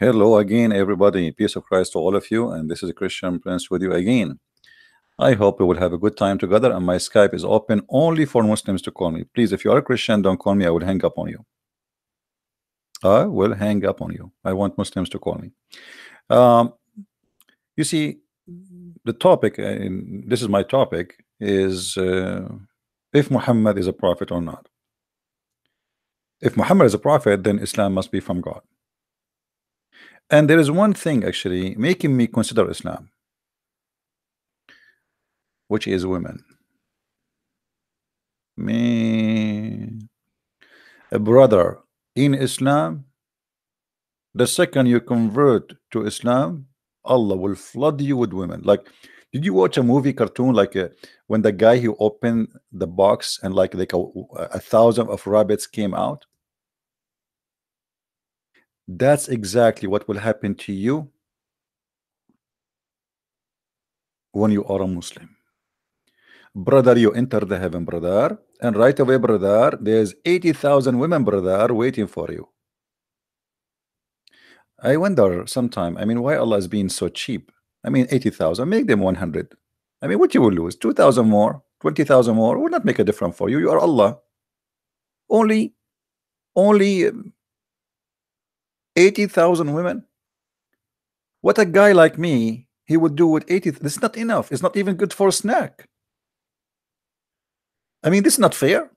Hello again, everybody. Peace of Christ to all of you. And this is a Christian Prince with you again. I hope we will have a good time together. And my Skype is open only for Muslims to call me. Please, if you are a Christian, don't call me. I will hang up on you. I will hang up on you. I want Muslims to call me. Um, you see, the topic, and this is my topic, is uh, if Muhammad is a prophet or not. If Muhammad is a prophet, then Islam must be from God. And there is one thing actually making me consider Islam, which is women. Me, a brother in Islam, the second you convert to Islam, Allah will flood you with women. Like, did you watch a movie cartoon like uh, when the guy who opened the box and like like a, a thousand of rabbits came out? That's exactly what will happen to you when you are a Muslim. Brother, you enter the heaven, brother, and right away, brother, there's 80,000 women, brother, waiting for you. I wonder sometime, I mean, why Allah is being so cheap? I mean, 80,000, make them 100. I mean, what you will lose? 2,000 more, 20,000 more, will not make a difference for you. You are Allah. Only, only 80,000 women. What a guy like me, he would do with 80. This is not enough. It's not even good for a snack. I mean, this is not fair.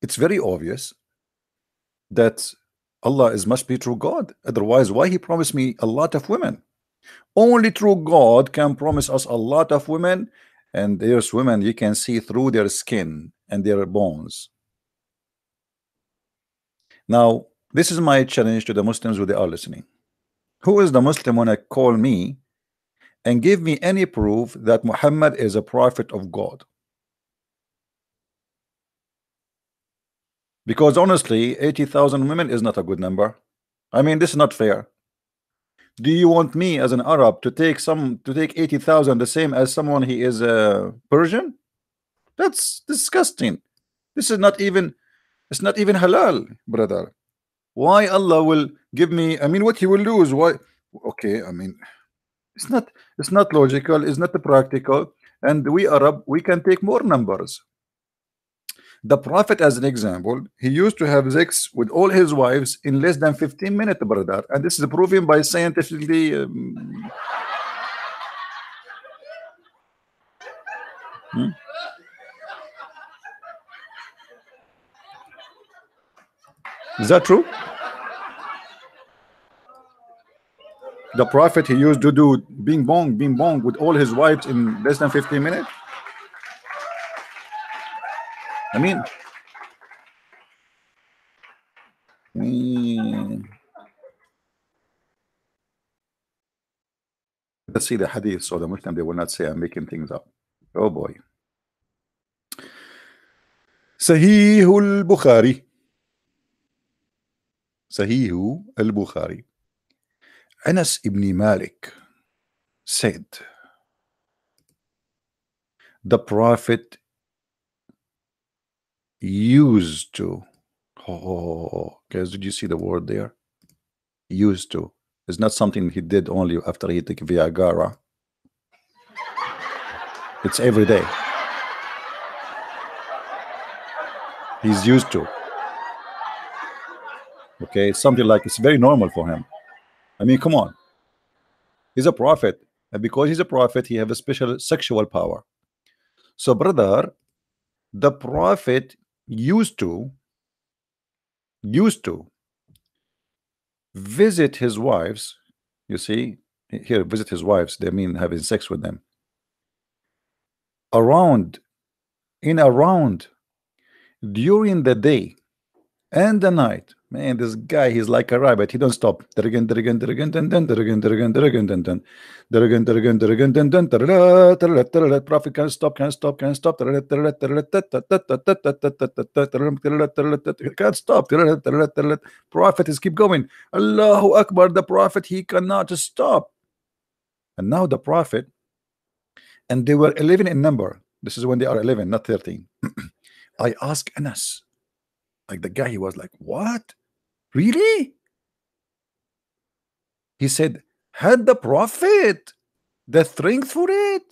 It's very obvious that Allah is must be true God. Otherwise, why he promised me a lot of women? Only true God can promise us a lot of women, and there's women you can see through their skin and their bones. Now, this is my challenge to the Muslims who they are listening. Who is the Muslim when I call me and give me any proof that Muhammad is a prophet of God? Because honestly, 80,000 women is not a good number. I mean, this is not fair. Do you want me as an Arab to take some to take 80,000 the same as someone he is a Persian? That's disgusting. This is not even it's not even halal, brother. Why Allah will give me? I mean, what He will lose? Why? Okay, I mean, it's not. It's not logical. It's not practical. And we Arab, we can take more numbers. The Prophet, as an example, he used to have sex with all his wives in less than 15 minutes, brother. And this is proven by scientifically. Um, hmm? Is that true? The prophet he used to do bing bong, bing bong with all his wives in less than 15 minutes. I mean, mm, let's see the hadith so the Muslim they will not say I'm making things up. Oh boy. Sahih al-Bukhari Sahih al-Bukhari. Anas ibn Malik said, the Prophet used to. Oh, oh, oh, oh, guys, did you see the word there? Used to. It's not something he did only after he took Viagra. It's every day. He's used to okay? Something like it's very normal for him. I mean come on. He's a prophet and because he's a prophet he have a special sexual power. So brother the prophet used to used to visit his wives you see here visit his wives they mean having sex with them around in around during the day and the night Man, this guy, he's like a rabbit. He don't stop. Prophet can't stop, can't stop, can't stop. Can't stop. Prophet is keep going. Allahu Akbar. The Prophet, he cannot stop. And now the Prophet, and they were 11 in number. This is when they are 11, not 13. I ask Anas, like the guy, he was like, what? Really? He said, had the prophet the strength for it?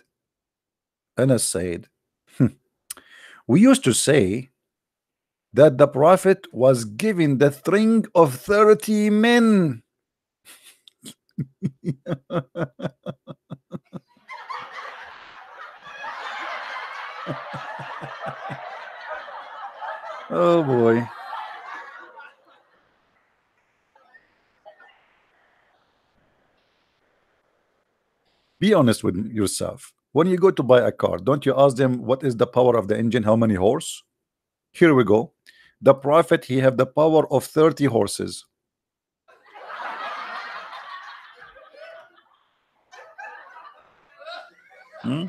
Anas said, "Hmm. we used to say that the prophet was given the strength of 30 men. oh boy. Be honest with yourself. When you go to buy a car, don't you ask them what is the power of the engine, how many horse? Here we go. The prophet, he have the power of 30 horses. Hmm?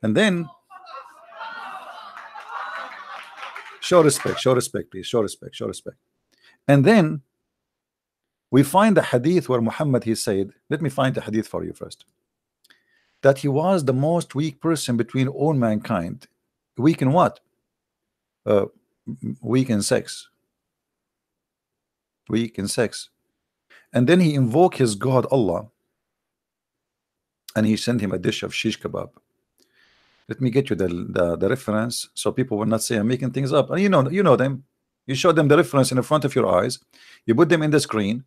And then show respect, show respect, please, show respect, show respect. And then we find the hadith where Muhammad he said, let me find the hadith for you first. That he was the most weak person between all mankind. Weak in what? Uh, weak in sex. Weak in sex. And then he invoked his God Allah and he sent him a dish of shish kebab. Let me get you the, the, the reference so people will not say I'm making things up. And you know, you know them. You show them the reference in the front of your eyes. You put them in the screen.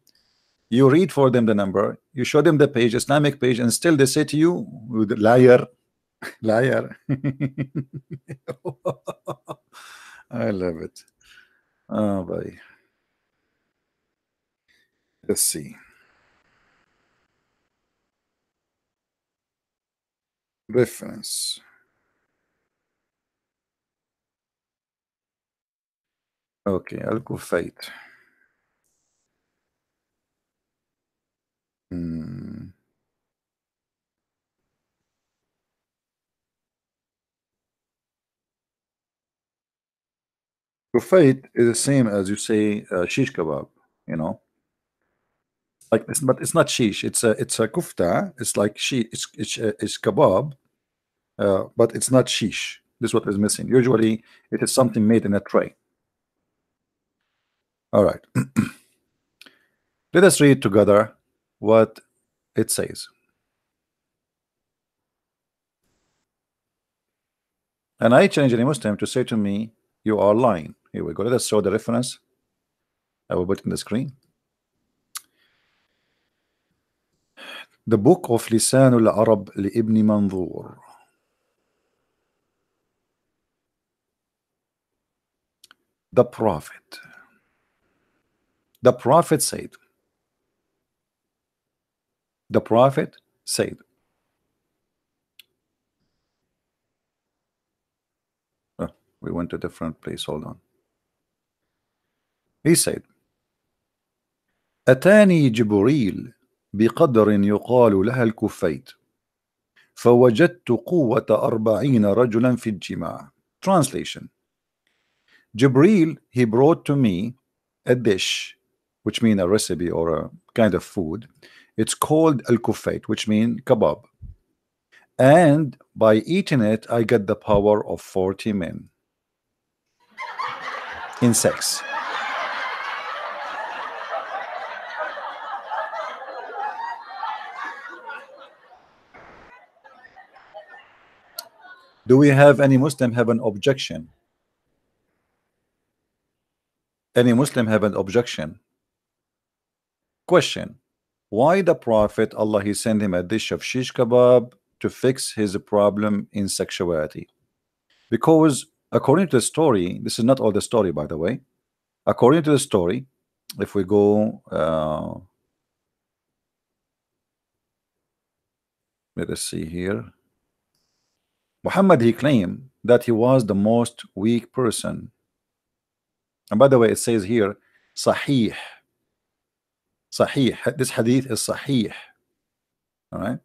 You read for them the number. You show them the page, Islamic page, and still they say to you, liar, liar. I love it. Oh boy. Let's see. Reference. Okay, Al-Kufayt. Hmm. Kufayt is the same as you say uh, shish kebab, you know. Like this, but it's not shish. It's a it's a kufta. It's like she it's it's, uh, it's kebab, uh, but it's not shish. This is what is missing. Usually, it is something made in a tray. All right. Let us read together what it says. And I challenge any Muslim to say to me, You are lying. Here we go. Let us show the reference. I will put it in the screen. The book of Lisanul Arab li Ibn Manzur. The Prophet. The Prophet said. The Prophet said. Oh, we went to a different place. Hold on. He said, أتاني جبريل بقدر يقال لها الكفيت فوجدت قوة أربعين رجلا في الجماع Translation Jibril, he brought to me a dish which mean a recipe or a kind of food it's called al-kufayt which mean kebab and by eating it I get the power of 40 men in sex Do we have any Muslim have an objection? Any Muslim have an objection? Question. Why the Prophet Allah he sent him a dish of shish kebab to fix his problem in sexuality? Because according to the story, this is not all the story by the way. According to the story, if we go uh, let us see here Muhammad he claimed that he was the most weak person and by the way it says here Sahih Sahih this hadith is Sahih all right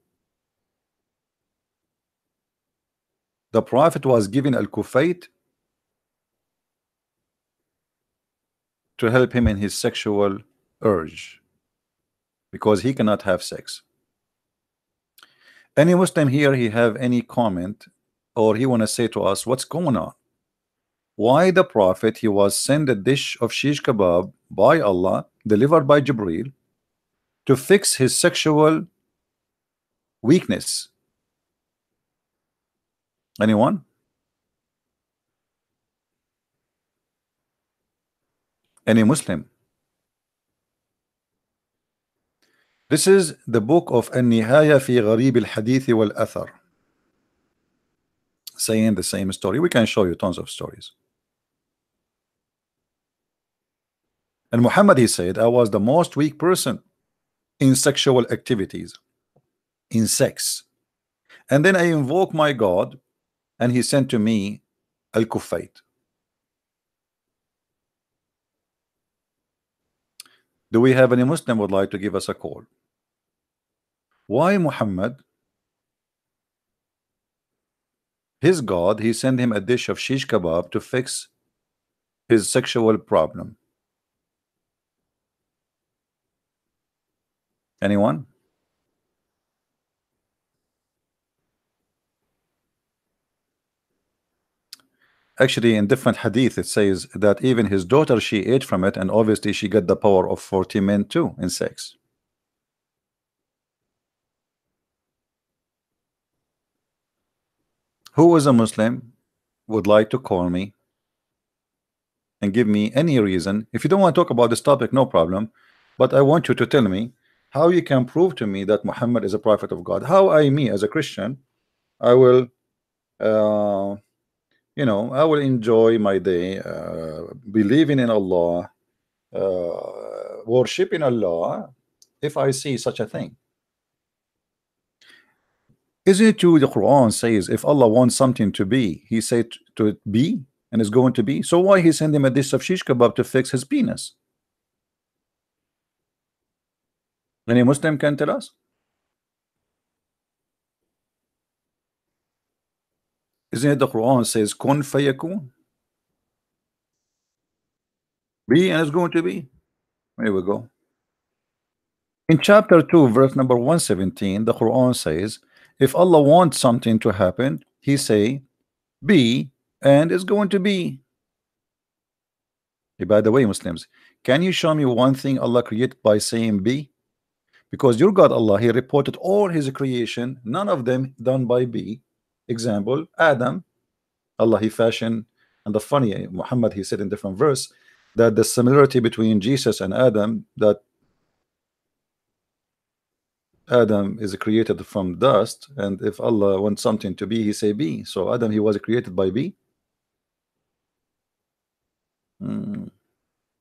the prophet was given al-kufayt to help him in his sexual urge because he cannot have sex. Any Muslim here, he have any comment or he want to say to us what's going on? Why the Prophet he was sent a dish of shish kebab by Allah delivered by Jibril to fix his sexual weakness? Anyone? Any Muslim? This is the book of fi Gharib al-Hadith wal-Athar saying the same story. We can show you tons of stories. And Muhammad, he said, I was the most weak person in sexual activities, in sex. And then I invoke my God, and he sent to me Al-Kufayt. Do we have any Muslim would like to give us a call? Why Muhammad? His God, he sent him a dish of shish kebab to fix his sexual problem. Anyone? Actually, in different hadith, it says that even his daughter, she ate from it, and obviously she got the power of 40 men too in sex. who is a Muslim would like to call me and give me any reason if you don't want to talk about this topic no problem but I want you to tell me how you can prove to me that Muhammad is a prophet of God how I me as a Christian I will uh, you know I will enjoy my day uh, believing in Allah uh, worshiping Allah if I see such a thing isn't it true the Quran says if Allah wants something to be, He said to it be and it's going to be. So why He send him a dish of shish kebab to fix his penis? Any Muslim can tell us? Isn't it the Quran says kun fayakun? Be and it's going to be. Here we go. In chapter 2, verse number 117, the Quran says, if Allah wants something to happen he say be and it's going to be hey, by the way Muslims can you show me one thing Allah created by saying be because your God Allah he reported all his creation none of them done by be example Adam. Allah he fashioned and the funny Muhammad he said in different verse that the similarity between Jesus and Adam that Adam is created from dust and if Allah wants something to be he say be so Adam he was created by be hmm.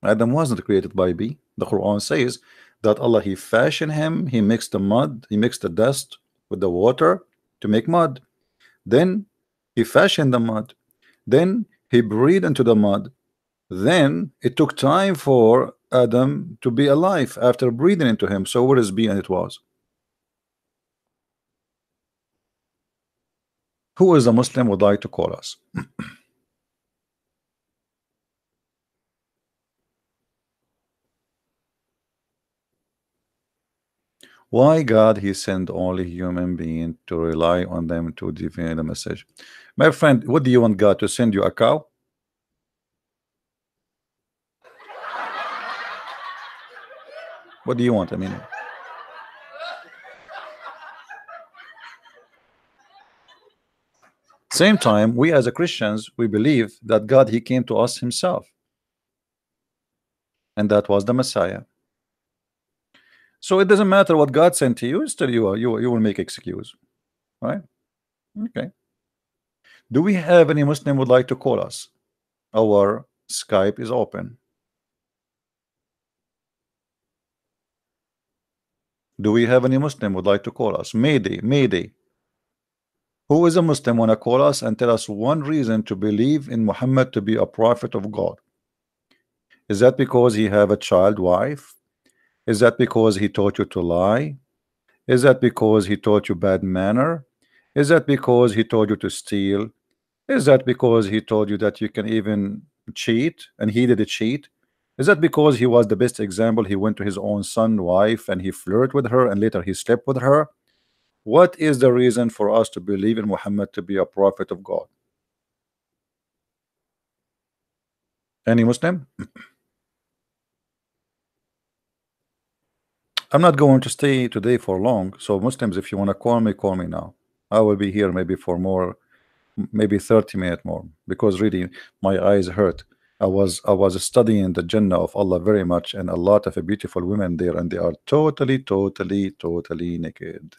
Adam wasn't created by be the Quran says that Allah he fashioned him he mixed the mud he mixed the dust with the water to make mud. Then he fashioned the mud. Then he breathed into the mud. Then it took time for Adam to be alive after breathing into him. So what is be and it was? Who is a Muslim would like to call us? Why God he sent only human being to rely on them to defend the message? My friend, what do you want God to send you a cow? What do you want? I mean Same time, we as a Christians, we believe that God, he came to us himself. And that was the Messiah. So it doesn't matter what God sent to you, still you are you, you will make excuse. Right? Okay. Do we have any Muslim would like to call us? Our Skype is open. Do we have any Muslim would like to call us? Mayday, Mayday. Who is a Muslim want to call us and tell us one reason to believe in Muhammad to be a prophet of God? Is that because he have a child wife? Is that because he taught you to lie? Is that because he taught you bad manner? Is that because he told you to steal? Is that because he told you that you can even cheat and he did a cheat? Is that because he was the best example? He went to his own son wife and he flirted with her and later he slept with her? what is the reason for us to believe in Muhammad to be a prophet of God any Muslim I'm not going to stay today for long so Muslims if you want to call me call me now. I will be here maybe for more maybe 30 minutes more because really my eyes hurt. I was I was studying the Jannah of Allah very much and a lot of beautiful women there and they are totally totally totally naked.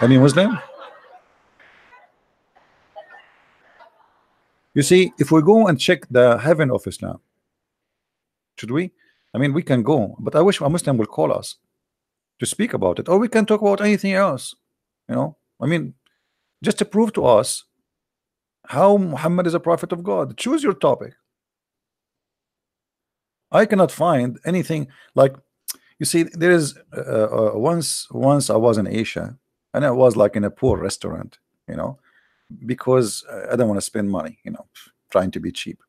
Any Muslim you see if we go and check the heaven of Islam should we? I mean we can go but I wish a Muslim will call us to speak about it or we can talk about anything else you know? I mean just to prove to us how Muhammad is a prophet of God. Choose your topic. I cannot find anything like you see there is uh, uh, once once I was in Asia and I was like in a poor restaurant you know because I don't want to spend money you know trying to be cheap.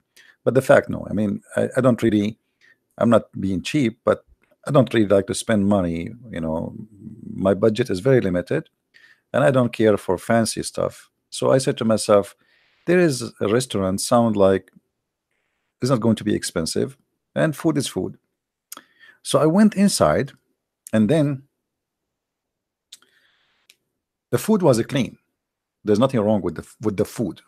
But the fact no I mean I, I don't really I'm not being cheap but I don't really like to spend money you know. My budget is very limited and I don't care for fancy stuff. So I said to myself there is a restaurant sound like it's not going to be expensive and food is food. So I went inside and then the food was a clean there's nothing wrong with the with the food.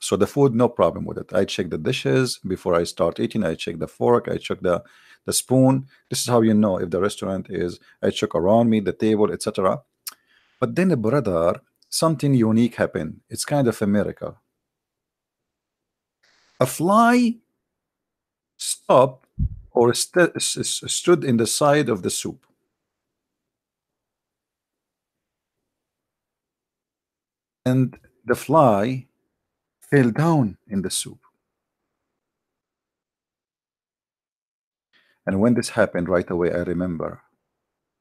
So the food no problem with it. I check the dishes before I start eating. I check the fork. I check the the spoon. This is how you know if the restaurant is I check around me the table etc but then the brother something unique happened. It's kind of America a fly stopped or st stood in the side of the soup and the fly fell down in the soup. And when this happened right away I remember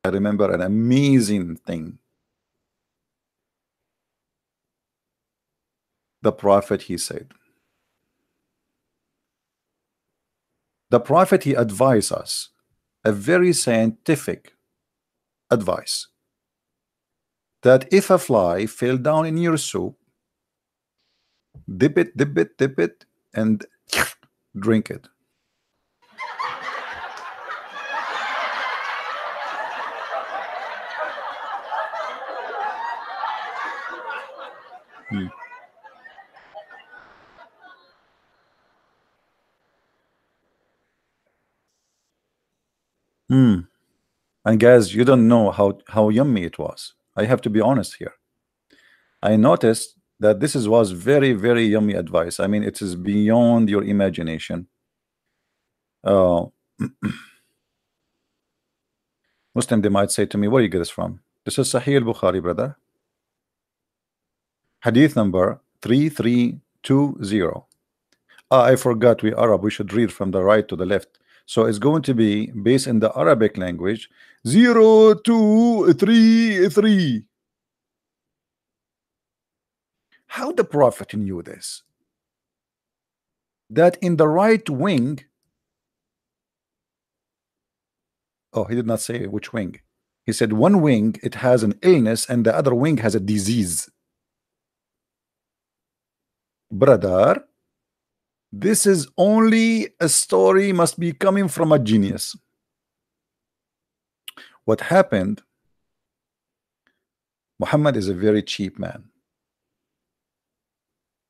I remember an amazing thing. The prophet he said the prophet he advised us a very scientific advice that if a fly fell down in your soup dip it dip it dip it and drink it hmm. Hmm. And guys, you don't know how how yummy it was. I have to be honest here. I noticed that this is was very very yummy advice. I mean, it is beyond your imagination. Uh, Muslim, they might say to me, "Where you get this from?" This is Sahih al-Bukhari, brother. Hadith number three three two zero. Ah, I forgot we Arab. We should read from the right to the left. So it's going to be based in the Arabic language zero, two, three, three. How the Prophet knew this? That in the right wing, oh, he did not say which wing. He said one wing it has an illness and the other wing has a disease. Brother, this is only a story must be coming from a genius. What happened? Muhammad is a very cheap man.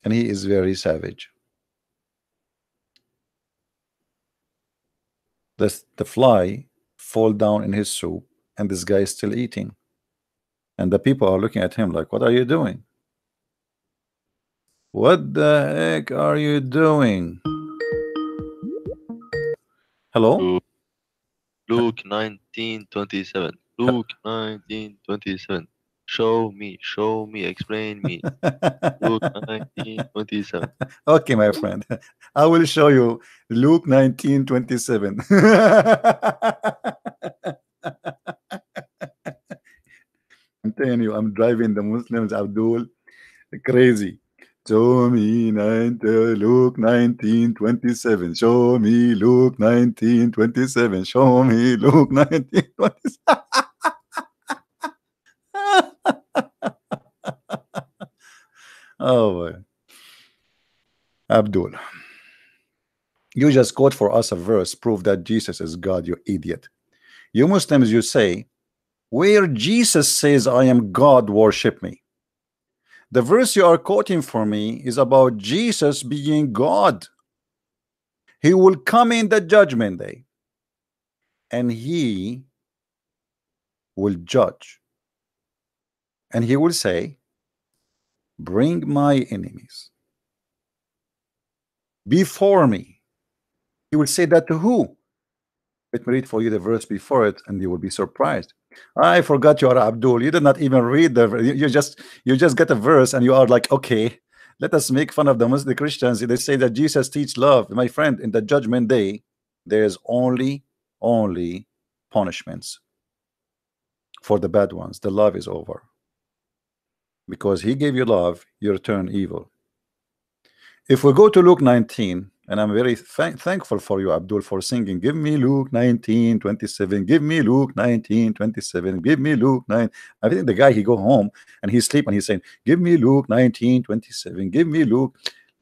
And he is very savage. The, the fly fall down in his soup and this guy is still eating. And the people are looking at him like, what are you doing? What the heck are you doing? Hello? Luke 1927. Luke 1927. Show me, show me, explain me. Luke 1927. Okay, my friend. I will show you Luke 1927. I'm telling you, I'm driving the Muslims, Abdul, crazy Show me nine, uh, Luke 19, 27. Show me Luke 19, 27. Show me Luke 19, 27. oh boy. Abdul. You just quote for us a verse, prove that Jesus is God, you idiot. You Muslims, you say, where Jesus says, I am God, worship me. The verse you are quoting for me is about Jesus being God. He will come in the judgment day and he will judge. And he will say, Bring my enemies before me. He will say that to who? Let me read for you the verse before it, and you will be surprised. I forgot you are Abdul. You did not even read the. You just you just get a verse, and you are like, okay, let us make fun of the Muslim Christians. They say that Jesus teach love, my friend. In the judgment day, there is only only punishments for the bad ones. The love is over because He gave you love. You return evil. If we go to Luke 19, and I'm very th thankful for you, Abdul, for singing. Give me Luke 19, 27. Give me Luke 19, 27. Give me Luke 9. I think the guy, he go home and he sleep and he's saying, Give me Luke 19, 27. Give me Luke.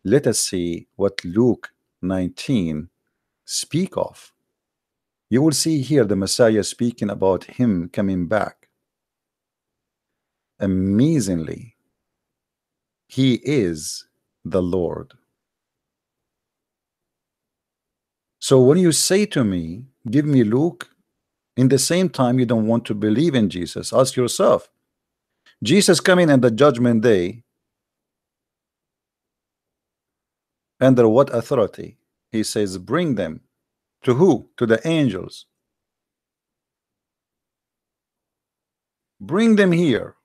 Let us see what Luke 19 speak of. You will see here the Messiah speaking about him coming back. Amazingly, he is the Lord. So when you say to me, give me Luke, in the same time you don't want to believe in Jesus, ask yourself, Jesus coming in the judgment day, under what authority? He says, bring them. To who? To the angels. Bring them here.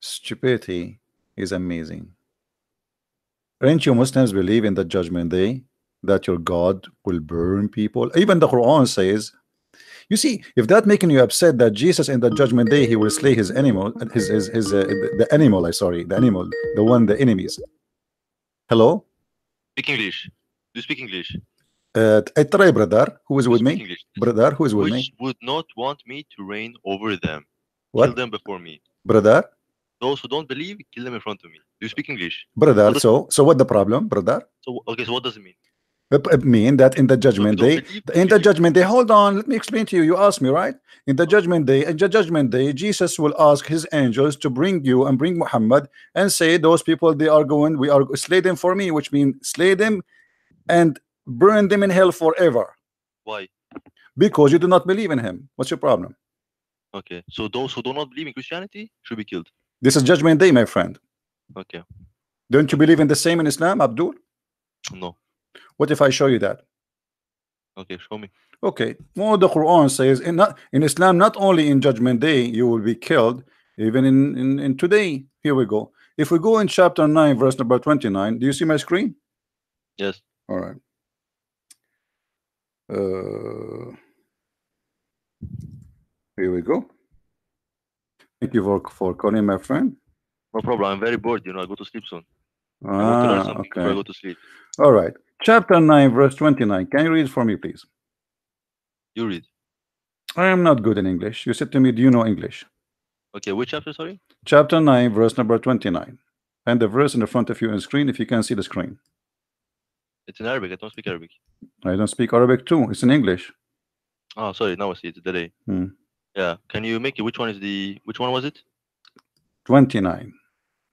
Stupidity is amazing. Don't you Muslims believe in the judgment day that your God will burn people? Even the Quran says, you see, if that making you upset that Jesus in the judgment day he will slay his animal, his his, his uh, the animal, I sorry, the animal, the one, the enemies. Hello? Speak English. Do you speak English? Uh, I try, brother. Who is with me? English? Brother, who is with me? Which would not want me to reign over them. What? Kill them before me. Brother? Those who don't believe, kill them in front of me. Do you speak English? Brother. So, so what the problem, brother? So okay, so what does it mean? Uh, it it uh, mean that in the judgment don't day, in the judgment day, hold on, let me explain to you. You asked me, right? In the judgment day, in the judgment day, Jesus will ask his angels to bring you and bring Muhammad and say, Those people they are going, we are slay them for me, which means slay them and burn them in hell forever Why? because you do not believe in him. What's your problem? Okay. So those who do not believe in Christianity should be killed. This is judgment day, my friend. Okay. Don't you believe in the same in Islam, Abdul? No. What if I show you that? Okay, show me. Okay. Well, the Quran says in not in Islam, not only in Judgment Day you will be killed, even in, in in today. Here we go. If we go in chapter nine, verse number twenty-nine, do you see my screen? Yes. All right. Uh, here we go. Thank you for for calling, my friend. No problem. I'm very bored. You know, I go to sleep soon. I to learn Ah, before I go to sleep. All right. Chapter nine, verse twenty-nine. Can you read for me, please? You read. I am not good in English. You said to me, "Do you know English?" Okay, which chapter? Sorry. chapter 9 verse number 29 and the verse in the front of you on screen if you can see the screen It's in Arabic. I don't speak Arabic. I don't speak Arabic too it's in English Oh, sorry. Now I see. It's a delay. Hmm. Yeah. Can you make it? Which one is the? Which one was it? 29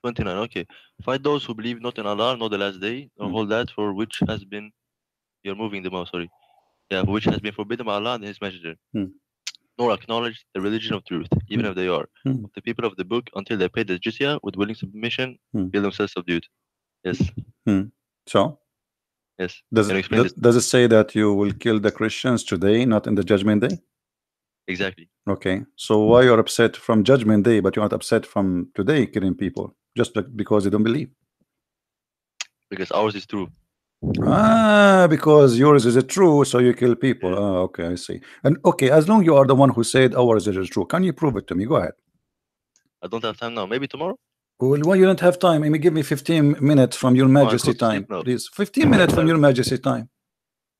Twenty-nine. Okay. Fight those who believe not in Allah, nor the last day, nor Hmm. hold that for which has been. You're moving the mouse. Sorry. Yeah, which has been forbidden by Allah and His Messenger. Hmm. Nor acknowledge the religion of truth, even if they are of the people of the book, until they pay the jizya with willing submission, feel themselves subdued. Yes. so Yes. does it, does, does it say that you will kill the Christians today not in the judgment day Exactly. okay so why you're upset from judgment day but you're not upset from today killing people just because you don't believe Because ours is true. ah because yours is it true so you kill people ah, okay I see and okay as long you are the one who said ours is true can you prove it to me go ahead I don't have time now. Maybe tomorrow. Well, why you don't have time? I mean, give me 15 minutes from your majesty sleep time, please. 15 minutes from your majesty time.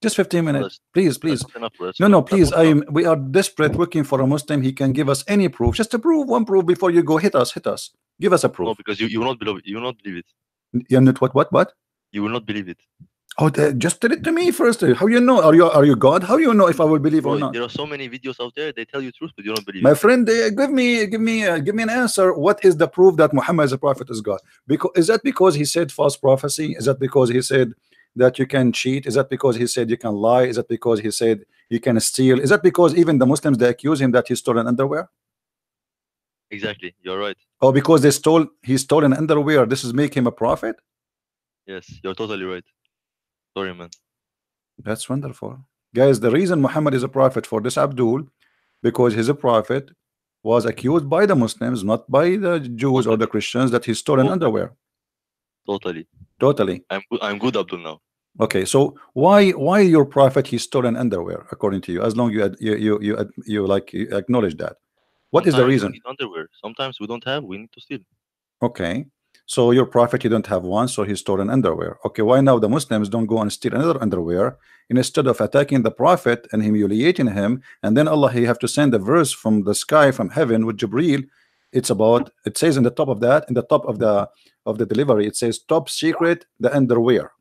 Just 15 minutes, please, please. That's not enough, bro. That's No, no, please. I am, We are desperate looking for a Muslim. He can give us any proof. Just a proof, one proof before you go. Hit us, hit us. Give us a proof. No, because you, you will not believe it. you will not believe it. You're not what, what, what? You will not believe it. Oh, the- just tell it to me first. How you know? Are you are you God? How you know if I will believe Bro, or not? there are so many videos out there. They tell you truth, but you don't believe My it. friend, uh, give me, give me, uh, give me an answer. What is the proof that Muhammad is a prophet is God? Because is that because he said false prophecy? Is that because he said that you can cheat? Is that because he said you can lie? Is that because he said you can steal? Is that because even the Muslims they accuse him that he stole an underwear? Exactly. You're right. Oh, because they stole he stole an underwear? This is make him a prophet? Yes, you're totally right. Sorry, man. That's wonderful, guys. The reason Muhammad is a prophet for this Abdul, because he's a prophet, was accused by the Muslims, not by the Jews or the Christians, that he stole an underwear. Totally. Totally. I'm good. I'm good, Abdul. Now. Okay, so why why your prophet he stole an underwear according to you? As long you ad- you you you, ad- you like you acknowledge that. What is the Sometimes reason? underwear. Sometimes we don't have. We need to steal. Okay, so your prophet you don't have one, so he stole an underwear. Okay, why now the Muslims don't go and steal another underwear instead of attacking the prophet and humiliating him, and then Allah he have to send a verse from the sky from heaven with Jibril. It's about it says in the top of that in the top of the of the delivery it says top secret the underwear.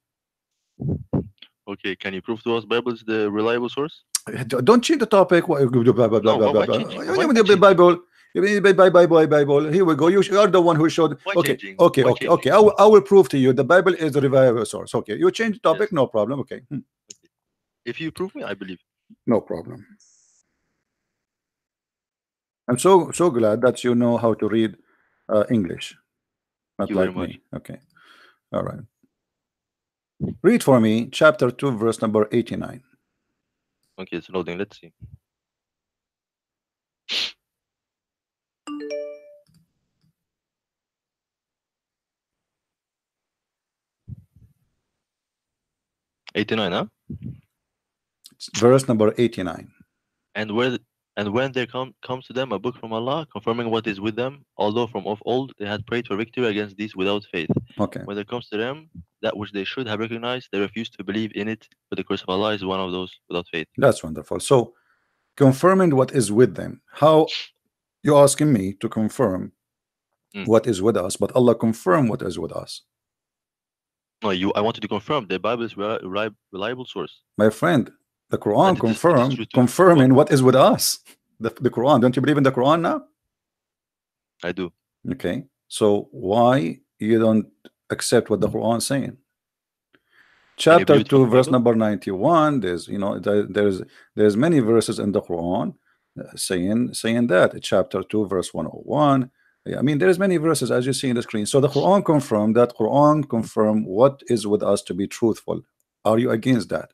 Okay. Can you prove to us Bible is the reliable source? Don't change the topic. Why- blah, blah, blah, blah, No, blah, why You Why the? Bible. You mean the Bible, Bible, Bible. Here we go. You are the one who showed. Why Okay, changing? okay, Why okay, okay. I will, I will prove to you the Bible is the reliable source. Okay, you change the topic, Yes. no problem. Okay, Hmm, If you prove me, I believe. no problem. I'm so so glad that you know how to read uh, English, not you like me. Okay, all right. Read for me chapter two, verse number eighty-nine. Okay, it's loading. Let's see. Eighty-nine, huh? Verse number eighty-nine. And where and when there come comes to them a book from Allah confirming what is with them, although from of old they had prayed for victory against these without faith. Okay. When it comes to them that which they should have recognized, they refuse to believe in it, but the curse of Allah is one of those without faith. That's wonderful. So, confirming what is with them. How you asking me to confirm Mm. what is with us, but Allah confirm what is with us. No, you. I wanted to confirm the Bible is reli- reliable source. My friend, the Quran And it is- it is confirm confirming what is with us. The, the Quran. Don't you believe in the Quran now? I do. Okay. So why you don't accept what the Quran is saying? Chapter believe it's from two, verse number ninety-one. There's you know there, there's there's many verses in the Quran uh, saying saying that. Chapter two, verse one hundred one. I mean, there's many verses as you see in the screen. So the Quran confirmed that Quran confirm what is with us to be truthful. Are you against that?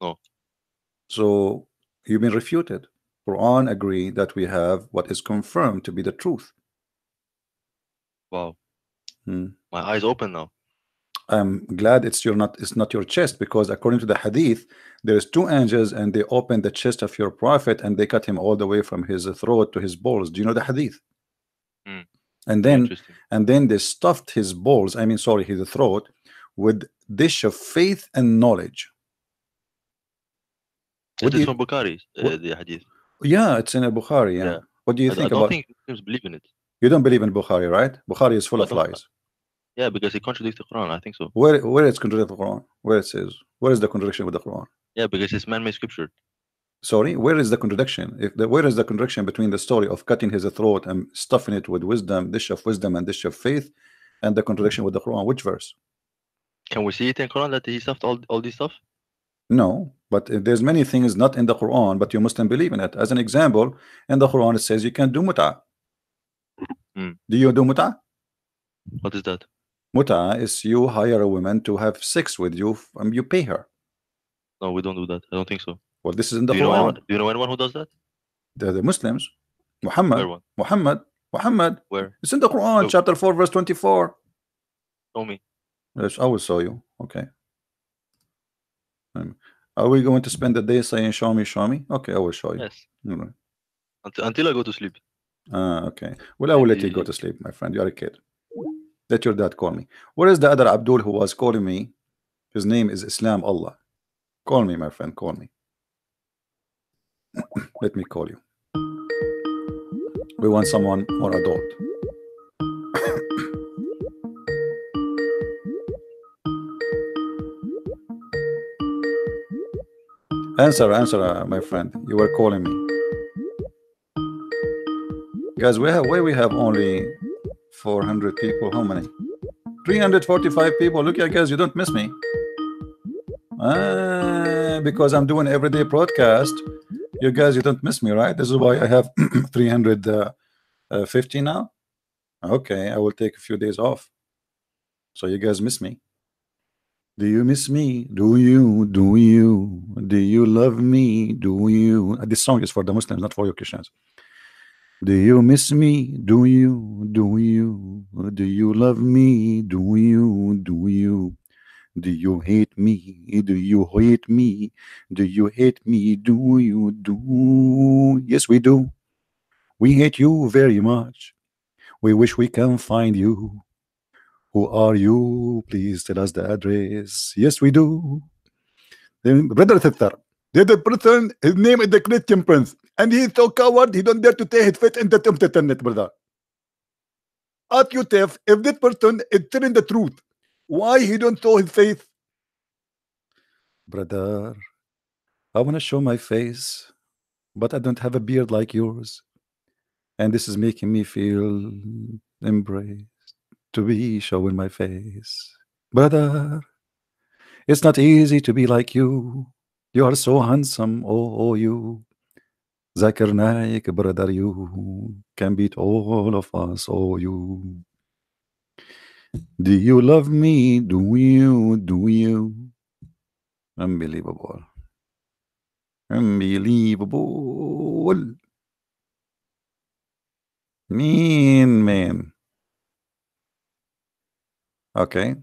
No. So you've been refuted. Quran agree that we have what is confirmed to be the truth. Wow. Hmm. My eyes open now. I'm glad it's your not it's not your chest because according to the hadith there's two angels and they opened the chest of your prophet and they cut him all the way from his throat to his balls. Do you know the hadith? Hmm. And then and then they stuffed his balls, I mean sorry, his throat with dish of faith and knowledge. What It do is you- from Bukhari, uh, what- the hadith. Yeah, it's in a Bukhari. Yeah. Yeah. What do you I, I think don't about think Muslims believe in it. you don't believe in Bukhari, right? Bukhari is full I of don't- lies. Yeah, because it contradicts the Quran. I think so. Where where it's contradicting the Quran? Where it says where is the contradiction with the Quran? Yeah, because it's man-made scripture. Sorry, where is the contradiction? If the, where is the contradiction between the story of cutting his throat and stuffing it with wisdom, dish of wisdom and dish of faith, and the contradiction with the Quran? Which verse? Can we see it in Quran that he stuffed all all this stuff? No, but uh, there's many things not in the Quran, but you Muslim believe in it. As an example, in the Quran it says you can do muta. Hmm. Do you do muta? What is that? Muta is you hire a woman to have sex with you, and you pay her. No, we don't do that. I don't think so. Well, this is in the Do you know anyone? Quran. Do you know anyone who does that? The, the Muslims, Muhammad? Muhammad, Muhammad. Where? It's in the Quran, Oh. chapter four, verse twenty-four. Show me. Yes, I will show you. Okay. Um, are we going to spend the day saying "Show me, show me"? Okay, I will show you. Yes. All right. Until, until I go to sleep. Ah, okay. Well, I will let you go to sleep, my friend. You are a kid. Let your dad call me. Where is the other Abdul who was calling me? His name is Islam Allah. Call me, my friend. Call me. let me call you. We want someone more adult. Answer, answer, uh, my friend. You were calling me. Guys, we have why we have only 400 people. How many? 345 people. Look, at guys, you don't miss me. Ah, because I'm doing everyday broadcast. You guys, you don't miss me, right? This is why I have 350 now. Okay, I will take a few days off. So you guys miss me. Do you miss me? Do you? Do you? Do you love me? Do you? Uh, this song is for the Muslims, not for you Christians. Do you miss me? Do you? Do you? Do you love me? Do you? Do you? Do you hate me? Do you hate me? Do you hate me? Do you? Do? Yes, we do. We hate you very much. We wish we can find you. Who are you? Please tell us the address. Yes, we do. Then Brother Sister, the other person, his name is the Christian Prince, and he is so coward, he don't dare to take his faith in the internet, brother. Ask yourself if this person is telling the truth, why he don't show his face? Brother, I want to show my face, but I don't have a beard like yours. And this is making me feel embraced to be showing my face. Brother, it's not easy to be like you. You are so handsome, oh, oh you. Zakir Naik, brother, you can beat all of us, oh you. Do you love me? Do you? Do you? Unbelievable. Unbelievable. Mean man. Okay.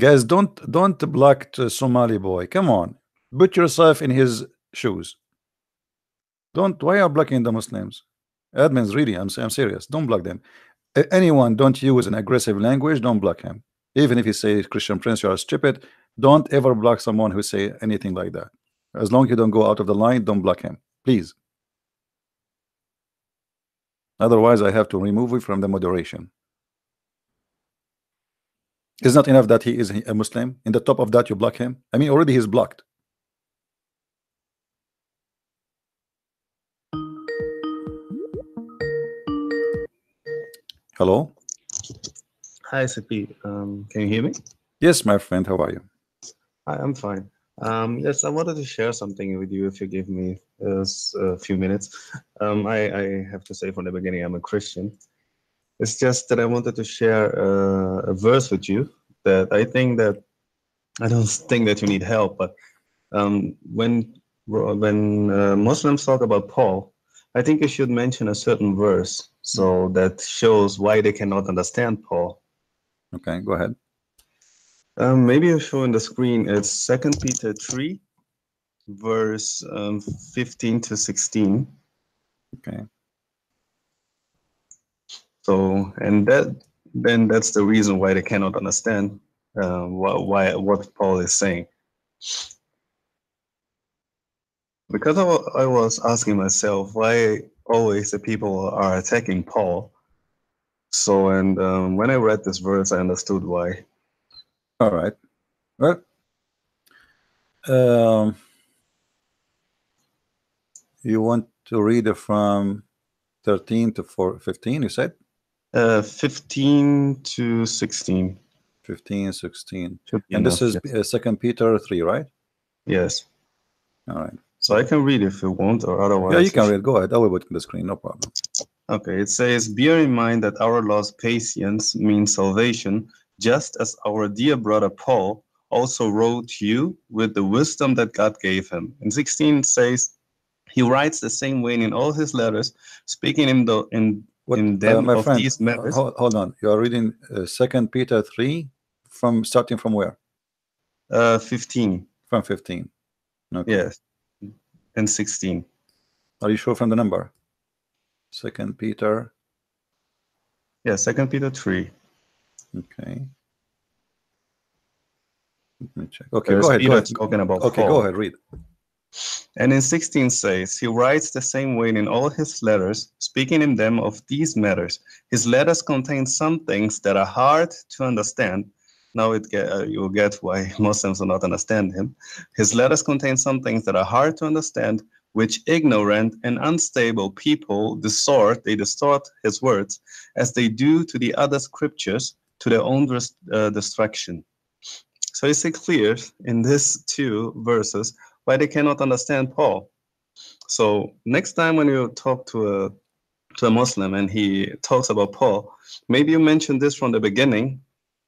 Guys, don't don't block Somali boy. Come on. Put yourself in his shoes. Don't why are blocking the Muslims? Admins, really, I'm I'm serious. Don't block them. Anyone don't use an aggressive language, don't block him. Even if he says Christian Prince, you are stupid, don't ever block someone who say anything like that. As long as you don't go out of the line, don't block him. Please. Otherwise, I have to remove you from the moderation. It's not enough that he is a Muslim. In the top of that, you block him. I mean, already he's blocked. Hello. Hi, CP. Um, can you hear me? Yes, my friend. How are you? Hi, I'm fine. Um, yes, I wanted to share something with you if you give me uh, a few minutes. Um, I, I have to say from the beginning, I'm a Christian. It's just that I wanted to share uh, a verse with you that I think that I don't think that you need help, but um, when when uh, Muslims talk about Paul, I think you should mention a certain verse so that shows why they cannot understand Paul. Okay, go ahead. Um, maybe I'll show on the screen. It's Second Peter three, verse um, fifteen to sixteen. Okay. So, and that then that's the reason why they cannot understand uh, why, why what Paul is saying. Because I, I was asking myself why always the people are attacking Paul. So, and um, when I read this verse, I understood why. All right. Well, um, you want to read from 13 to 4, 15, you said? Uh, 15 to 16. 15, 16. Should be And this enough, is uh, Second Peter 3, right? Yes. All right. So I can read if you want, or otherwise. Yeah, you can read. Go ahead. I will put on the screen. No problem. Okay, it says, Bear in mind that our Lord's patience means salvation, just as our dear brother Paul also wrote you with the wisdom that God gave him. In 16 it says, He writes the same way in all his letters, speaking in the in What, in uh, them my of friend, these matters. hold, hold on. You are reading uh, Second Peter 3 from starting from where? Uh, 15, From 15. Okay. yes, and 16. Are you sure from the number? Second Peter Yeah, Second Peter three. Okay. Let me check. Okay, There's go ahead. Go ahead. talking about Okay, go ahead. Read. And in 16 says, He writes the same way in all his letters, speaking in them of these matters. His letters contain some things that are hard to understand. Now it get, uh, you'll get why Muslims do not understand him. His letters contain some things that are hard to understand, which ignorant and unstable people distort, they distort his words, as they do to the other scriptures, to their own uh, destruction. So it's clear in these two verses why they cannot understand Paul. So next time when you talk to a to a Muslim and he talks about Paul, maybe you mention this from the beginning,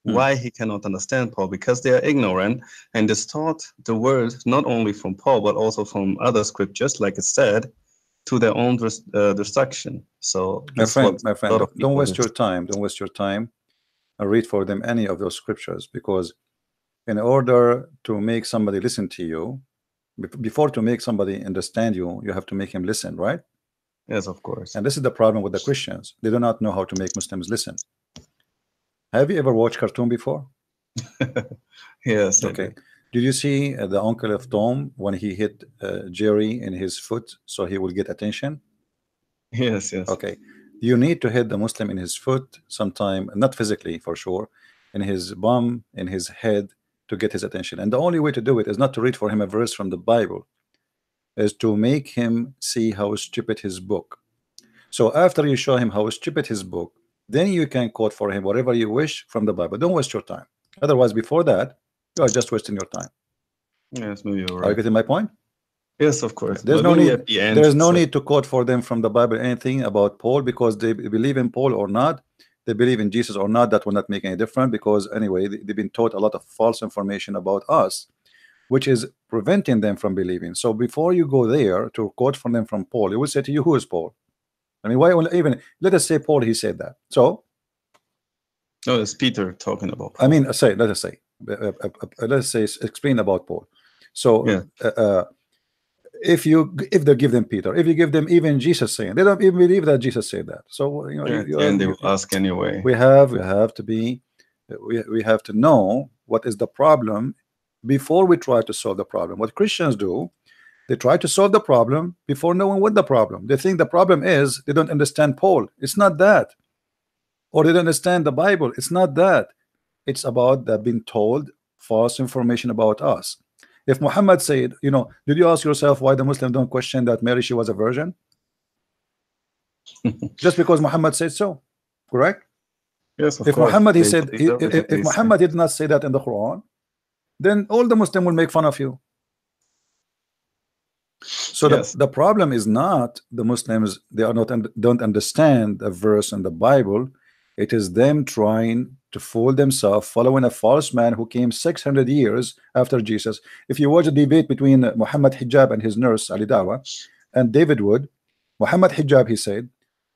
Hmm. why he cannot understand Paul, because they are ignorant and distort the word not only from Paul but also from other scriptures, like it said, to their own uh, destruction. So My friend, my friend, of don't waste your time. Don't waste your time. And read for them any of those scriptures because in order to make somebody listen to you, before to make somebody understand you, you have to make him listen, right? Yes, of course. And this is the problem with the Christians. They do not know how to make Muslims listen. Have you ever watched cartoon before? Yes. Okay. do. Did you see uh, the uncle of Tom when he hit uh, Jerry in his foot so he will get attention? Yes. Yes. Okay. You need to hit the Muslim in his foot sometime, not physically for sure, in his bum, in his head to get his attention. And the only way to do it is not to read for him a verse from the Bible, is to make him see how stupid his book. So after you show him how stupid his book, then you can quote for him whatever you wish from the Bible. Don't waste your time. Otherwise, before that, you are just wasting your time. Yes. Maybe you're right. Are you getting my point? Yes, of course. There's But no need- the end, There is no so- need to quote for them from the Bible anything about Paul because they believe in Paul or not. They believe in Jesus or not. That will not make any difference because anyway, they- they've been taught a lot of false information about us, which is preventing them from believing. So before you go there to quote from them from Paul, he will say to you, "Who is Paul?" I mean, why even let us say Paul? He said that. So No, it's Peter talking about. I mean, say let us say, uh, uh, uh, uh, let's say, explain about Paul. So, Yeah. If you if they give them Peter, if you give them even Jesus saying, they don't even believe that Jesus said that. So you know, and, you- at you- the end they will ask anyway. we have we have to be we we have to know what is the problem before we try to solve the problem. What Christians do, they try to solve the problem before knowing what the problem. They think the problem is they don't understand Paul. It's not that, or they don't understand the Bible. It's not that. It's about they've been told false information about us. If Muhammad said, you know, did you ask yourself why the Muslims don't question that Mary she was a virgin? Just because Muhammad said so, correct? Yes, of if course. Muhammad he They said believe if, if, if. Muhammad did not say that in the Quran, then all the Muslim will make fun of you. So Yes. the, the problem is not the Muslims they are not un- don't understand a verse in the Bible. It is them trying to fool themselves, following a false man who came 600 years after Jesus. If you watch a debate between uh, Muhammad Hijab and his nurse Ali Dawah and David Wood, Muhammad Hijab he said,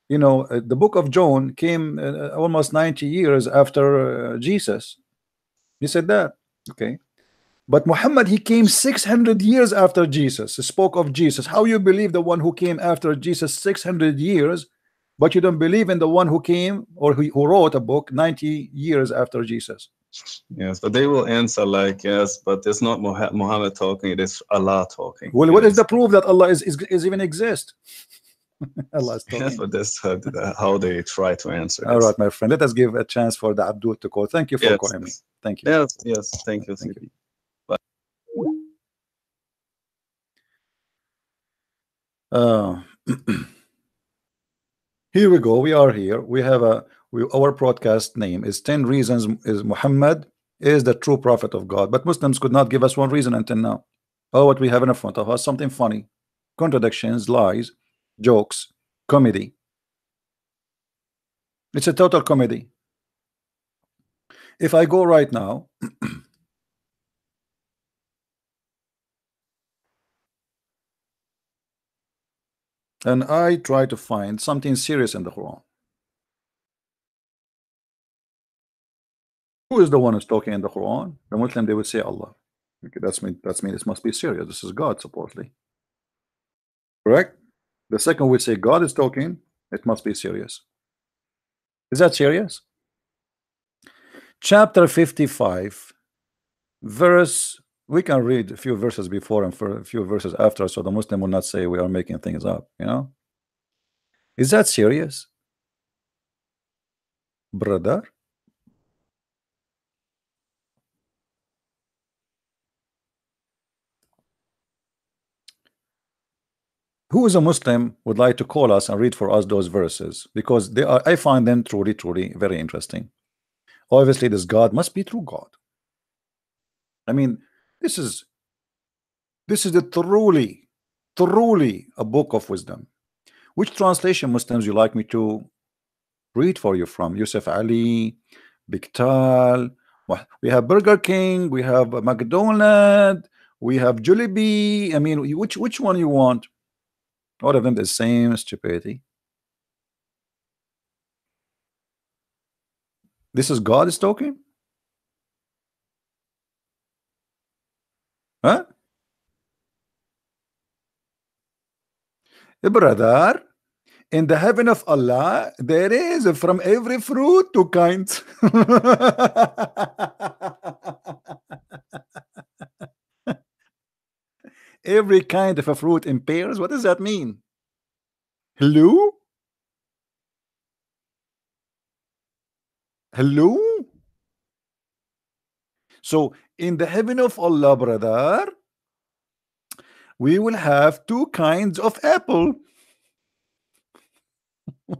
you know, uh, the book of John came uh, almost 90 years after uh, Jesus. He said that, okay. But Muhammad, he came 600 years after Jesus, spoke of Jesus. How you believe the one who came after Jesus 600 years, but you don't believe in the one who came or who, who wrote a book 90 years after Jesus? Yes, but they will answer like yes, but it's not Muhammad talking; it is Allah talking. Well, what is the proof that Allah is, is, is even exist? Allah is talking. Yes, but that's how, how they try to answer. All this. right, my friend. Let us give a chance for the Abdul to call. Thank you for Yes, calling me. Thank you. Yes, yes. Thank you. Thank Sidi. Uh, here we go. We are here. We have a we, our broadcast name is 10 reasons is Muhammad is the true prophet of God. But Muslims could not give us one reason until now. Oh, what we have in front of us something funny, contradictions, lies, jokes, comedy. It's a total comedy. If I go right now, and I try to find something serious in the Quran. Who is the one who's talking in the Quran? The Muslim they would say Allah. Okay, that's mean that's mean this must be serious. This is God supposedly. Correct? The second would say God is talking, it must be serious. Is that serious? Chapter 55, verse. We can read a few verses before and for a few verses after, so the Muslim will not say we are making things up. You know, is that serious, brother? who is a Muslim would like to call us and read for us those verses because they are I find them truly truly very interesting obviously this God must be true God I mean this is this is a truly truly a book of wisdom which translation Muslims you like me to read for you from Yusuf Ali Pickthall we have Burger King we have McDonald we have Jollibee I mean which which one you want all of them the same stupidity. This is God is talking? Huh? Eh, brother, in the heaven of Allah, there is from every fruit two kinds. every kind of a fruit in pairs what does that mean hello hello so in the heaven of Allah brother we will have two kinds of apple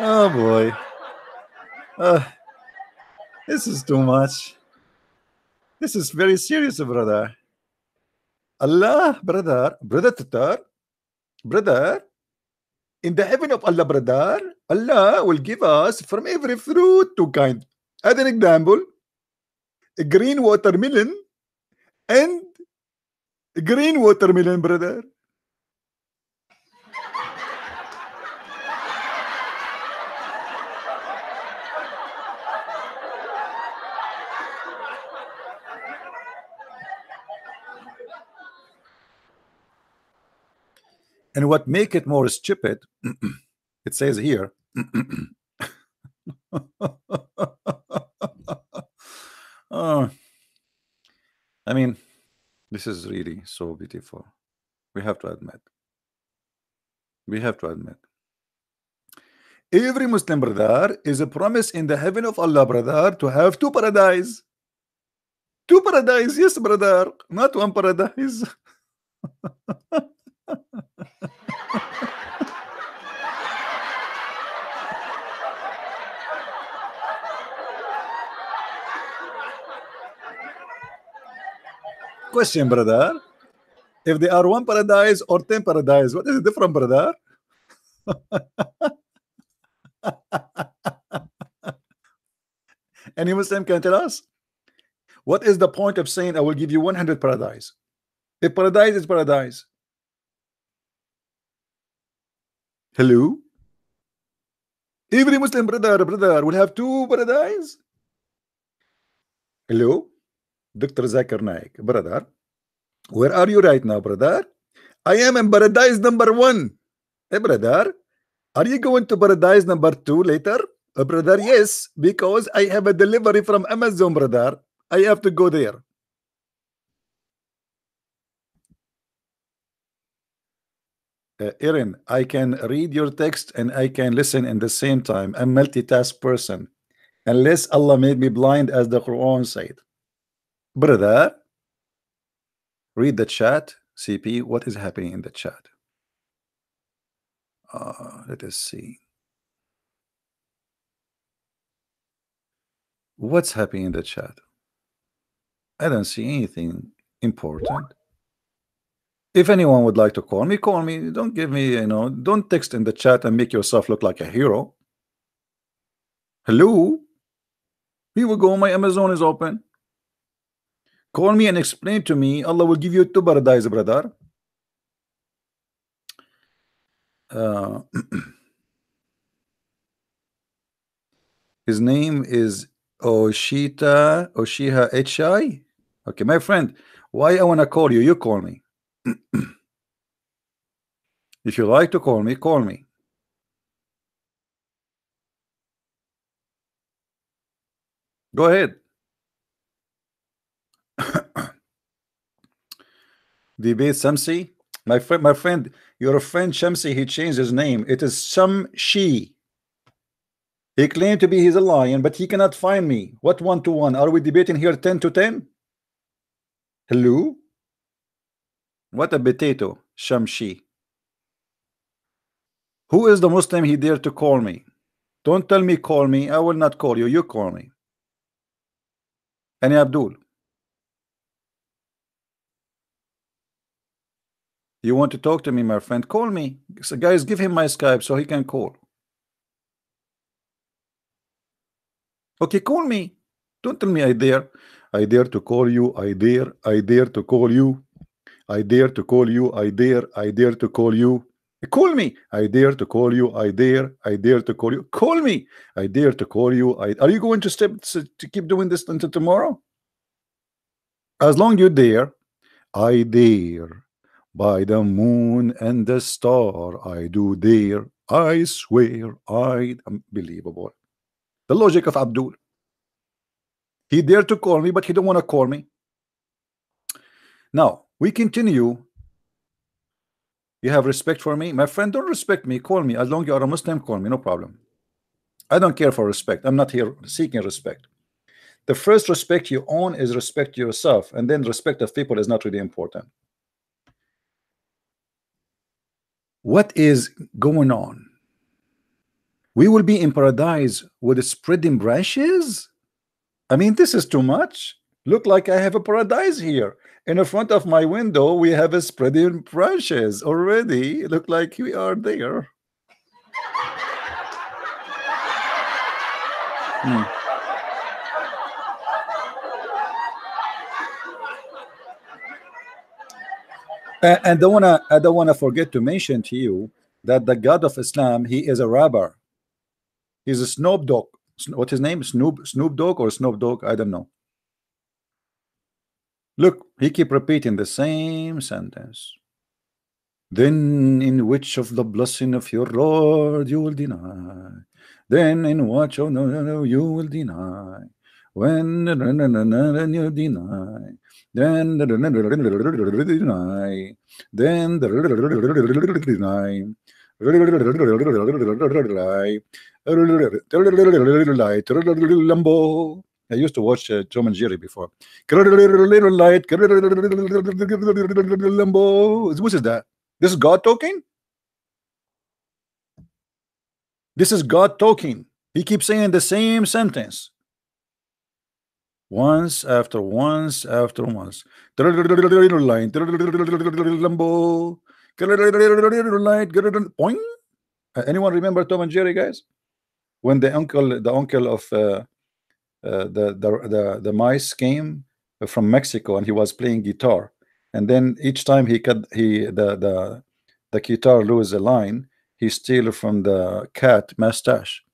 oh boy uh, this is too much. This is very serious, brother. Allah, brother, brother Tatar, brother, in the heaven of Allah, brother, Allah will give us from every fruit two kind. As an example, a green watermelon and a green watermelon, brother. And what make it more stupid, it says here. uh, I mean, this is really so beautiful. We have to admit. We have to admit. Every Muslim brother is a promise in the heaven of Allah, brother, to have two paradise. Two paradise, yes, brother, not one paradise. Question, brother. If they are one paradise or ten paradise, what is the different, brother? Any Muslim can tell us? What is the point of saying I will give you 100 paradise? If paradise is paradise. Hello? Every Muslim brother, brother will have two paradise. Hello? Dr. Zakir Naik, brother. Where are you right now, brother? I am in paradise number one. Hey, brother. Are you going to paradise number two later? Uh, brother, yes, because I have a delivery from Amazon, brother. I have to go there. Uh, Aaron, I can read your text and I can listen in the same time. I'm multitask person. Unless Allah made me blind as the Quran said. Brother, read the chat. CP, what is happening in the chat? Uh, let us see. What's happening in the chat? I don't see anything important. If anyone would like to call me, call me. Don't give me, you know, don't text in the chat and make yourself look like a hero. Hello? Here we go. My Amazon is open. Call me and explain to me. Allah will give you two paradise, brother. Uh, his name is Oshita Oshiha Hi. Okay, my friend, Why I wanna call you? You call me. if you like to call me, call me. Go ahead. Debate Shamsi. My friend, my friend, your friend Shamsi, he changed his name. It is Shamshi. He claimed to be his lion, but he cannot find me. What one to one? Are we debating here 10 to 10? Hello? What a potato, Shamshi. Who is the Muslim he dared to call me? Don't tell me call me. I will not call you. You call me. Any Abdul. You want to talk to me, my friend? Call me. So guys, give him my Skype so he can call. Okay, call me. Don't tell me I dare. I dare to call you. I dare. I dare to call you. I dare to call you. I dare. I dare to call you. Call me. I dare to call you. I dare. I dare to call you. Call me. I dare to call you. I, are you going to step to keep doing this until tomorrow? As long you dare, I dare. By the moon and the star, I do dare. I swear. I unbelievable. The logic of Abdul. He dared to call me, but he don't want to call me. Now we continue. You have respect for me, my friend. Don't respect me. Call me as long you are a Muslim. Call me, no problem. I don't care for respect. I'm not here seeking respect. The first respect you own is respect yourself, and then respect of people is not really important. What is going on? We will be in paradise with spreading branches. I mean, this is too much. Look like I have a paradise here. In the front of my window, we have a spreading branches already. Look like we are there. Hmm. And, don't wanna, I don't wanna forget to mention to you that the God of Islam, he is a rapper. He's a Snoop Dogg. What's his name? Snoop Snoop Dogg or Snoop Dogg? I don't know. Look, he keep repeating the same sentence. Then in which of the blessing of your Lord you will deny? Then in what oh no no no you will deny? When no, no, no, no, you deny? Then. Then. Lambo. I used to watch uh, Tom and Jerry before. Little light, Lambo. What is that? This is God talking? This is God talking. He keeps saying the same sentence. Once after once after once. Anyone remember Tom and Jerry, guys? When the uncle, the uncle of uh, uh, the, the the the mice came from Mexico and he was playing guitar, and then each time he cut he the the the guitar lose a line, he steal from the cat mustache.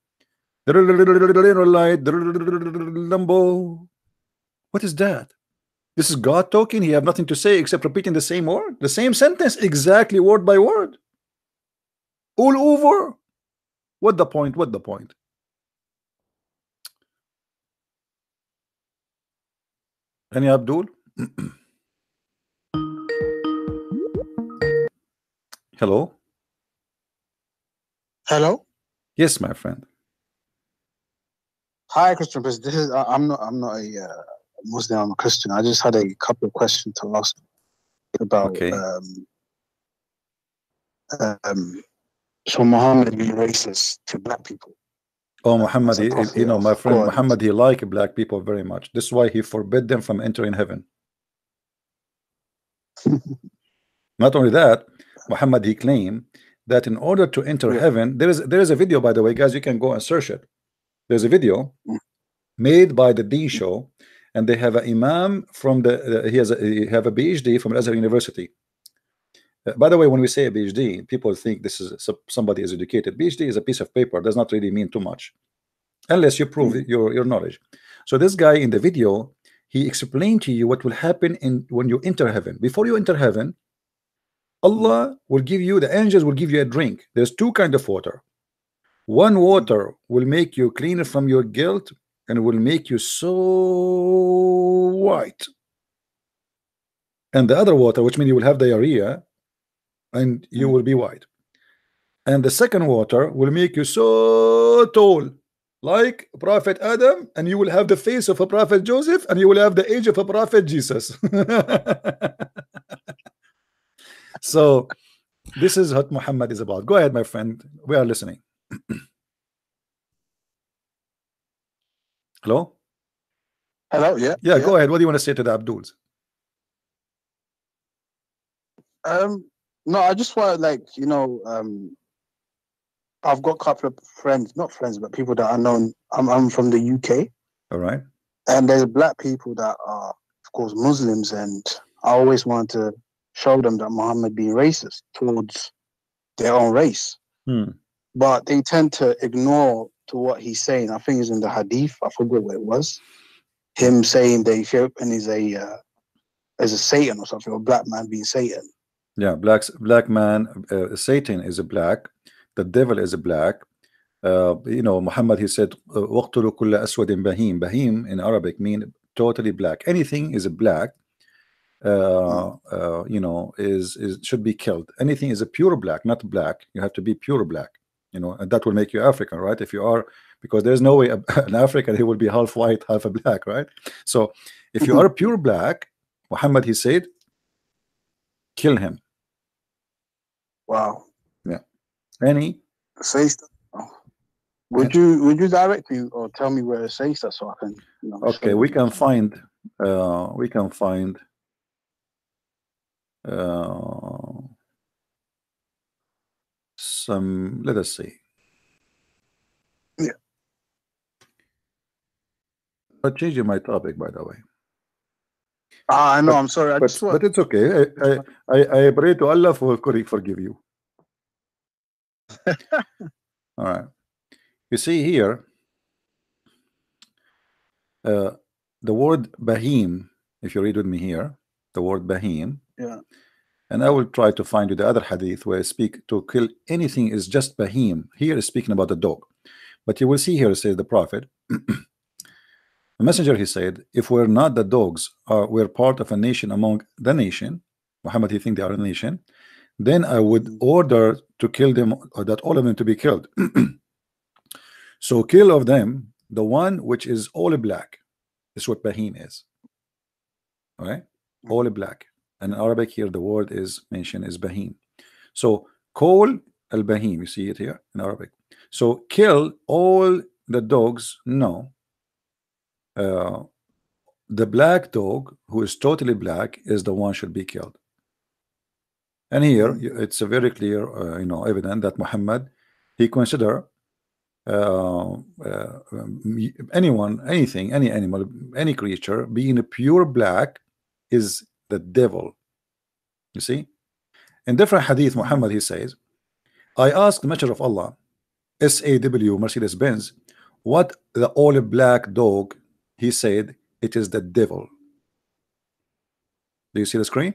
What is that? This is God talking. He have nothing to say except repeating the same word, the same sentence, exactly word by word. All over. What the point? What the point? Any Abdul? Hello? Hello. Yes, my friend. Hi, Christian. This is I'm not I'm not a uh, Muslim. I'm a Christian. I just had a couple of questions to ask about. Okay. Um, um, so Muhammad being racist to black people. Oh, Muhammad, he, you know, my friend. Muhammad, he like black people very much. This is why he forbid them from entering heaven. Not only that, Muhammad, he claimed that in order to enter Yeah. heaven, there is there is a video, by the way, guys, you can go and search it. There's a video Mm. made by the D show, and they have an imam from the uh, he has a, he have a PhD from Azhar University. Uh, by the way, when we say a PhD, people think this is so- somebody is educated. PhD is a piece of paper, does not really mean too much, unless you prove your your knowledge. So this guy in the video, he explained to you what will happen in when you enter heaven. Before you enter heaven, Allah will give you the angels will give you a drink. There's two kind of water. One water will make you cleaner from your guilt and will make you so white. And the other water, which means you will have diarrhea and you mm. will be white. And the second water will make you so tall, like Prophet Adam, and you will have the face of a Prophet Joseph, and you will have the age of a Prophet Jesus. so, this is what Muhammad is about. Go ahead, my friend. We are listening. Hello? Hello, yeah. Yeah, go ahead. What do you want to say to the Abduls? Um, no, I just want like you know, um, I've got a couple of friends, not friends, but people that are known. I'm I'm from the UK, All right. and there's black people that are, of course, Muslims, and I always want to show them that Muhammad being racist towards their own race, Hmm. but they tend to ignore to what he's saying. I think it's in the Hadith. I forget what it was. Him saying the Ethiopian is a uh, is a Satan or something, or black man being Satan. Yeah, black black man, uh, Satan is a black. The devil is a black. Uh, you know, Muhammad he said, uh, "Waqtulu kulla aswadin bahim." Bahim in Arabic mean totally black. Anything is a black. Uh, uh, you know, is is should be killed. Anything is a pure black, not black. You have to be pure black. You know, and that will make you African, right? If you are, because there's no way an African he will be half white, half a black, right? So, if you are pure black, Muhammad he said, kill him. Wow. Yeah any. Would you would you direct me or tell me where it says that so I can you know Okay, we can find uh we can find uh some let us see. Yeah. But changing my topic by the way. Ah, I know. I'm sorry. I But just want, but it's okay. I I, I, pray to Allah for forgive you. All right. You see here uh the word bahim, if you read with me here, the word bahim. Yeah. And I will try to find you the other hadith where I speak to kill anything is just bahim. Here is speaking about the dog. But you will see here, says the Prophet. The messenger he said, if we're not the dogs, we're part of a nation among the nation, Muhammad he think they are a nation, then I would order to kill them or that all of them to be killed. so kill of them the one which is all black. Is what Bahim is. All right, all black. In Arabic here the word is mentioned is Bahim. So call al Bahim, you see it here in Arabic. So kill all the dogs, no. Uh, the black dog who is totally black is the one should be killed. And here it's a very clear, uh, you know, evident that Muhammad he consider uh, uh, um, anyone, anything, any animal, any creature being a pure black is the devil. You see, in different hadith, Muhammad he says, "I asked the Messenger of Allah, S.A.W. Mercedes Benz, what the all black dog?" He said, "It is the devil." Do you see the screen?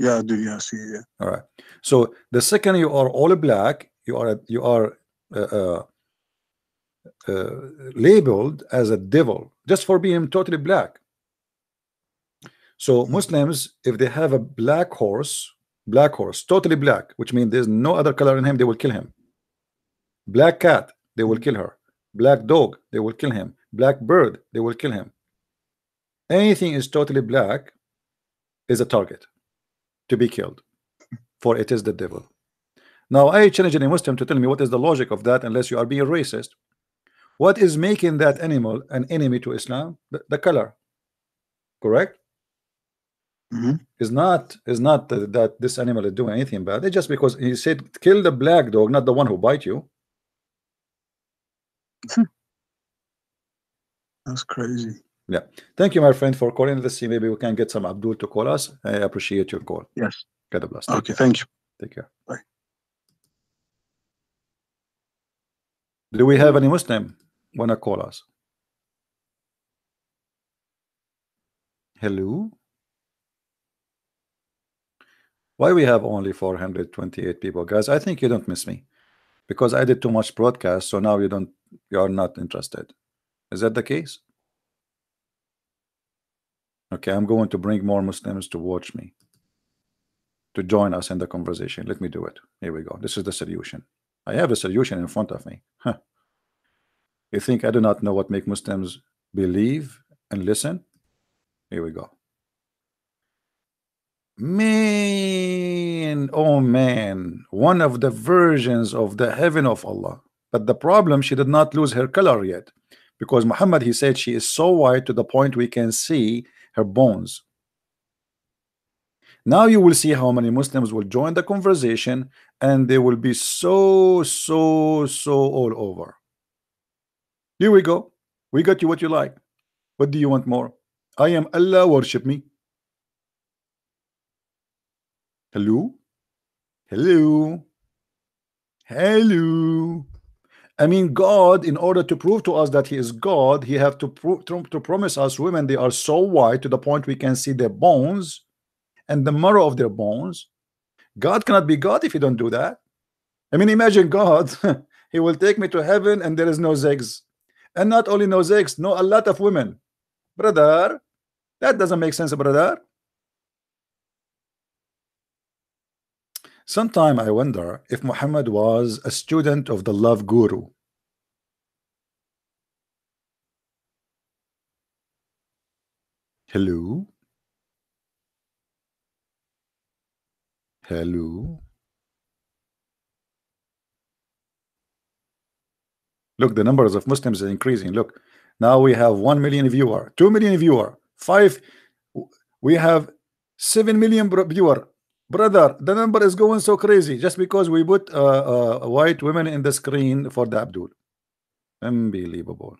yeah, I do. Yeah, I see. Yeah. All right. So the second you are all black, you are you are uh, uh, uh, labeled as a devil just for being totally black. So Muslims, if they have a black horse, black horse, totally black, which means there's no other color in him, they will kill him. Black cat, they will kill her. Black dog, they will kill him. Black bird, they will kill him. Anything is totally black is a target to be killed, for it is the devil. Now I challenge any Muslim to tell me what is the logic of that, unless you are being racist. What is making that animal an enemy to Islam? The, the color, correct? Mhm. Is not is not that, that this animal is doing anything bad. It's just because he said kill the black dog, not the one who bite you. That's crazy. Yeah. Thank you, my friend, for calling. Let's see, maybe we can get some Abdul to call us. I appreciate your call. Yes. God bless. Take Okay. care. Thank you. Take care. Bye. Do we have any Muslim wanna call us? Hello. Why we have only 428 people, guys? I think you don't miss me because I did too much broadcast, so now you don't you are not interested. Is that the case? Okay, I'm going to bring more Muslims to watch me to join us in the conversation. Let me do it. Here we go. This is the solution. I have a solution in front of me. Huh. You think I do not know what make Muslims believe and listen? Here we go. Man, oh man, one of the versions of the heaven of Allah. But the problem, she did not lose her color yet. Because Muhammad, he said she is so white to the point we can see her bones. Now you will see how many Muslims will join the conversation and they will be so, so, so all over. Here we go. We got you what you like. What do you want more? I am Allah, worship me. Hello? Hello? Hello? I mean, God, in order to prove to us that He is God, He have to prove to, promise us women they are so white to the point we can see their bones and the marrow of their bones. God cannot be God if you don't do that. I mean, imagine God, He will take me to heaven and there is no zigs. And not only no zigs, no a lot of women. Brother, that doesn't make sense, brother. Sometime I wonder if Muhammad was a student of the love guru. Hello? Hello? Look, the numbers of Muslims are increasing. Look, now we have 1 million viewer, 2 million viewer, 5, we have 7 million viewer. Brother, the number is going so crazy just because we put uh, uh, white women in the screen for the Abdul. Unbelievable.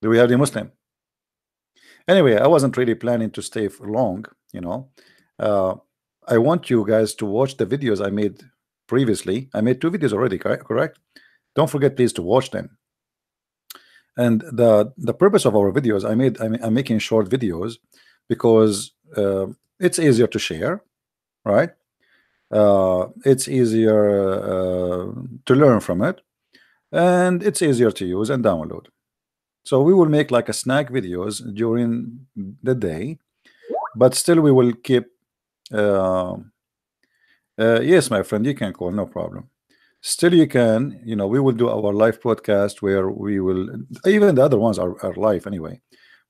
Do we have the Muslim? Anyway, I wasn't really planning to stay for long, you know. Uh, I want you guys to watch the videos I made previously. I made two videos already, correct? Don't forget, please, to watch them. And the the purpose of our videos, I made I'm, I'm making short videos because uh, it's easier to share, right? Uh, it's easier uh, to learn from it, and it's easier to use and download. So we will make like a snack videos during the day, but still we will keep. Uh, uh, yes, my friend, you can call, no problem. Still, you can, you know, we will do our live podcast where we will, even the other ones are, are live anyway.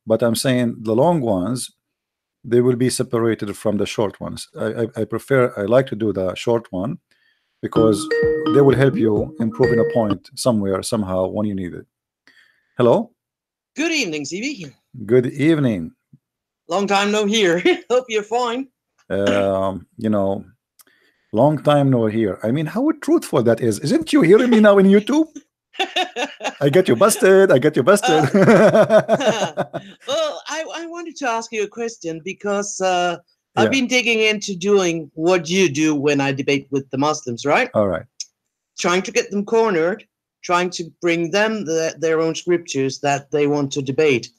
But I'm saying the long ones, they will be separated from the short ones. I, I, I prefer, I like to do the short one because they will help you improving a point somewhere, somehow, when you need it. Hello, Good evening, CP. good evening. Long time no hear. Hope you're fine. um, you know, long time no here. I mean, how truthful that is. Isn't you hearing me now in YouTube? I get you busted. I get you busted. well, I, I wanted to ask you a question because uh, I've been digging into doing what you do when I debate with the Muslims, right? All right. Trying to get them cornered, trying to bring them the, their own scriptures that they want to debate.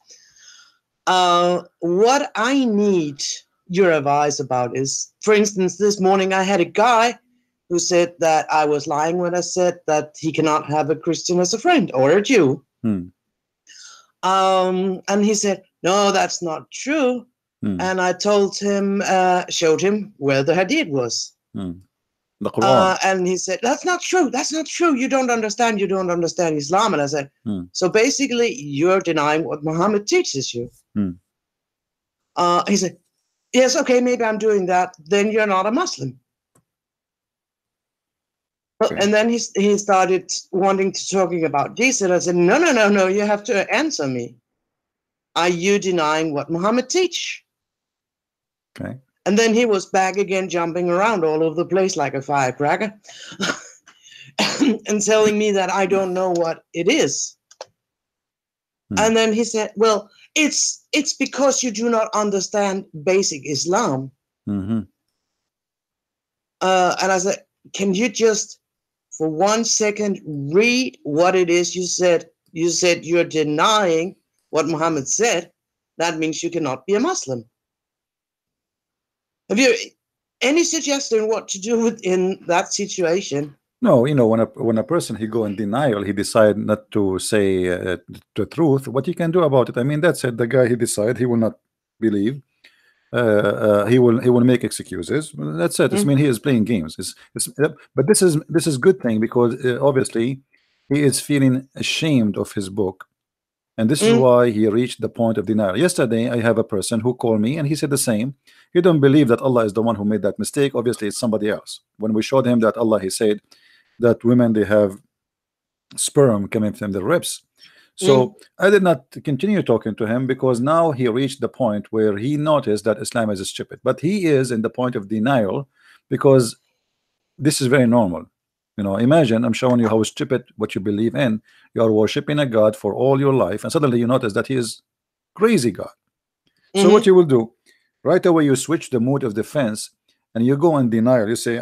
Uh, what I need your advice about is, for instance, this morning I had a guy who said that I was lying when I said that he cannot have a Christian as a friend or a Jew. Hmm. Um, and he said, No, that's not true. Hmm. And I told him, uh, showed him where the hadith was. Hmm. The Quran. Uh, and he said, That's not true. That's not true. You don't understand. You don't understand Islam. And I said, Hmm. So basically, you're denying what Muhammad teaches you. Hmm. Uh, he said, Yes, okay, maybe I'm doing that. Then you're not a Muslim. And then he, he started wanting to talking about Jesus. I said, No, no, no, no. You have to answer me. Are you denying what Muhammad teach? okay. And then he was back again, jumping around all over the place like a firecracker, and telling me that I don't know what it is. Hmm. And then he said, "Well, it's it's because you do not understand basic Islam." hmm Uh, and I said, "Can you just, for one second, read what it is you said? You said you're denying what Muhammad said, that means you cannot be a Muslim. Have you any suggestion what to do with in that situation? No, you know, when a when a person he go in denial, he decide not to say uh, the truth. What he can do about it? I mean, that's it. The guy he decide he will not believe. Uh, uh, he will he will make excuses. That's it. I Mm. mean, he is playing games. It's, it's, but this is this is good thing because uh, obviously he is feeling ashamed of his book, and this is Mm. why he reached the point of denial. Yesterday, I have a person who called me and he said the same. He don't believe that Allah is the one who made that mistake. Obviously, it's somebody else. When we showed him that Allah, he said that women they have sperm coming from their ribs. So I did not continue talking to him because now he reached the point where he noticed that Islam is stupid. But he is in the point of denial because this is very normal. You know, imagine I'm showing you how stupid what you believe in. You are worshiping a God for all your life, and suddenly you notice that he is crazy God. So mm-hmm. what you will do right away, you switch the mood of defense and you go in denial. You say,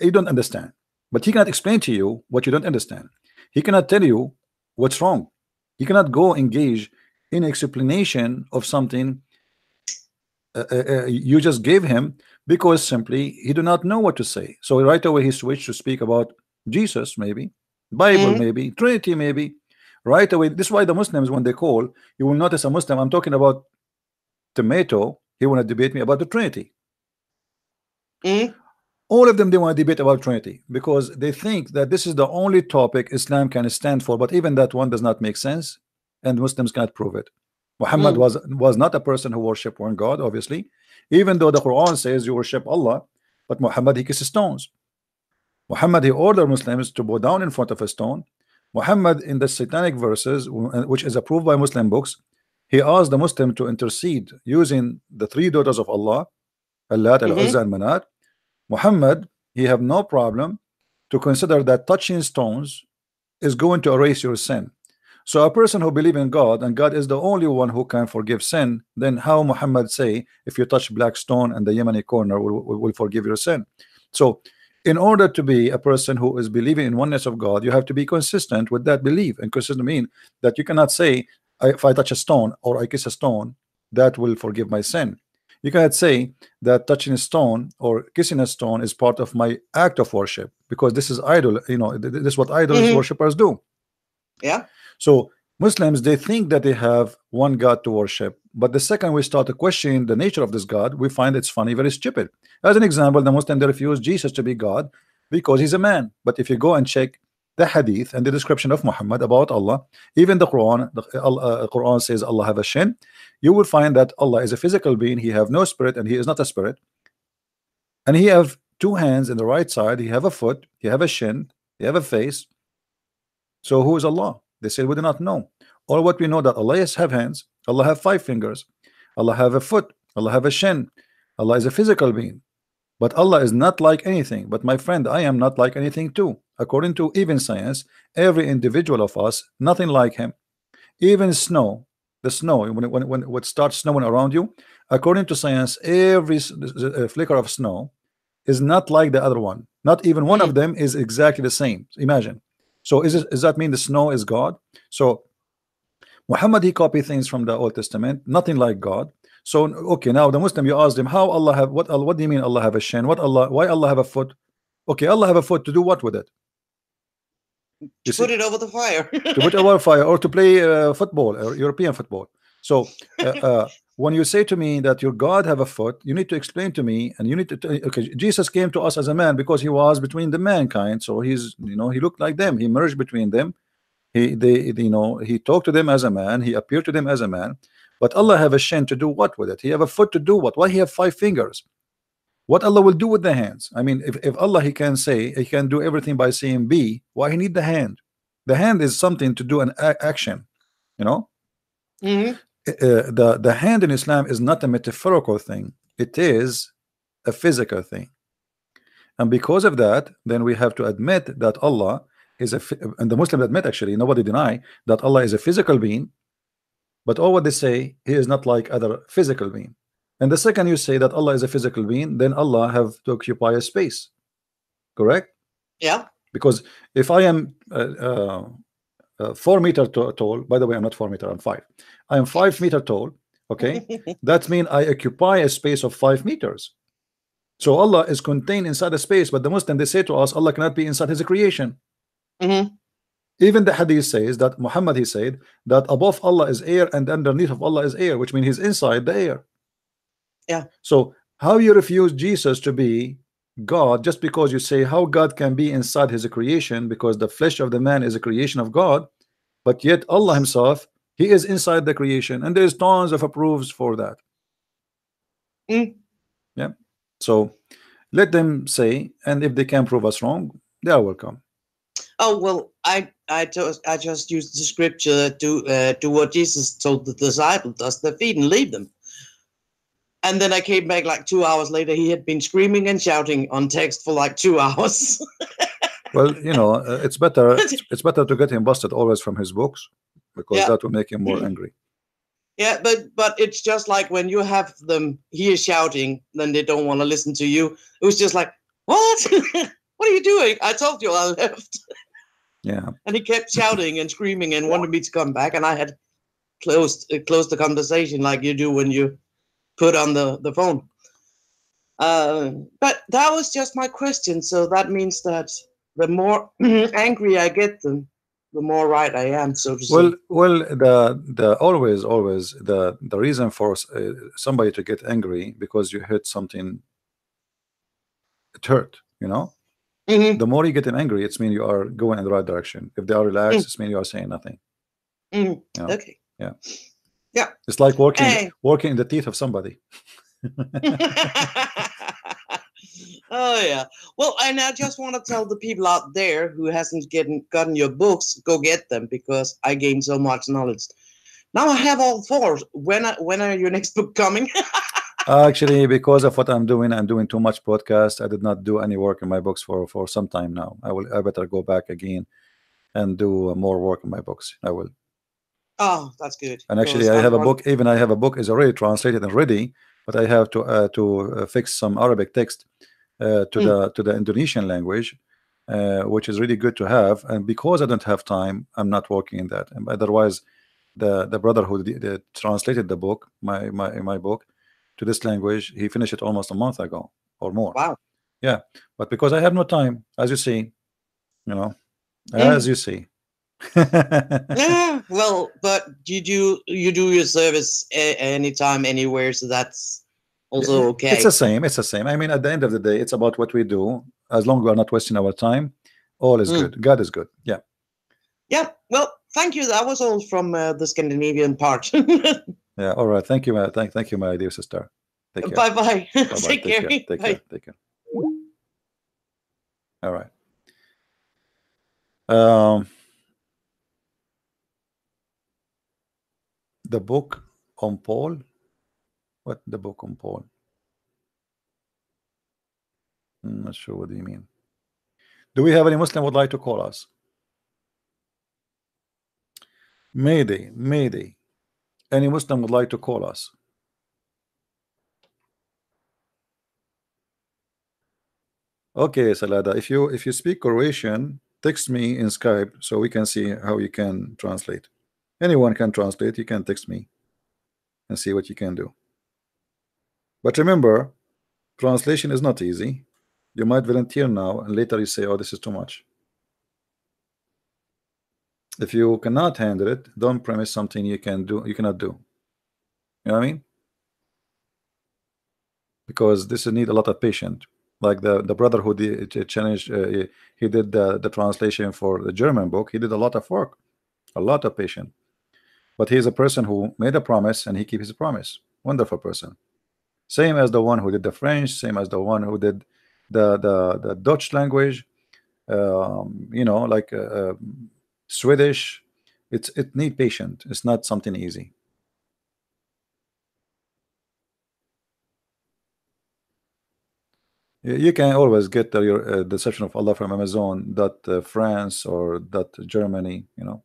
You don't understand, but he cannot explain to you what you don't understand. He cannot tell you what's wrong. He cannot go engage in explanation of something uh, uh, uh, you just gave him because simply he do not know what to say. So right away he switched to speak about Jesus, maybe Bible, Mhm. maybe Trinity, maybe right away. This is why the Muslims, when they call, you will notice a Muslim. I'm talking about tomato. He want to debate me about the Trinity. Mhm. All of them they want to debate about Trinity because they think that this is the only topic Islam can stand for. But even that one does not make sense, and Muslims cannot prove it. Muhammad Mm. was was not a person who worshiped one God, obviously, even though the Quran says you worship Allah, but Muhammad he kisses stones. Muhammad he ordered Muslims to bow down in front of a stone. Muhammad in the satanic verses, which is approved by Muslim books, he asked the Muslim to intercede using the three daughters of Allah, Allat, Al Mhm. Uzza, and Manat. Muhammad, he have no problem to consider that touching stones is going to erase your sin. So a person who believe in God and God is the only one who can forgive sin, then how Muhammad say if you touch black stone and the Yemeni corner will, will, forgive your sin? So in order to be a person who is believing in oneness of God, you have to be consistent with that belief. And consistent mean that you cannot say if I touch a stone or I kiss a stone, that will forgive my sin. You cannot say that touching a stone or kissing a stone is part of my act of worship because this is idol. You know, th- th- this is what idols Mhm. worshippers do. Yeah. So Muslims they think that they have one God to worship, but the second we start to question the nature of this God, we find it's funny, very stupid. As an example, the Muslim they refuse Jesus to be God because he's a man. But if you go and check the hadith and the description of Muhammad about Allah, even the Quran, the uh, Quran says Allah have a shin, you will find that Allah is a physical being, he have no spirit, and he is not a spirit. And he have two hands in the right side, he have a foot, he have a shin, he have a face. So who is Allah? They say we do not know. All what we know that Allah is have hands, Allah have five fingers, Allah have a foot, Allah have a shin, Allah is a physical being. But Allah is not like anything. But my friend, I am not like anything too. According to even science, every individual of us, nothing like him. Even snow, the snow, when it, when when it starts snowing around you, according to science, every flicker of snow is not like the other one. Not even one of them is exactly the same. Imagine. So is does that mean the snow is God? So Muhammad he copied things from the Old Testament, nothing like God. So okay, now the Muslim you ask him how Allah have what what do you mean Allah have a shin? What Allah why Allah have a foot? Okay, Allah have a foot to do what with it? You see- Put it over the fire. to put over fire or to play uh, football or European football. So uh, uh, when you say to me that your God have a foot, you need to explain to me, and you need to. okay, Jesus came to us as a man because he was between the mankind, so he's you know he looked like them. He merged between them. He they you know he talked to them as a man. He appeared to them as a man. But Allah have a shin to do what with it? He have a foot to do what? Why he have five fingers? What Allah will do with the hands? I mean, if, if Allah he can say he can do everything by saying be, why he need the hand? The hand is something to do an action, you know. Mhm. Uh, the the hand in Islam is not a metaphorical thing; it is a physical thing. And because of that, then we have to admit that Allah is a, and the Muslims admit actually, nobody deny that Allah is a physical being. But all what they say, He is not like other physical being. And the second you say that Allah is a physical being, then Allah have to occupy a space. Correct? Yeah. because if I am uh, uh, uh, four meter tall. By the way, I'm not four meter. I'm five. I am five meter tall. Okay, that means I occupy a space of five meters. So Allah is contained inside a space, but the Muslim they say to us, Allah cannot be inside His creation. Mhm. Even the Hadith says that Muhammad he said that above Allah is air and underneath of Allah is air, which means He's inside the air. Yeah. So how you refuse Jesus to be God just because you say how God can be inside His creation because the flesh of the man is a creation of God, but yet Allah Himself He is inside the creation, and there's tons of approves for that. Mm. Yeah. So let them say, and if they can prove us wrong, they are welcome. Oh well, I I just I just used the scripture to uh, do what Jesus told the disciples: dust their feet and leave them. And then I came back like two hours later. He had been screaming and shouting on text for like two hours. Well, you know, uh, it's better. It's, it's better to get him busted always from his books because Yeah. that will make him more angry. yeah, but but it's just like when you have them here shouting, then they don't want to listen to you. It was just like, what? what are you doing? I told you I left. Yeah. and he kept shouting and screaming and wanted me to come back and i had closed uh, closed the conversation like you do when you put on the the phone uh, but that was just my question so that means that the more angry i get them the more right i am so to Well, say well, the the always always the the reason for uh, somebody to get angry because you hit something. It hurt, you know. Mhm, The more you get angry, it's mean you are going in the right direction. If they are relaxed, it's mean you are saying nothing. mhm. Yeah. Okay It's like working Hey. working in the teeth of somebody. oh yeah well and i just want to tell the people out there who hasn't getting gotten your books go get them because i gained so much knowledge now i have all four when are, when are your next book coming Actually, because of what I'm doing, I'm doing too much podcast. I did not do any work in my books for for some time now. I will. I better go back again and do uh, more work in my books. I will. Oh that's good And actually, I have a book. Even I have a book is already translated and ready, but I have to uh, to uh, fix some Arabic text uh, to Mm. the to the Indonesian language, uh, which is really good to have. And because I don't have time, I'm not working in that. And otherwise, the the brother who did, did- translated the book, my my my book, to this language, he finished it almost a month ago or more. wow Yeah, But because I have no time, as you see, you know, Mm. as you see. yeah well but you do you do your service a- anytime anywhere so that's also okay It's the same. It's the same. I mean, at the end of the day, it's about what we do. As long as we are not wasting our time, all is Mm. good. God is good. Yeah. yeah well thank you that was all from uh, the scandinavian part Yeah. All right. Thank you. My, thank, thank you, my dear sister. Take care. bye bye Bye-bye. take, care, Take Bye. care. Take care. All right. Um, the book on Paul. What the book on Paul? I'm not sure what do you mean. Do we have any Muslim would like to call us? Mayday, Mayday. Any Muslim would like to call us? Okay, Salada. If you if you speak Croatian, text me in Skype so we can see how you can translate. Anyone can translate. You can text me and see what you can do. But remember, translation is not easy. You might volunteer now and later you say, "Oh, this is too much." If you cannot handle it, don't promise something you can do. You cannot do. You know what I mean? Because this need a lot of patience like the the brother who did ch- challenged uh, he did the, the translation for the german book he did a lot of work a lot of patience but he's a person who made a promise and he keeps his promise wonderful person same as the one who did the french same as the one who did the the, the dutch language um, you know like uh, uh, swedish it's it need patient. it's not something easy You can always get your uh, deception of Allah from Amazon That uh, France or that Germany, you know.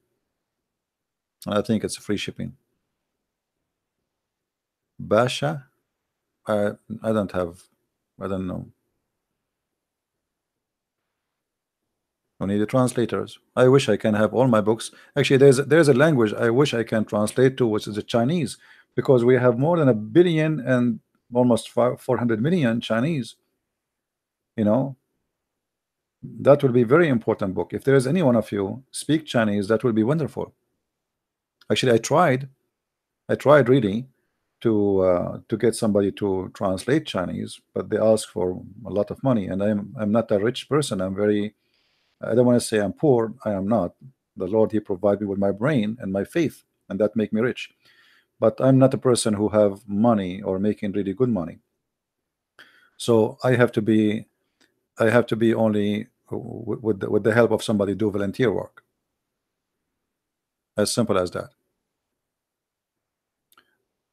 I think it's free shipping. Basha, I I don't have, I don't know. We need the translators. I wish I can have all my books. Actually, there's there's a language I wish I can translate to, which is the Chinese, because we have more than a billion and almost five, 400 million Chinese. You know, that will be very important book. If there is any one of you speak Chinese, that will be wonderful. Actually, I tried, I tried really to uh, to get somebody to translate Chinese, but they ask for a lot of money, and I'm I'm not a rich person. I'm very, I don't want to say I'm poor. I am not. The Lord He provide me with my brain and my faith, and that make me rich. But I'm not a person who have money or making really good money. So I have to be, I have to be only with the, with the help of somebody do volunteer work. As simple as that.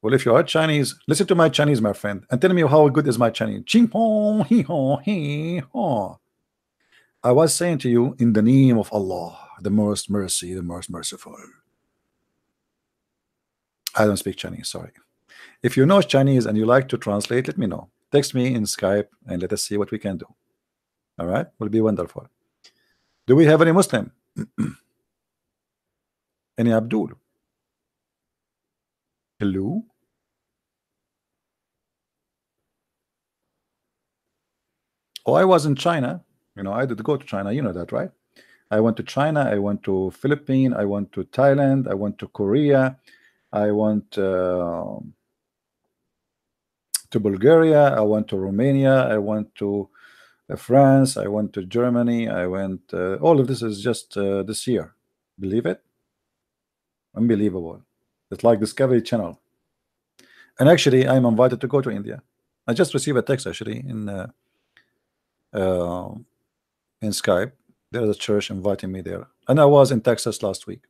Well, if you are Chinese, listen to my Chinese, my friend, and tell me how good is my Chinese. Ching pong, hee haw, hee haw. I was saying to you, in the name of Allah, the most mercy, the most merciful. I don't speak Chinese, sorry. If you know Chinese and you like to translate, let me know. Text me in Skype and let us see what we can do. All right, will be wonderful. Do we have any Muslim? any Abdul? Hello? Oh, I was in China. You know, I did go to China. You know that, right? I went to China. I went to Philippines. I went to Thailand. I went to Korea. I went uh, to Bulgaria. I went to Romania. I went to uh, France. I went to Germany. I went. Uh, all of this is just uh, this year. Believe it? Unbelievable. It's like Discovery Channel. And actually, I'm invited to go to India. I just received a text actually in uh, in Skype. There is a church inviting me there, and I was in Texas last week.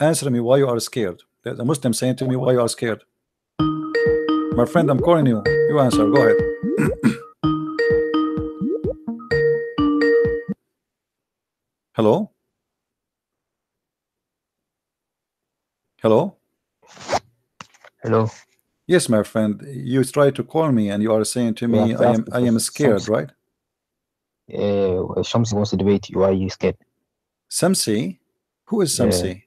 Answer me why you are scared. There's a Muslim saying to me why you are scared. My friend, I'm calling you. You answer. Go ahead. Hello. Hello. Hello. Yes, my friend. You try to call me, and you are saying to me, Yeah, "I am, I am scared." Right? Uh, Shamsi wants to debate you. Why are you scared? Samsi. Who is Yeah. Samsi?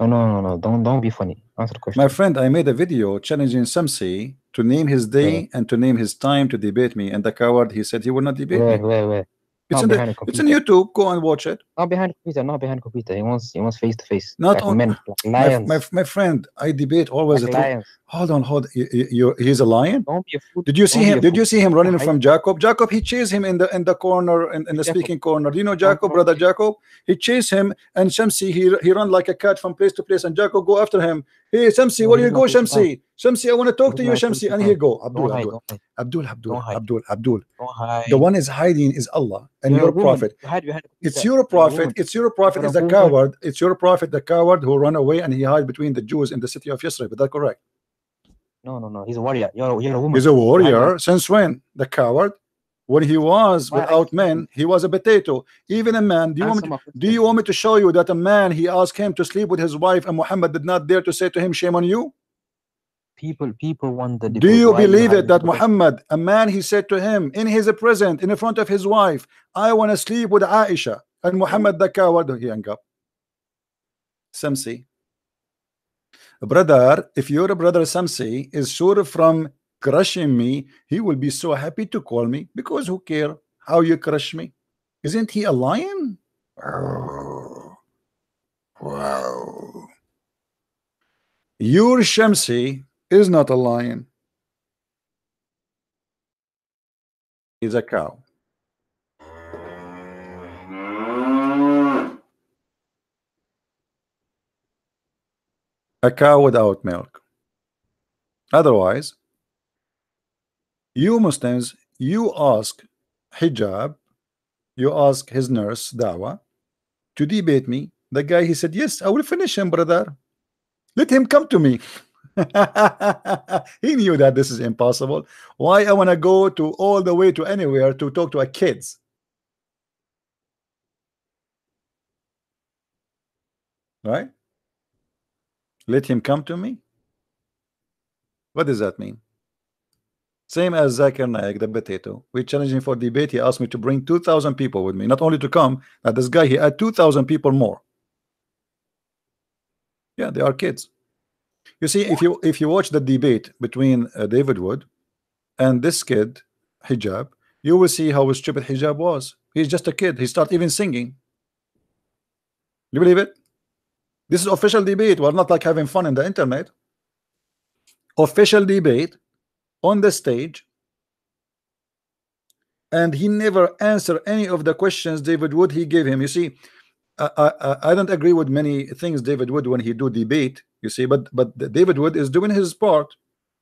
No, no, no, no. Don't don't be funny. Answer the question. My friend, I made a video challenging Samsi to name his day and to name his time to debate me. And the coward, he said he will not debate where, me. where, where? It's Not in, the, it's computer. YouTube. Go and watch it. Not behind computer. Not behind computer. He wants he wants face to face. Not like on- men, like My, lions. my, my friend, I debate always. like lions. Hold on, hold. You, he's a lion. Don't be a fool. Did you see Don't him? Did you see him running from Jacob? Jacob, he chased him in the in the corner in, in the Jacob. speaking corner. Do you know Jacob, brother Jacob? He chased him, and Shamsi he he run like a cat from place to place, and Jacob go after him. Hey, Shamsi, where you go, not supposed to Shamsi? Shamsi, I want to talk to you, Shamsi. And here go, Abdul, Abdul, Abdul, Abdul, Abdul, Abdul. The one is hiding is Allah and your prophet. You hide behind the It's your a prophet. It's your prophet is a the coward. It's your prophet, the coward who ran away and he hid between the Jews in the city of Yisrael. Is that correct? No, no, no. He's a warrior. You're, you're a woman. He's a warrior. Since when? The coward. When he was Why without men, he was a potato. Even a man. Do you want me to, do you want me to show you that a man he asked him to sleep with his wife and Muhammad did not dare to say to him, shame on you? People, people want the. Do you believe it that? Muhammad, a man, he said to him in his present, in front of his wife, I want to sleep with Aisha. And Muhammad the coward, he hung up. Samsi. Brother, if your brother Samsi is sure from crushing me, he will be so happy to call me because who care how you crush me? Isn't he a lion? Oh, wow. Your Shamsi is not a lion. He's a cow. A cow without milk. Otherwise, you Muslims, you ask hijab, you ask his nurse, Dawah, to debate me. The guy, he said, Yes, I will finish him, brother. Let him come to me. he knew that this is impossible. Why I want to go to all the way to anywhere to talk to a kids? Right? Let him come to me. What does that mean? Same as Zakir Naik, the potato. We challenged him for debate. He asked me to bring 2,000 people with me. Not only to come, uh, this guy, he had 2,000 people more. Yeah, they are kids. You see, if you if you watch the debate between uh, David Wood and this kid, Hijab, you will see how stupid Hijab was. He's just a kid. He started even singing. You believe it? This is official debate. We're not like having fun in the internet. Official debate on the stage. And he never answered any of the questions David Wood he gave him. You see, I, I, I don't agree with many things David Wood when he do debate. You see, but but David Wood is doing his part.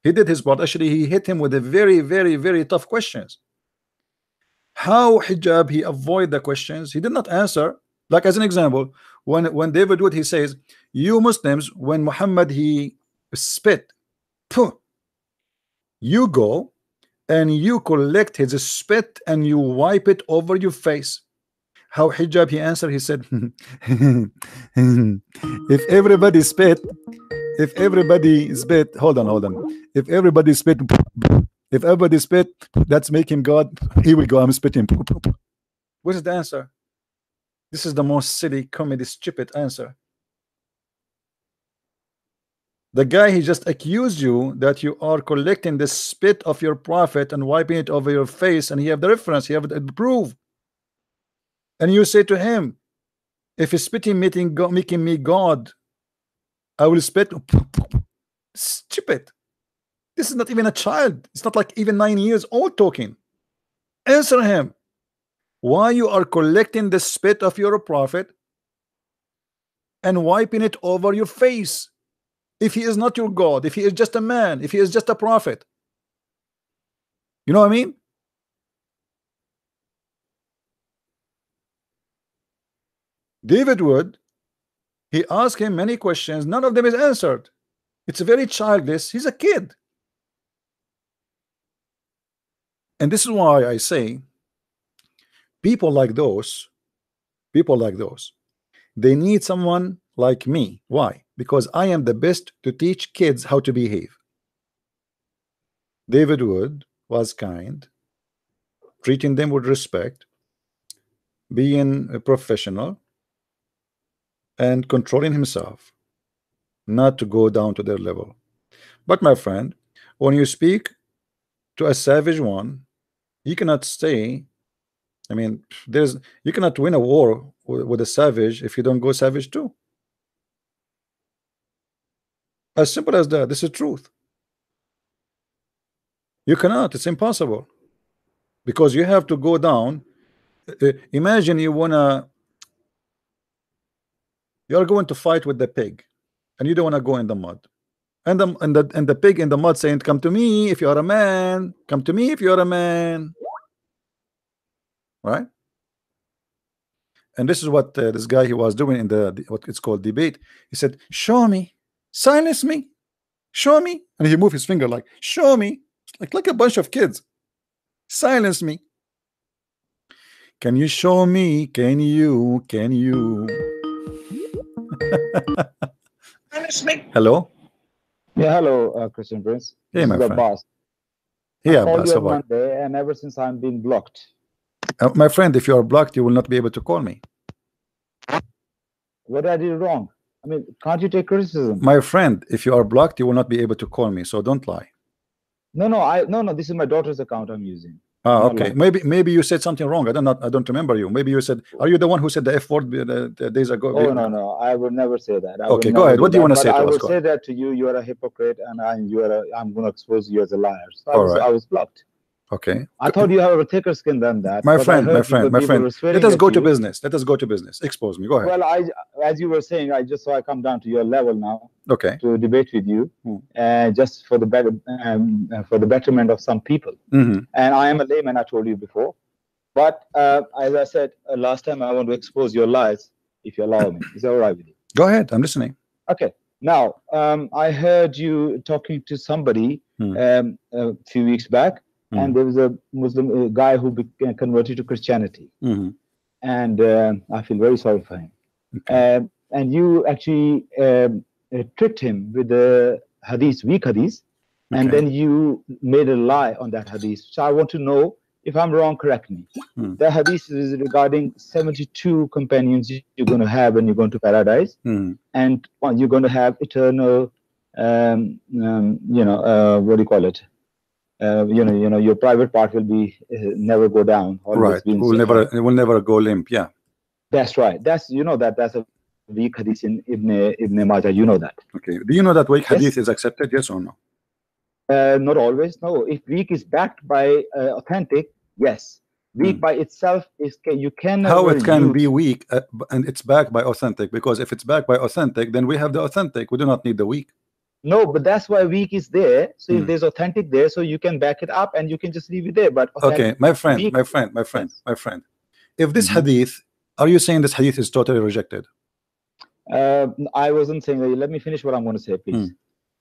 He did his part. Actually, he hit him with a very, very, very tough questions. How hijab he avoid the questions? He did not answer. Like as an example, when when David Wood he says, "You Muslims, when Muhammad he spit, you go and you collect his spit and you wipe it over your face." How hijab he answered? He said, "If everybody spit, if everybody spit, hold on, hold on. If everybody spit, if everybody spit, that's him God. Here we go. I'm spitting. What is the answer? This is the most silly, comedy, stupid answer. The guy he just accused you that you are collecting the spit of your prophet and wiping it over your face, and he have the reference, he have the proof. And you say to him, if he's spitting making making me God, I will spit. Stupid. This is not even a child. It's not like even nine years old talking. Answer him. Why you are collecting the spit of your prophet and wiping it over your face? If he is not your God, if he is just a man, if he is just a prophet. You know what I mean? David Wood, he asked him many questions, none of them is answered. It's very childish. He's a kid. And this is why I say people like those, people like those, they need someone like me. Why? Because I am the best to teach kids how to behave. David Wood was kind, treating them with respect, being a professional, and controlling himself not to go down to their level. But my friend, when you speak to a savage one, you cannot stay. I mean, there's you cannot win a war with, a savage if you don't go savage too. As simple as that. This is truth. You cannot. It's impossible because you have to go down. Uh, imagine you wanna you're going to fight with the pig and you don't want to go in the mud and the and the and the pig in the mud saying come to me if you are a man come to me if you are a man right and this is what uh, this guy he was doing in the, the what it's called debate he said show me silence me show me and he moved his finger like show me like like a bunch of kids silence me can you show me can you can you silence me. hello Yeah, hello, uh, Christian Prince. Hey, This my is the friend. boss. yeah I called boss, you on Monday, and ever since I'm being blocked. Uh, my friend if you are blocked you will not be able to call me What did I do wrong? I mean, can't you take criticism? my friend if you are blocked you will not be able to call me so don't lie No, no, I no, no. This is my daughter's account I'm using. ah okay maybe maybe you said something wrong I don't not I don't remember you maybe you said are you the one who said the F word the, the, the days ago Oh no, no, I would never say that. I Okay, go ahead. What do you wanna say to I Go say that to you. You are a hypocrite, and I, you are. A, I'm going to expose you as a liar. So I All was, right. I was blocked. Okay I thought you have a thicker skin than that. my friend my friend my friend let us go to you. business let us go to business expose me go ahead Well, I, as you were saying, I just saw I come down to your level now okay to debate with you, Hmm. uh, just for the better, um, uh, for the betterment of some people. Mhm. And I am a layman. I told you before, but uh, as I said uh, last time, I want to expose your lies, if you allow me. Is that all right with you? go ahead I'm listening Okay. Now, um, I heard you talking to somebody Hmm. um, a few weeks back, Hmm. and there was a Muslim uh, guy who became converted to Christianity, Mhm. and uh, I feel very sorry for him. Okay. Um, and you actually um, uh, tricked him with the hadith, weak hadith, and then you made a lie on that hadith. So I want to know if I'm wrong. Correct me. Hmm. The hadith is regarding 72 companions you- you're going to have when you're going to paradise, Hmm. and you're going to have eternal, um, um, you know, uh, what do you call it? Uh, you know, you know, your private part will be uh, never go down. Right. be in We'll never it will never go limp. Yeah. That's right. That's you know that that's a weak hadith in Ibn Ibn Majah. You know that. Okay. Do you know that weak Yes. hadith is accepted? Yes or no? Uh, not always. No. If weak is backed by uh, authentic, yes. Weak Hmm. by itself is you can How it can use- be weak uh, and it's backed by authentic? Because if it's backed by authentic, then we have the authentic. We do not need the weak. No, but that's why weak is there. So Hmm. if there's authentic there, so you can back it up and you can just leave it there. But Okay, my friend, weak- my friend, my friend, Yes. my friend. If this Mhm. hadith, are you saying this hadith is totally rejected? Uh, I wasn't saying that. Let me finish what I'm going to say, please.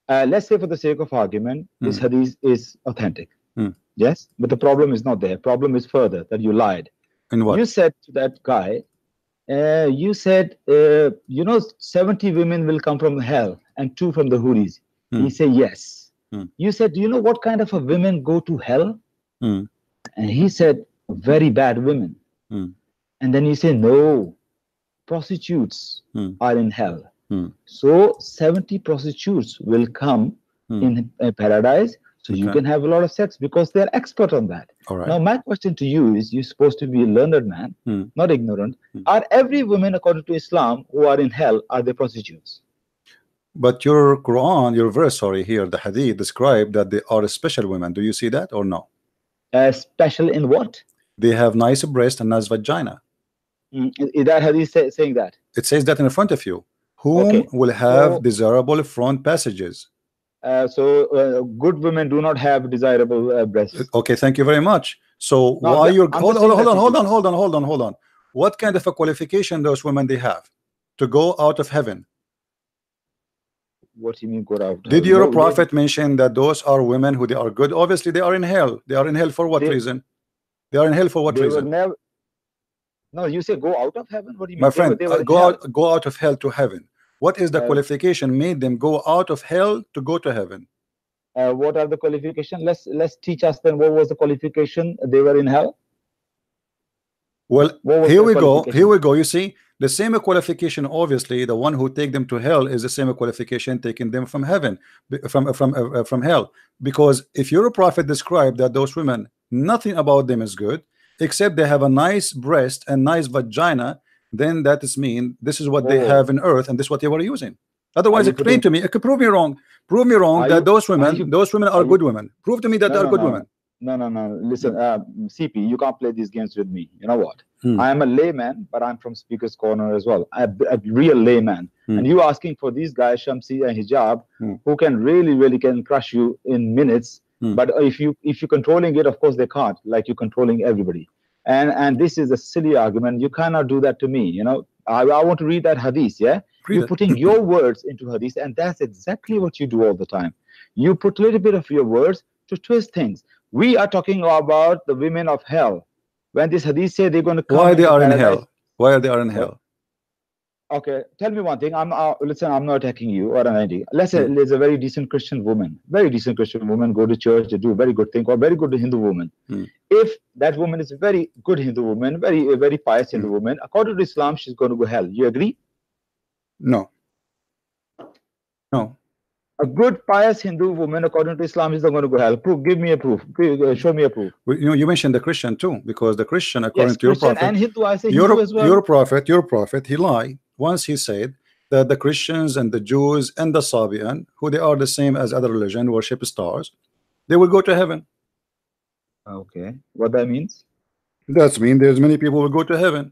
Uh, let's say, for the sake of argument, this hadith is authentic. Hmm. Yes, but the problem is not there. Problem is further that you lied. In what? You said to that guy, uh, you said, uh, you know, 70 women will come from hell and two from the Houris. Hmm. He said, yes. Hmm. You said, do you know what kind of a women go to hell? Hmm. And he said, very bad women. Hmm. And then you say, no, prostitutes Hmm. are in hell. Hmm. So 70 prostitutes will come Hmm. in uh, paradise. So you can have a lot of sex because they're expert on that. Right. Now, my question to you is you're supposed to be a learned man, Hmm. not ignorant. Hmm. Are every woman, according to Islam, who are in hell, are they prostitutes? But your Quran, your verse, sorry, here, the hadith describe that they are special women. Do you see that or no? Uh, special in what? They have nice breast and nice vagina. Mm, is- that hadith say, saying that? It says that in front of you. Whom Okay. will have So- desirable front passages? Uh, so uh, good women do not have desirable uh, breasts. Okay, thank you very much. So No, why you're hold, hold, hold on, hold on, hold on, hold on, hold on. What kind of a qualification those women they have to go out of heaven? What do you mean go out? Did No, your they- prophet mention that those are women who they are good? Obviously, they are in hell. They are in hell for what They- reason? They are in hell for what reason? never. No, you say go out of heaven. What do you mean? My They were- friend, they uh, were go hell. out, go out of hell to heaven. What is the Uh, qualification made them go out of hell to go to heaven? Uh, what are the qualifications? Let's let's teach us then. What was the qualification? They were in hell. Well, here we go. Here we go. You see, the same qualification. Obviously, the one who take them to hell is the same qualification taking them from heaven, from from uh, uh, from hell. Because if your prophet described that those women, nothing about them is good, except they have a nice breast and nice vagina, then that is mean this is what they have in earth, and this is what they were using. Otherwise, you explain putting- to me. It could prove me wrong. Prove me wrong that you- those women, you- those women are are you- good women. Prove to me that No, they are no, good no. women. No, no, no. Listen, uh, CP, you can't play these games with me. You know what? Hmm. I am a layman, but I'm from Speaker's Corner as well. A, a real layman. Hmm. And you asking for these guys, Shamsi and Hijab, Hmm. who can really, really can crush you in minutes. Hmm. But if you if you're controlling it, of course they can't. Like you're controlling everybody. And and this is a silly argument. You cannot do that to me. You know, I, I want to read that hadith. Yeah. Read you're it. putting your words into hadith, and that's exactly what you do all the time. You put a little bit of your words to twist things. We are talking about the women of hell. When this hadith say they're going to come Why they are in hell? Why are they are in hell? Okay, tell me one thing. I'm uh, listen. I'm not attacking you or anything. Let's say Hmm. there's a very decent Christian woman, very decent Christian woman, go to church, they do very good thing, or very good Hindu woman. Hmm. If that woman is a very good Hindu woman, very very pious Hmm. Hindu woman, according to Islam, she's going to go hell. You agree? No. No. A good pious Hindu woman, according to Islam, is not going to go hell. Proof. Give me a proof. Uh, Show me a proof. We- You know, you mentioned the Christian too, because the Christian, according Yes, to your prophet, and Hindu. I say your, Hindu as well. your prophet, your prophet, he lied once. He said that the Christians and the Jews and the Sabian, who they are the same as other religion, worship stars, they will go to heaven. Okay, what that means? That's mean there's many people will go to heaven.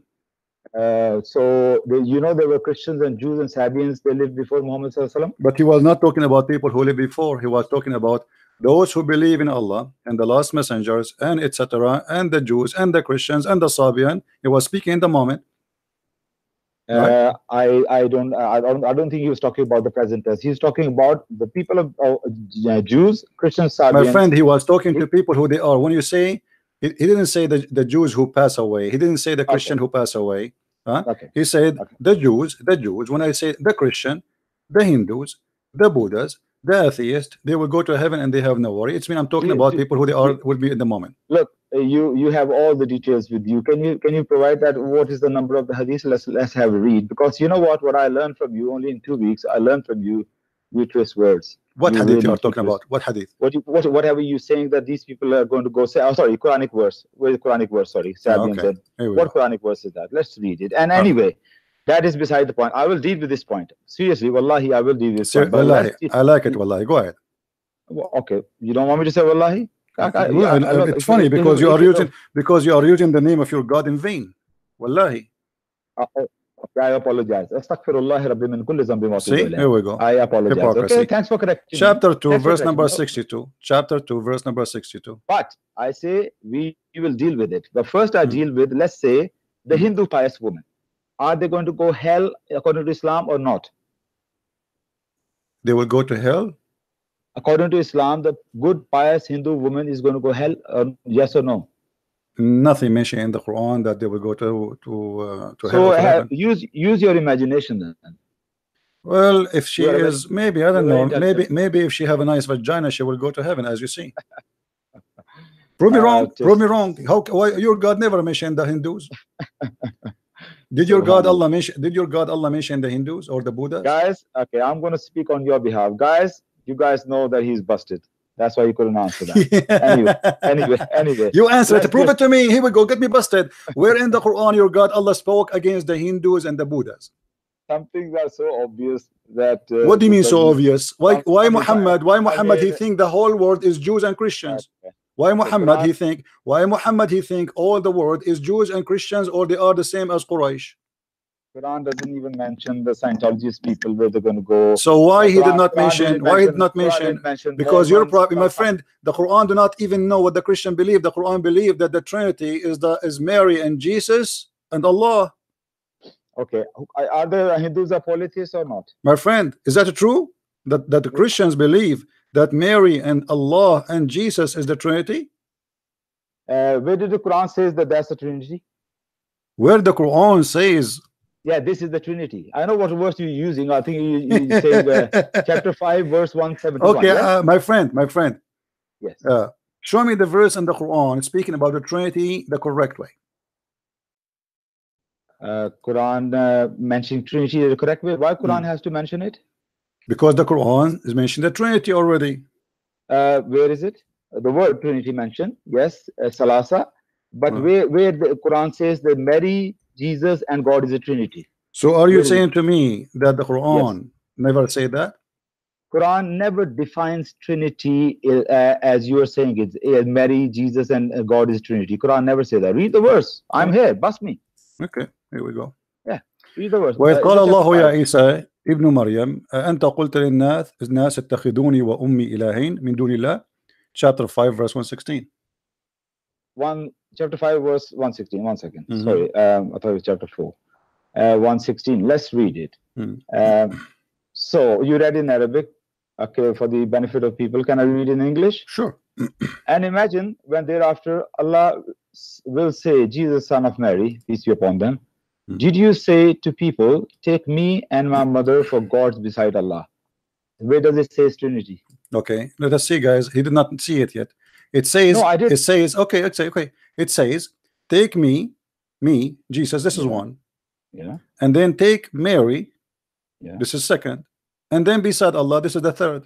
Uh, so the, you know there were Christians and Jews and Sabians. They lived before Muhammad Sallallahu Alaihi Wasallam. But he was not talking about people who lived before. He was talking about those who believe in Allah and the last messengers and etc. and the Jews and the Christians and the Sabian. He was speaking in the moment. Uh, I I don't I don't I don't think he was talking about the present tense. He's talking about the people of uh, Jews, Christians, Sabians. My friend, he was talking to people who they are. When you say, he, he didn't say the, the Jews who pass away. He didn't say the Christian who pass away. Okay. He said Okay. the Jews, the Jews. When I say the Christian, the Hindus, the Buddhas, the atheist, they will go to heaven and they have no worry. It's mean I'm talking about people who they are will be in the moment. Look, uh, you you have all the details with you. Can you can you provide that? What is the number of the hadith? Let's let's have a read. Because you know what? What I learned from you only in two weeks. I learned from you. You words. What You hadith really you are talking about? What hadith? What you, what whatever you saying that these people are going to go say? Oh, sorry, Quranic verse. Where is the Quranic verse? Sorry, Sabian okay. said. What go. Quranic verse is that? Let's read it. And Ah. anyway, that is beside the point. I will deal with this point. Seriously, wallahi, I will deal with this Sir, point. Wallahi, I like it. Wallahi, go ahead. Well, okay, you don't want me to say wallahi? I- I- yeah, I uh, it's funny because you are using because you are using the name of your God in vain. Wallahi. Uh, oh, okay, I apologize. Astaghfirullah Rabbi min kulli wa atubu See, here we go. I apologize. Hypocrisy. Okay, thanks for correcting. Chapter 2, Thanks verse number 62. Chapter 2, verse number 62. But I say we, we will deal with it. But first, I Hmm. deal with let's say the Hindu pious woman. Are they going to go hell according to Islam or not? They will go to hell. According to Islam, the good pious Hindu woman is going to go hell. Uh, yes or no? Nothing mentioned in the Quran that they will go to to uh, to. So to uh, use use your imagination then. Well, if she You are very- is maybe I don't know, maybe maybe if she have a nice vagina, she will go to heaven, as you see. Prove me Uh, wrong. just- Prove me wrong. How why your God never mentioned the Hindus? Did your God Allah mention? Did your God Allah mention the Hindus or the Buddhas? Guys, okay, I'm going to speak on your behalf. Guys, you guys know that he's busted. That's why you couldn't answer that. Anyway, anyway, anyway. You answer it. Prove it to me. Here we go. Get me busted. Where in the Quran your God Allah spoke against the Hindus and the Buddhas? Some things are so obvious that. Uh, What do you mean so obvious? Why why Muhammad? Why Muhammad he think the whole world is Jews and Christians? Okay. Why Muhammad he think why Muhammad he think all the world is Jews and Christians or they are the same as Quraysh? Quran doesn't even mention the Scientologist people where they're going to go. So why he did not Quran mention why he did not mention mention because you're probably my friend the Quran do not even know what the Christian believe the Quran believe that the Trinity is the is Mary and Jesus and Allah Okay, are there Hindus are polytheists or not? my friend is that true that that the Christians believe that Mary and Allah and Jesus is the Trinity Uh, where did the Quran says that that's the Trinity? where the Quran says Yeah, this is the Trinity. I know what verse you're using. I think you, you say uh, chapter five, verse one seventy-one. okay yes? uh, my friend my friend yes. uh, show me the verse in the Quran speaking about the Trinity the correct way uh, Quran uh, mentioning Trinity the correct way. Why Quran Hmm. has to mention it? because the Quran is mentioned the Trinity already Uh, where is it? The word Trinity mentioned. Yes, uh, Salasa. But Hmm. where where the Quran says that Mary, Jesus, and God is a Trinity. so are you Where is it? saying to me that the Quran never say that Quran never defines Trinity uh, as you are saying it. Uh, Mary, Jesus, and uh, God is Trinity. Quran never say that. Read the verse. I'm here. Bust me. okay here we go Read the verse. وإذ Uh, قال chapter الله يا five. عيسى ابن مريم أنت قلت للناس الناس اتخذوني وأمي إلهين من دون الله chapter 5 verse 116 one chapter 5 verse 116 one second. Mhm. sorry um i thought it was chapter 4 uh 116 let's read it. Hmm. um so you read in arabic okay for the benefit of people. Can i read in english? Sure. And imagine when thereafter allah will say jesus son of mary peace be upon them. Mhm. did you say to people take me and my mother for gods beside allah where does it say trinity? Okay. Let us see guys. He did not see it yet. It says No, I did. it says okay okay okay it says take me me Jesus this is one. Yeah. And then take Mary Yeah. this is second and then beside Allah this is the third.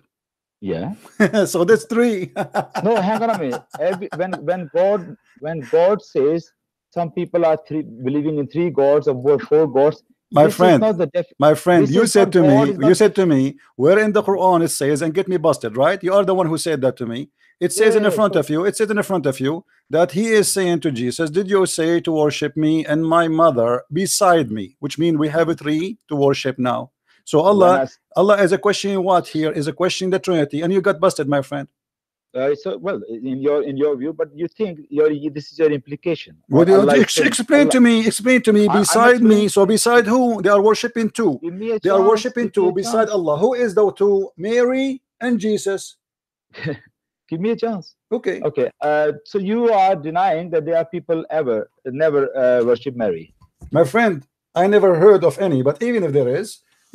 Yeah. So that's three. No hang on a minute. Every, when when god when god says some people are three believing in three gods or four, gods my this friend My friend, This you said to me, you said to me, where in the Quran it says, and get me busted, right? You are the one who said that to me. It says in the front of you, it says in the front of you that he is saying to Jesus, Did you say to worship me and my mother beside me? Which means we have three to worship now. So Allah, Allah is a question what here is a question the Trinity, and you got busted, my friend. uh, so well in your in your view but you think your this is your implication do you- Allah ex- explain to me, explain to me, I- beside me. So beside who? They are worshiping two. give me a They are worshiping two beside. Allah. Who is the two? Mary and Jesus. give me a chance Okay. okay uh, so you are denying that there are people ever never uh, worship mary My friend, I never heard of any, but even if there is,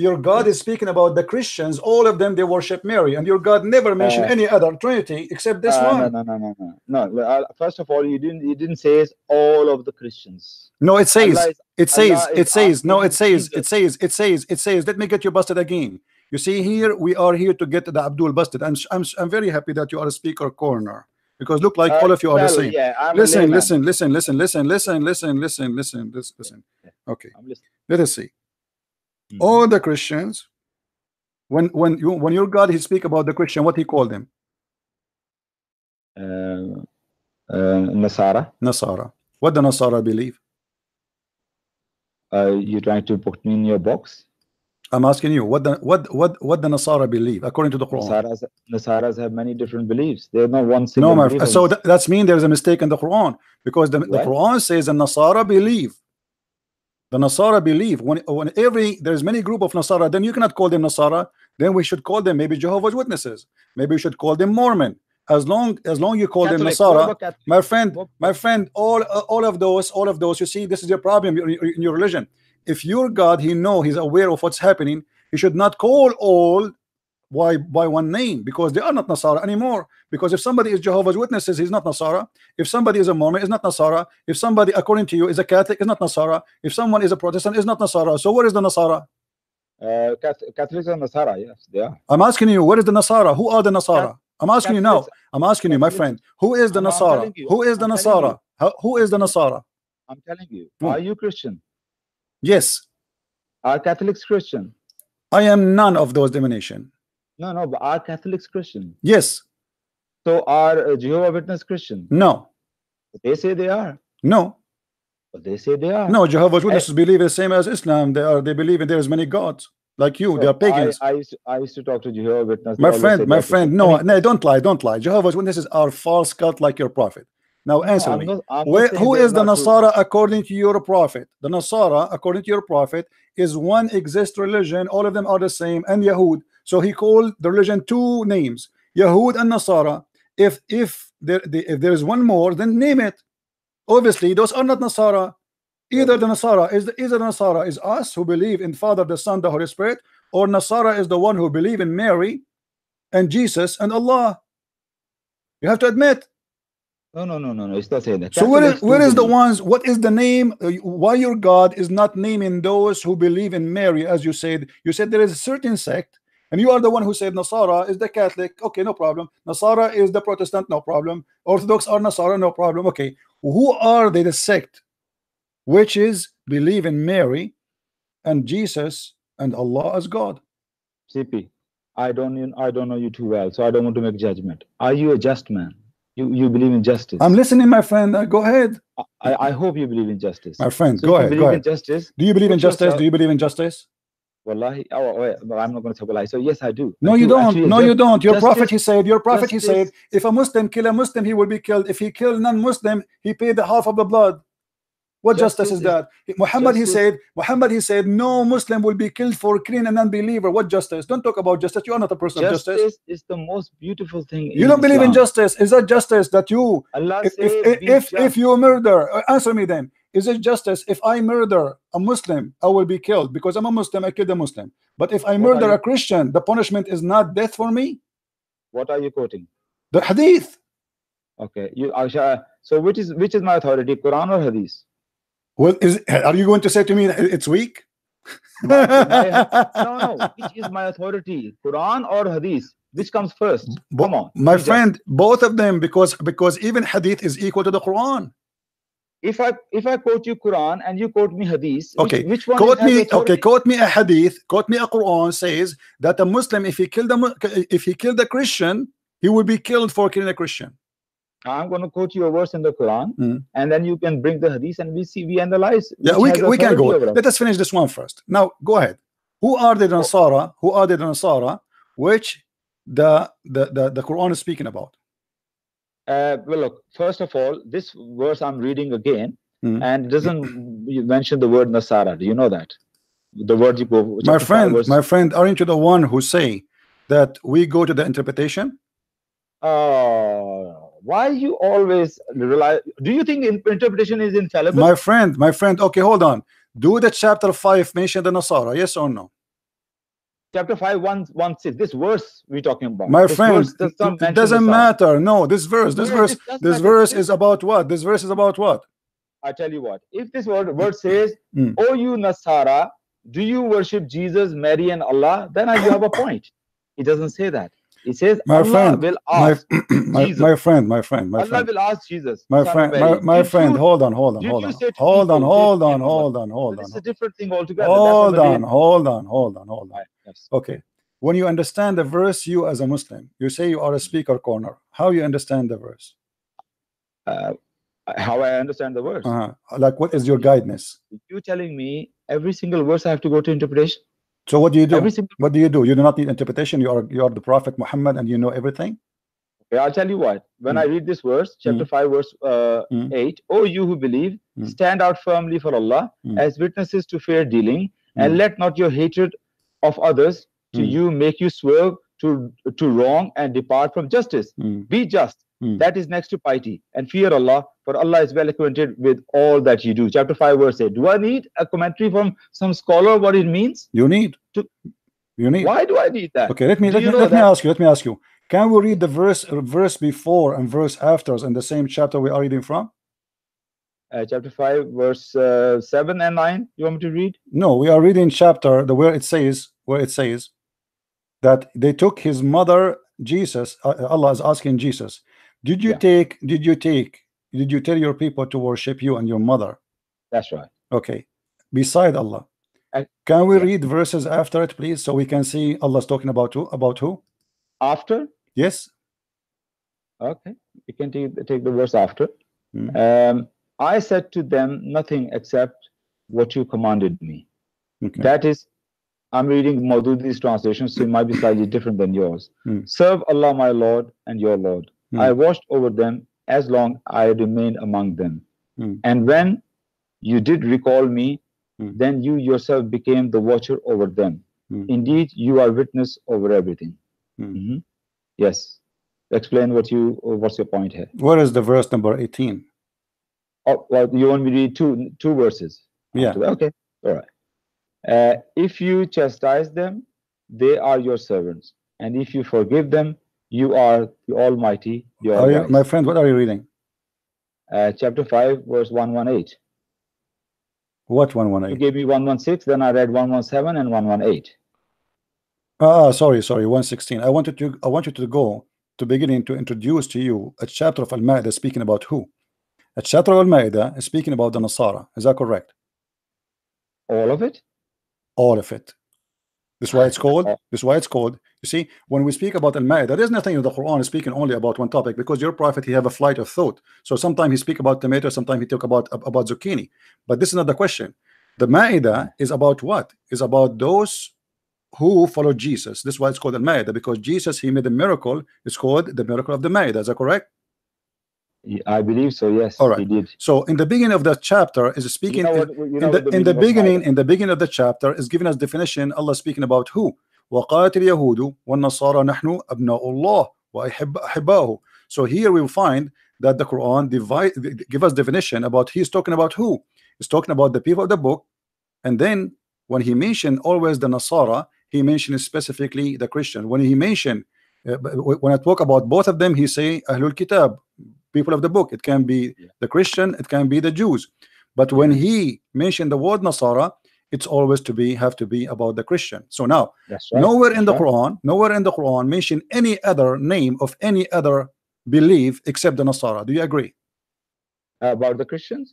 your God is speaking about the Christians. All of them they worship Mary, and your God never mentioned Uh, any other Trinity except this Uh, one. No, no, no, no, no. No. uh, First of all, you didn't. You didn't say it's all of the Christians. No, it says, Allah is- it says, Allah it says, no, it asking says, it says, it says, it says. Let me get you busted again. You see here, we are here to get the Abdul busted. I'm, I'm, I'm very happy that you are a speaker corner because look like Uh, all of you are the same. Yeah, Listen, listen, listen, listen, listen, listen, listen, listen, listen, listen, listen. Okay, let us see. Mhm. All the Christians, when when you when your God he speak about the Christian, what he called them? Uh, uh, Nasara, Nasara. What the Nasara believe? uh, you trying to put me in your box? I'm asking you, what the what what what the Nasara believe according to the Quran? Nasaras, Nasaras have many different beliefs. They're not one single. No, my belief friend. So this. th- that's mean there's a mistake in the Quran because the, the Quran says the Nasara believe. The Nasara believe when when every there's many group of Nasara, then you cannot call them Nasara. Then we should call them maybe Jehovah's Witnesses. Maybe we should call them Mormon. As long as long you call them Catholic, what Nasara, my friend, my friend, all uh, all of those, all of those. You see, this is your problem in your, in your religion. If your God, He know He's aware of what's happening, He should not call all by by one name because they are not Nasara anymore. Because if somebody is Jehovah's Witnesses, he's not Nasara. If somebody is a Mormon, is not Nasara. If somebody, according to you, is a Catholic, is not Nasara. If someone is a Protestant, is not Nasara. So where is the Nasara? Uh, Cath- Catholics are Nasara. Yes, they are. I'm asking you, where is the Nasara? Who are the Nasara? I'm asking you now. I'm asking you, my friend. Who is the I'm- I'm Nasara? Who is the I'm Nasara? Who is the Nasara? I'm telling you. Hmm. Are you Christian? Yes, Are Catholics Christian? I am none of those denomination. No, no. But are Catholics Christian? Yes, So are uh, Jehovah Witness Christian? no, They say they are. no, But they say they are. no. Jehovah's Witnesses believe the same as Islam. They are. They believe in there is many gods like you. They are pagans. I, I used to, I used to talk to Jehovah Witness. my friend, my friend, no, no, don't lie, don't lie. Jehovah's Witnesses are false cult like your prophet. Now No, answer me. not- Where, who is the not true. Nasara according to your prophet? The Nasara, according to your prophet, is one exist religion. All of them are the same, and Yahud. So he called the religion two names, Yahud and Nasara. If if there if there is one more, then name it. Obviously, those are not Nasara. Either the Nasara is the either the Nasara is us who believe in Father, the Son, the Holy Spirit, or Nasara is the one who believe in Mary and Jesus and Allah. You have to admit. No, no, no, no, no. It's not saying that. So where is where is the ones? What is the name? uh, Why your God is not naming those who believe in Mary, as you said? You said there is a certain sect, and you are the one who said Nasara is the Catholic. Okay, no problem. Nasara is the Protestant, no problem. Orthodox are Nasara, no problem. Okay, who are they? The sect, which is believe in Mary, and Jesus and Allah as God. CP, I don't I don't know you too well, so I don't want to make judgment. Are you a just man? You you believe in justice? I'm listening, my friend. Uh, go ahead, I, I hope you believe in justice. my friend. So Go ahead. believe Go in ahead. justice, Do you believe in justice? yourself- Do you believe in justice? wallahi, oh, wait, but I'm not going to say wallahi. So yes, I do. I No, you do. don't. Actually, No, you don't. Your prophet, he said. Your prophet, he said. If a Muslim kill a Muslim, he will be killed. If he kill non-Muslim, he paid the half of the blood. What justice, Justice is that? Muhammad, he said. Muhammad, he said, no Muslim will be killed for killing an non-believer. What justice? Don't talk about justice. You are not a person of Justice, justice. is the most beautiful thing. You don't believe in justice. Is that justice that you, Allah if if if, if you murder? uh, Answer me then. Is it justice if I murder a Muslim, I will be killed because I'm a Muslim. I killed a Muslim. But if I murder a Christian, the punishment is not death for me. what are you quoting? The Hadith. Okay, you Aisha. So which is which is my authority, Quran or Hadith? Well, is are you going to say to me it's weak? My- my- no, no. Which is my authority, Quran or Hadith? Which comes first? Come on, my friend, both of them because because even Hadith is equal to the Quran. If I if I quote you Quran and you quote me Hadith, Okay, which, one Quote me, okay, quote me a Hadith, quote me a Quran says that a Muslim, if he killed a if he killed a Christian, he will be killed for killing a Christian. I'm going to quote you a verse in the Quran, Mm. and then you can bring the Hadith, and we see we analyze. Yeah, we, can- we can go. Let us finish this one first. Now, go ahead. Who are the Nasara? Who are the Nasara? Which the the the, the Quran is speaking about? Uh, well, look. First of all, this verse I'm reading again, Mm. and doesn't you mention the word Nasara. Do you know that? The word you go. My friend, verse- my friend, aren't you the one who say that we go to the interpretation? Uh, why you always rely? Do you think interpretation is infallible? My friend, my friend. Okay, hold on. Do the chapter five mention the Nasara? Yes or no? chapter 5 1 1 6 this verse we're talking about My this friend, verse does it doesn't matter. No, this verse, this verse, this verse is about what? This verse is about what? i tell you what if this word word says Mm. oh you nasara do you worship jesus mary and allah then i you have a point it doesn't say that it says My allah friend, will My, ask my, Jesus. my friend, my friend, my allah friend, will ask jesus my friend, my, my friend. you- Hold on, hold on, hold on, hold on, hold on, hold on, hold on, is a different thing altogether hold on, hold on, hold on, hold on. Yes. Okay. When you understand the verse, you as a Muslim, you say you are a speaker corner. How you understand the verse? uh, how i understand the verse Uh-huh. Like, what is your guidance? you telling me every single verse i have to go to interpretation So what do you do? every What do you do? You do not need interpretation. You are you are the Prophet Muhammad, and you know everything. Okay, I'll tell you what. When I read this verse, chapter 5, verse uh, Mm. 8, O you who believe, Mm. stand out firmly for Allah Mm. as witnesses to fair dealing, Mm. and let not your hatred of others to Mm. you make you swerve to, to wrong and depart from justice. Mm. Be just. Mm. That is next to piety. And fear Allah, for Allah is well acquainted with all that you do. Chapter 5, verse 8. Do I need a commentary from some scholar what it means? You need. To- You need. Why do I need that? Okay. Let me Do let me let me ask you. Let me ask you. Can we read the verse verse before and verse after in the same chapter we are reading from? Uh, chapter 5, verse uh, 7 and 9. You want me to read? No, we are reading chapter the where it says where it says that they took his mother Jesus. Uh, Allah is asking Jesus, did you Yeah. take? Did you take? Did you tell your people to worship you and your mother? That's right. Okay. Beside Allah, I- can we yeah. read verses after it, please, so we can see Allah's talking about who? About who? After Yes. Okay, you can take, take the verse after. Mm. Um, I said to them nothing except what you commanded me. Okay. That is, I'm reading Maududi's translation, so it might be slightly different than yours. Mm. Serve Allah, my Lord, and your Lord. Mm. I watched over them as long I remained among them. Mm. And when you did recall me, Mm. then you yourself became the watcher over them. Mm. Indeed, you are witness over everything. Mm. Mhm. Yes. Explain what you what's your point here. Where is the verse number 18? Oh, well, you want me to read two two verses? Yeah. Okay. All right. Uh, if you chastise them, they are your servants, and if you forgive them, you are the Almighty. You you, my friend, what are you reading? uh, chapter five, verse one one eight. What 118? You 118? gave me one one six, then I read one one seven and one one eight. Ah, sorry, sorry, 116. I wanted to I want you to go to beginning to introduce to you a chapter of Al-Ma'idah speaking about who? A chapter of Al-Ma'idah is speaking about the Nasara. Is that correct? All of it. All of it. This is why it's called. This is why it's called. You see, when we speak about Al-Ma'idah, there is nothing in the Quran is speaking only about one topic because your prophet he have a flight of thought. So sometimes he speak about tomato, sometimes he talk about about zucchini. But this is not the question. The Ma'idah is about what? Is about those who follow Jesus. This is why it's called Al-Ma'idah because Jesus he made a miracle. It's called the miracle of the Ma'idah. Is that correct? Y- I believe so. Yes, All right. he did. So in the beginning of the chapter is You speaking know in- what, you know in what the, in the meaning of beginning Ma'idah- in the beginning of the chapter is giving us definition Allah speaking about who وقالت اليهود والنصارى نحن أبناء الله وأحب أحباه so here we will find that the Quran divide give us definition about he's talking about who he's talking about the people of the book and then when he mentioned always the Nasara he mentioned specifically the Christian when he mentioned uh, when I talk about both of them he say Ahlul Kitab people of the book it can be Yeah. the Christian it can be the Jews but when he mentioned the word Nasara it's always to be have to be about the Christian so now right. nowhere in the right. Quran nowhere in the Quran mention any other name of any other belief except the Nasara do you agree about the Christians.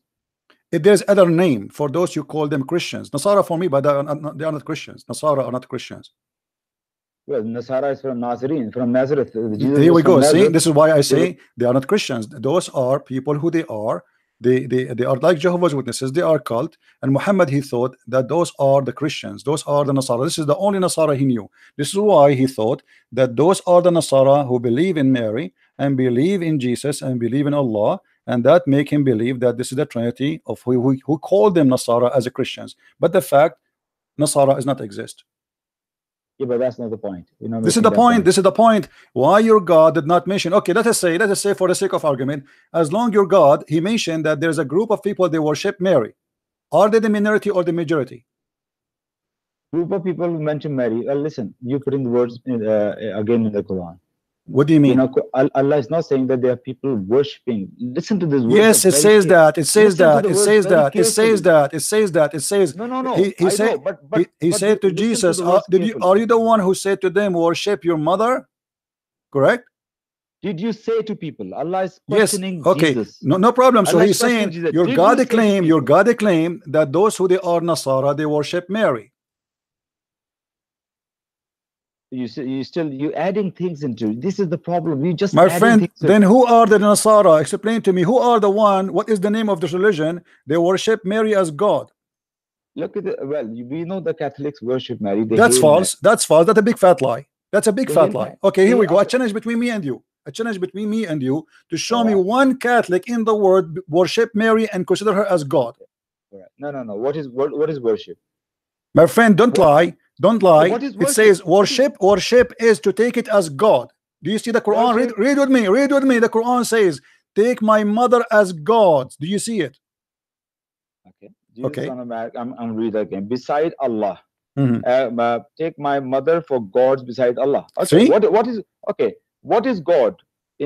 if there's other name for those you call them Christians Nasara for me but they are not, they are not Christians Nasara are not Christians Well, Nasara is from Nazarene, from Nazareth. Jesus here we go. See Nazareth. this is why I say they are not Christians. Those are people who they are. They, they they are like Jehovah's Witnesses. They are cult. And Muhammad he thought that those are the Christians. Those are the Nasara. This is the only Nasara he knew. This is why he thought that those are the Nasara who believe in Mary and believe in Jesus and believe in Allah. And that make him believe that this is the Trinity of who, who, who called them Nasara as a Christians. But the fact Nasara does not exist Yeah, but that's not the point. We're not this is the that point this is the point why your God did not mention okay let us say let us say for the sake of argument as long your God he mentioned that there's a group of people they worship Mary are they the minority or the majority Group of people who mention Mary. Well, listen, you putting the words in, uh, again in the Quran. What do you mean? You know, Allah is not saying that there are people worshipping. Listen to this. Yes, it says that. It says that. It says that. It says that. It says that. It says. No, no, no. He- he said- know, but, but He, he but said to Jesus, the uh, words "Did you? Are you the one who said to them, worship your mother?" Correct. Did you say to people? Allah is questioning Yes. Okay. Jesus. No, no problem. So Allah he's saying. "Your God claim, your God claim that those who they are Nasara, they worship Mary." You you still you adding things into this is the problem. You just My friend, then who are the Nasara? Explain to me. Who are the one? What is the name of this religion? They worship Mary as God. look at the well. We know the Catholics worship Mary. They That's false. That's false. That's a big fat lie. That's a big They fat lie. Mary. Okay, here They we go. A challenge between me and you. A challenge between me and you to show me one Catholic in the world worship Mary and consider her as God. Mary. No, no, no. What is what? What is worship? My friend, don't What- lie. Don't lie. what is It says worship. Worship is to take it as God. Do you see the Quran? Read, read with me. Read with me. The Quran says, "Take my mother as God." Do you see it? Okay. Jesus Okay. I'm I'm read again. Beside Allah, Mhm. uh, uh, take my mother for gods beside Allah. Okay. See? What what is okay? What is God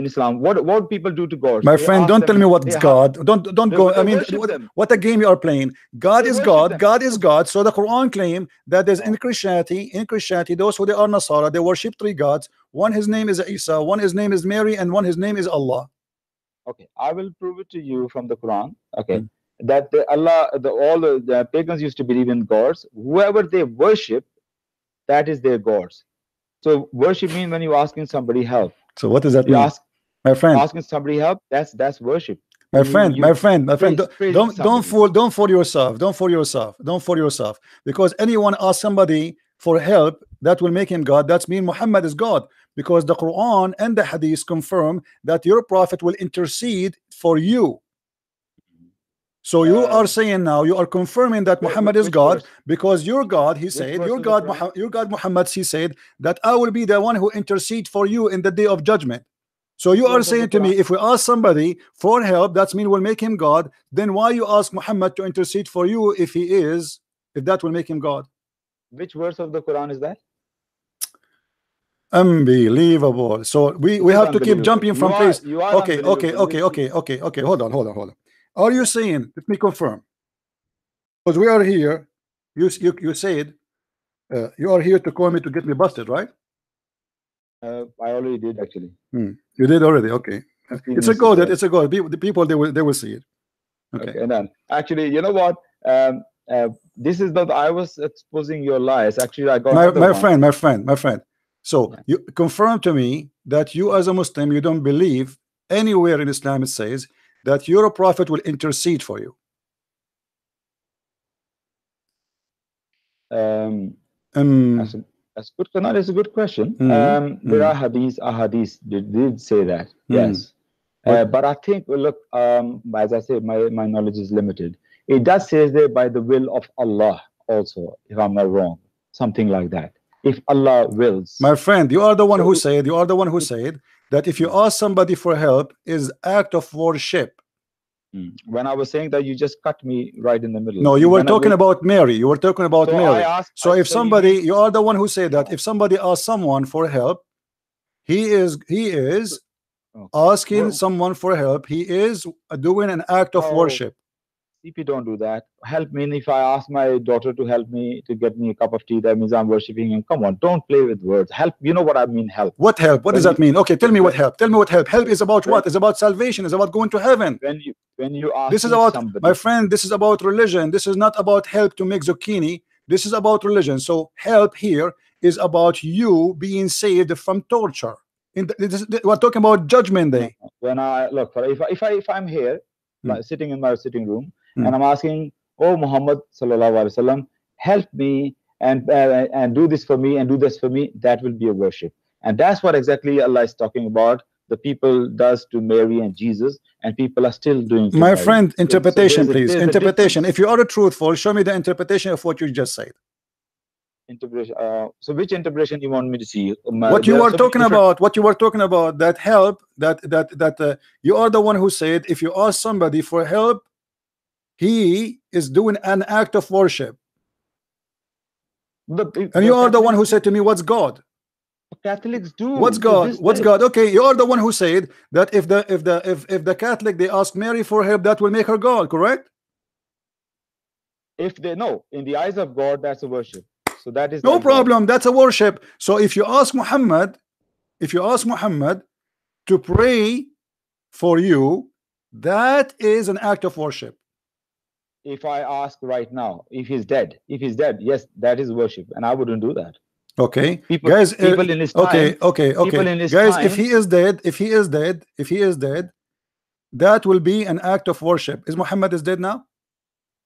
in Islam? What what people do to God? My They friend, don't them- tell me what they have- God. Don't don't go. I mean, what, what a game you are playing. God They is God. them. God is God. So the Quran claim that there's in. Christianity, in Christianity, those who they are Nasara, they worship three gods. One his name is Isa, one his name is Mary, and one his name is Allah. Okay, I will prove it to you from the Quran. Okay, Mm. that the Allah, the all the, the pagans used to believe in gods. Whoever they worship, that is their gods. So worship means when you're asking somebody help. So what does that You mean, ask my friend? asking somebody help. That's that's worship. My friend, you my friend, my friend, don't don't, don't fool don't fool yourself. Don't fool yourself. Don't fool yourself. Because anyone ask somebody for help, that will make him God. That's mean Muhammad is God. Because the Quran and the Hadith confirm that your prophet will intercede for you. So you Uh, are saying now you are confirming that Muhammad is God verse? because your God, he said, your God, Muhammad, your God Muhammad, he said that I will be the one who intercede for you in the day of judgment. So you are verse of the saying to me, if we ask somebody for help, that's mean we'll make him God. Then why you ask Muhammad to intercede for you if he is, if that will make him God? Which verse of the Quran is that? Unbelievable. So we we have to keep jumping from are- place. Okay, okay, okay, okay, okay, okay. Hold on, hold on, hold on. Are you saying? Let me confirm. Because we are here. You you you said uh, you are here to call me to get me busted, right? Uh, I already did actually. You did already. Okay. It's a go. That it's a go. The people they will they will see it. Okay. Okay, then Actually, you know what? Um, uh, this is not. I was exposing your lies. Actually, I got my, my one. friend, my friend, my friend. So Yeah. you confirm to me that you, as a Muslim, you don't believe anywhere in Islam it says that your prophet will intercede for you. Um, Um, that's a, that's good. No, that's a good question. Mhm, Um, there mhm. are hadiths. Ahadith did, did say that. Mhm. Yes. Uh, but I think, look, um, as I said, my, my knowledge is limited. It does say there by the will of Allah, also, if I'm not wrong, something like that. If Allah wills, my friend, you are the one who said you are the one who said that if you ask somebody for help is act of worship. Mm. when I was saying that, you just cut me right in the middle. No, you were When talking was- about Mary. You were talking about so Mary. asked, So if somebody, you are the one who said that if somebody asks someone for help, he is he is Okay. asking someone for help. He is doing an act of Oh, worship. CP don't do that. Help me. And if I ask my daughter to help me to get me a cup of tea, that means I'm worshiping him. Come on, don't play with words. Help. You know what I mean? Help. What help? What does When that mean? Okay, tell me what help. Tell me what help. Help is about what? It's about salvation. It's about going to heaven. When you when you ask This is about somebody, my friend. This is about religion. This is not about help to make zucchini. This is about religion. So help here is about you being saved from torture. In the, this, is- we're talking about judgment day. when I look for if I, if I if I'm here, hmm. like sitting in my sitting room, And I'm asking, "Oh Muhammad sallallahu alaihi wasallam, help me and uh, and do this for me and do this for me," that will be a worship, and that's what exactly Allah is talking about. The people does to Mary and Jesus, and people are still doing. My Mary. friend, so interpretation, a- please. Interpretation. If you are truthful, show me the interpretation of what you just said. interpretation. Uh, so which interpretation you want me to see? Um, what you are were so talking about what you were talking about that help that that that uh, you are the one who said if you ask somebody for help he is doing an act of worship The, And you are the one who said to me, "What's God? Catholics do. What's God? this What's day. God?" Okay, you are the one who said that if the if the if if the Catholic they ask Mary for help, that will make her God. Correct? If they know, in the eyes of God, that's a worship. So that is No their God. problem. That's a worship. So if you ask Muhammad, if you ask Muhammad to pray for you, that is an act of worship. If I ask right now, if he's dead, if he's dead, yes, that is worship, and I wouldn't do that. Okay, People, guys. uh, in his time, okay, okay, okay. people in his Guys, if he is dead, if he is dead, if he is dead, that will be an act of worship. Is Muhammad is dead now?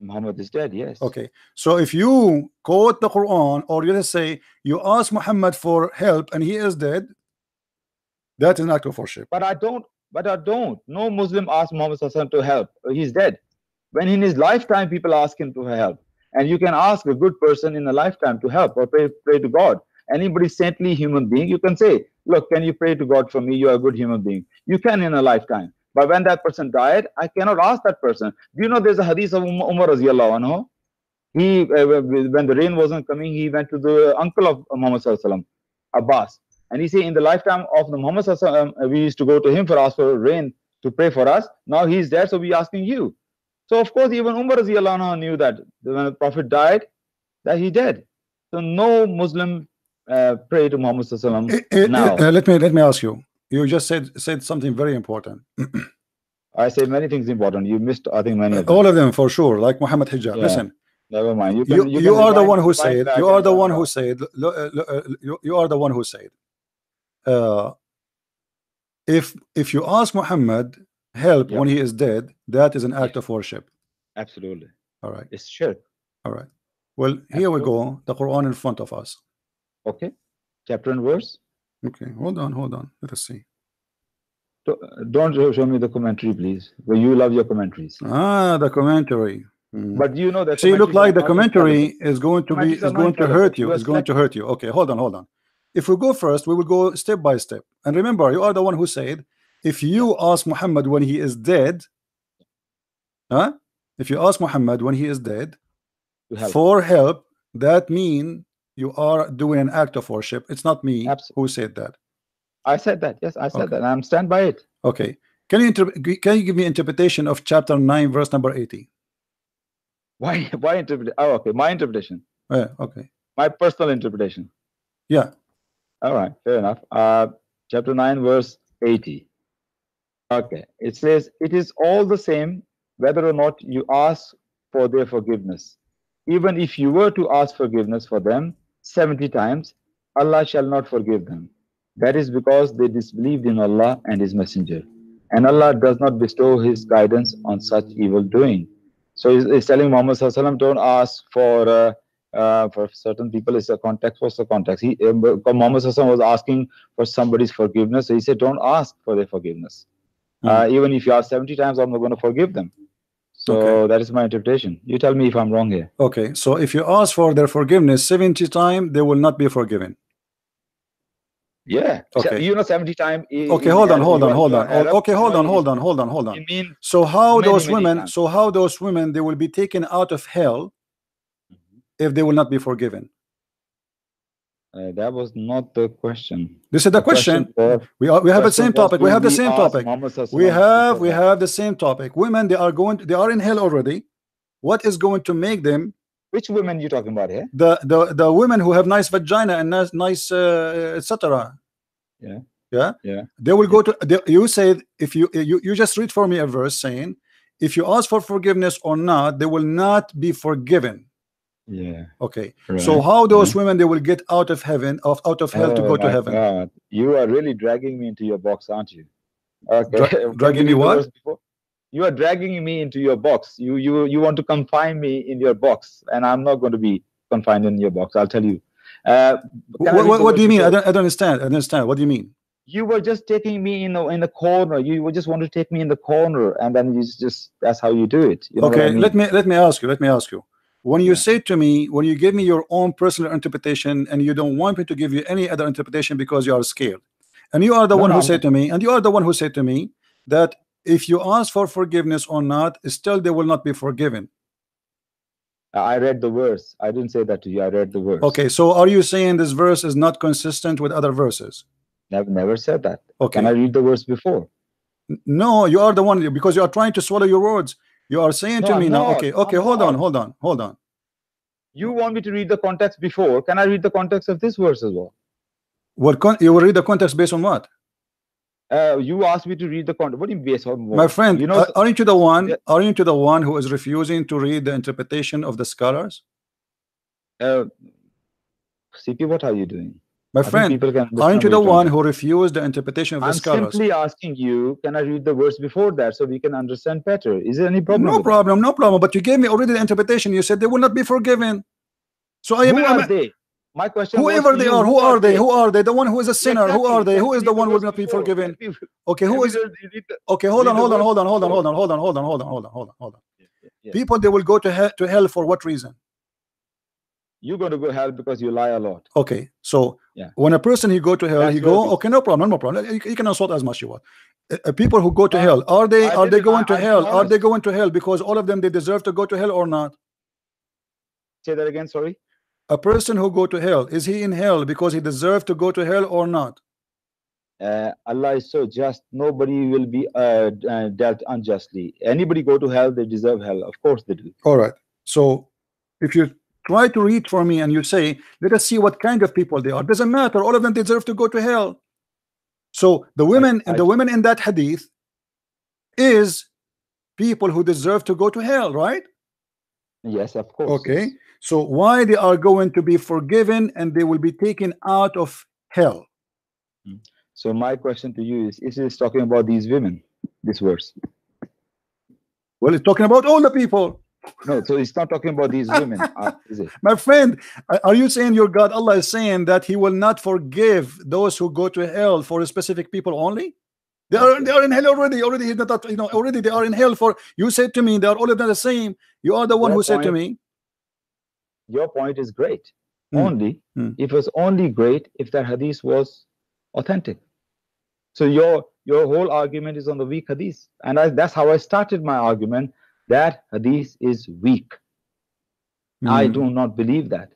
Muhammad is dead. Yes. Okay. So if you quote the Quran or you just say you ask Muhammad for help and he is dead, that is an act of worship. But I don't. But I don't. No Muslim asked Muhammad to help. He's dead. When in his lifetime people ask him to help, and you can ask a good person in a lifetime to help or pray, pray to God. Anybody saintly human being, you can say, "Look, can you pray to God for me? You are a good human being." You can in a lifetime. But when that person died, I cannot ask that person. Do you know there's a hadith of Um- Umar radiallahu anhu? He, uh, when the rain wasn't coming, he went to the uncle of Muhammad Sallallahu Abbas, and he said, in the lifetime of the Muhammad Sallallahu uh, we used to go to him for ask for rain to pray for us. Now he's there, so we asking you. So of course, even Umar anhu knew that when the Prophet died, that he dead. So no Muslim uh, pray to Muhammad Sallallahu Alaihi Wasallam. Eh, eh, Now. eh, let me let me ask you. You just said said something very important. I say many things important. You missed, I think, many of them. All of them for sure, like Muhammad Hijab. Yeah. Listen, Never mind. You, you, can, you, can are the one who said you are the one who said uh, uh, you, you are the one who said uh, if if you ask Muhammad help Yep. when he is dead, that is an act of worship. Absolutely. All right, It's shirk. all right. Well, here we go. The Quran in front of us. Okay. Chapter and verse. Okay, hold on, hold on. Let us see. Do- Don't show me the commentary, please. Well, you love your commentaries. Ah, the commentary. Hmm. But you know that. See, look like the commentary is going to be is going to hurt you. Is going to hurt you. Okay, hold on, hold on. If we go first, we will go step by step. And remember, you are the one who said, if you ask Muhammad when he is dead, huh? If you ask Muhammad when he is dead help. for help, that mean you are doing an act of worship. It's not me Abs- who said that. I said that. Yes, I said Okay. that. I'm stand by it. Okay. Can you can you give me interpretation of chapter nine, verse number eighty? Why? Why interpret? Oh, okay. My interpretation. Yeah, okay. My personal interpretation. Yeah. All right. Fair enough. Uh, chapter nine, verse eighty. Okay. It says, "It is all the same whether or not you ask for their forgiveness. Even if you were to ask forgiveness for them seventy times, Allah shall not forgive them. That is because they disbelieved in Allah and His Messenger, and Allah does not bestow His guidance on such evil doing." So he's, he's telling Muhammad don't ask for uh, uh, for certain people. It's a context. What's the context? He uh, Muhammad was asking for somebody's forgiveness. So he said, don't ask for their forgiveness. Uh, even if you ask 70 times, I'm not going to forgive them. So Okay. that is my interpretation. You tell me if I'm wrong here. Okay, so if you ask for their forgiveness 70 times, they will not be forgiven. Yeah. Okay. You know, 70 times. Okay, hold on, hold on, hold on. Hold- Okay, hold on, hold on, hold on, hold You on. mean So how Many, those women, so how those women, they will be taken out of hell if they will not be forgiven? Uh, that was not the question. This is the question. was- We are, we have the same topic. We have the same topic. We to have, we have the same topic. Women, they are going, they are in hell already. What is going to make them Which women you talking about here? the the the women who have nice vagina and nice nice uh, etc. Yeah. Yeah. Yeah. They will go to. They, you said if you you you just read for me a verse saying, if you ask for forgiveness or not, they will not be forgiven. Yeah. Okay. Right. So how those women they will get out of heaven of out of hell to Oh go to heaven? God. You are really dragging me into your box, aren't you? Okay. Dra- dragging you me what? You are dragging me into your box. You you you want to confine me in your box, and I'm not going to be confined in your box. I'll tell you. Uh, What, what, what do you mean? I don't, I don't understand. I don't understand. What do you mean? You were just taking me in the in the corner. You were just want to take me in the corner, and then you just that's how you do it. You know what I okay. mean? Let me let me ask you. Let me ask you. When you say to me, when you give me your own personal interpretation, and you don't want me to give you any other interpretation because you are scared, and you are the No, one who said to me, and you are the one who said to me that if you ask for forgiveness or not, still they will not be forgiven. I read the verse. I didn't say that to you. I read the verse. Okay, so are you saying this verse is not consistent with other verses? Never, never said that. Okay. Can I read the verse before? No, you are the one because you are trying to swallow your words. You are saying No, to I'm me now, not. okay, okay, I'm hold on, hold on, hold on. You want me to read the context before? Can I read the context of this verse as well? What con you will read the context based on what? Uh, you asked me to read the context. What do you on what? My friend, you know, are- aren't you the one? Yeah. Aren't you the one who is refusing to read the interpretation of the scholars? uh, CP, what are you doing? My I friend, aren't you the one who refused the interpretation of to- the I'm scholars? simply asking you, can I read the verse before that so we can understand better? Is there any problem? No with that? problem, no problem. But you gave me already the interpretation. You said they will not be forgiven. So I am, Who I'm- are they? My question whoever they you, are, who are they? Who are they? The one who is a sinner. Who are they? Who is the one who will not be forgiven? Okay, who is? who me is? read- read the- Okay, hold on, hold on, hold on, hold on, hold on, hold on, hold on, hold on, hold on, hold on, hold on. People they will go to hell to hell for what reason? You're going to go to hell because you lie a lot. Okay, so Yeah. when a person he go to hell, he go. Okay, no problem, no problem. You, you can assault as much you want. Uh, uh, people who go to Uh, hell are they I are they going I- to hell? Are they going to hell because all of them they deserve to go to hell or not? Say that again, sorry. A person who go to hell is he in hell because he deserved to go to hell or not? Uh, Allah is so just, nobody will be uh, uh, dealt unjustly. Anybody go to hell, they deserve hell. Of course they do. All right. So if you try to read for me and you say, let us see what kind of people they are, doesn't matter. All of them deserve to go to hell. So the women and I- the women in that hadith is people who deserve to go to hell, right? Yes, of course. Okay. So why they are going to be forgiven and they will be taken out of hell? Hmm. So my question to you is, is this talking about these women, this verse? Well, it's talking about all the people. No, so he's not talking about these women, uh, is it? My friend, are you saying your God Allah is saying that He will not forgive those who go to hell for specific people only? They are they are in hell already. Already he's not you know already they are in hell for you said to me they are all of them the same. You are the one Your who said to me. Your point is great. Hmm. Only, Hmm. it was only great if that hadith was authentic. So your your whole argument is on the weak hadith. And I, that's how I started my argument. That hadith is weak. I Hmm. do not believe that.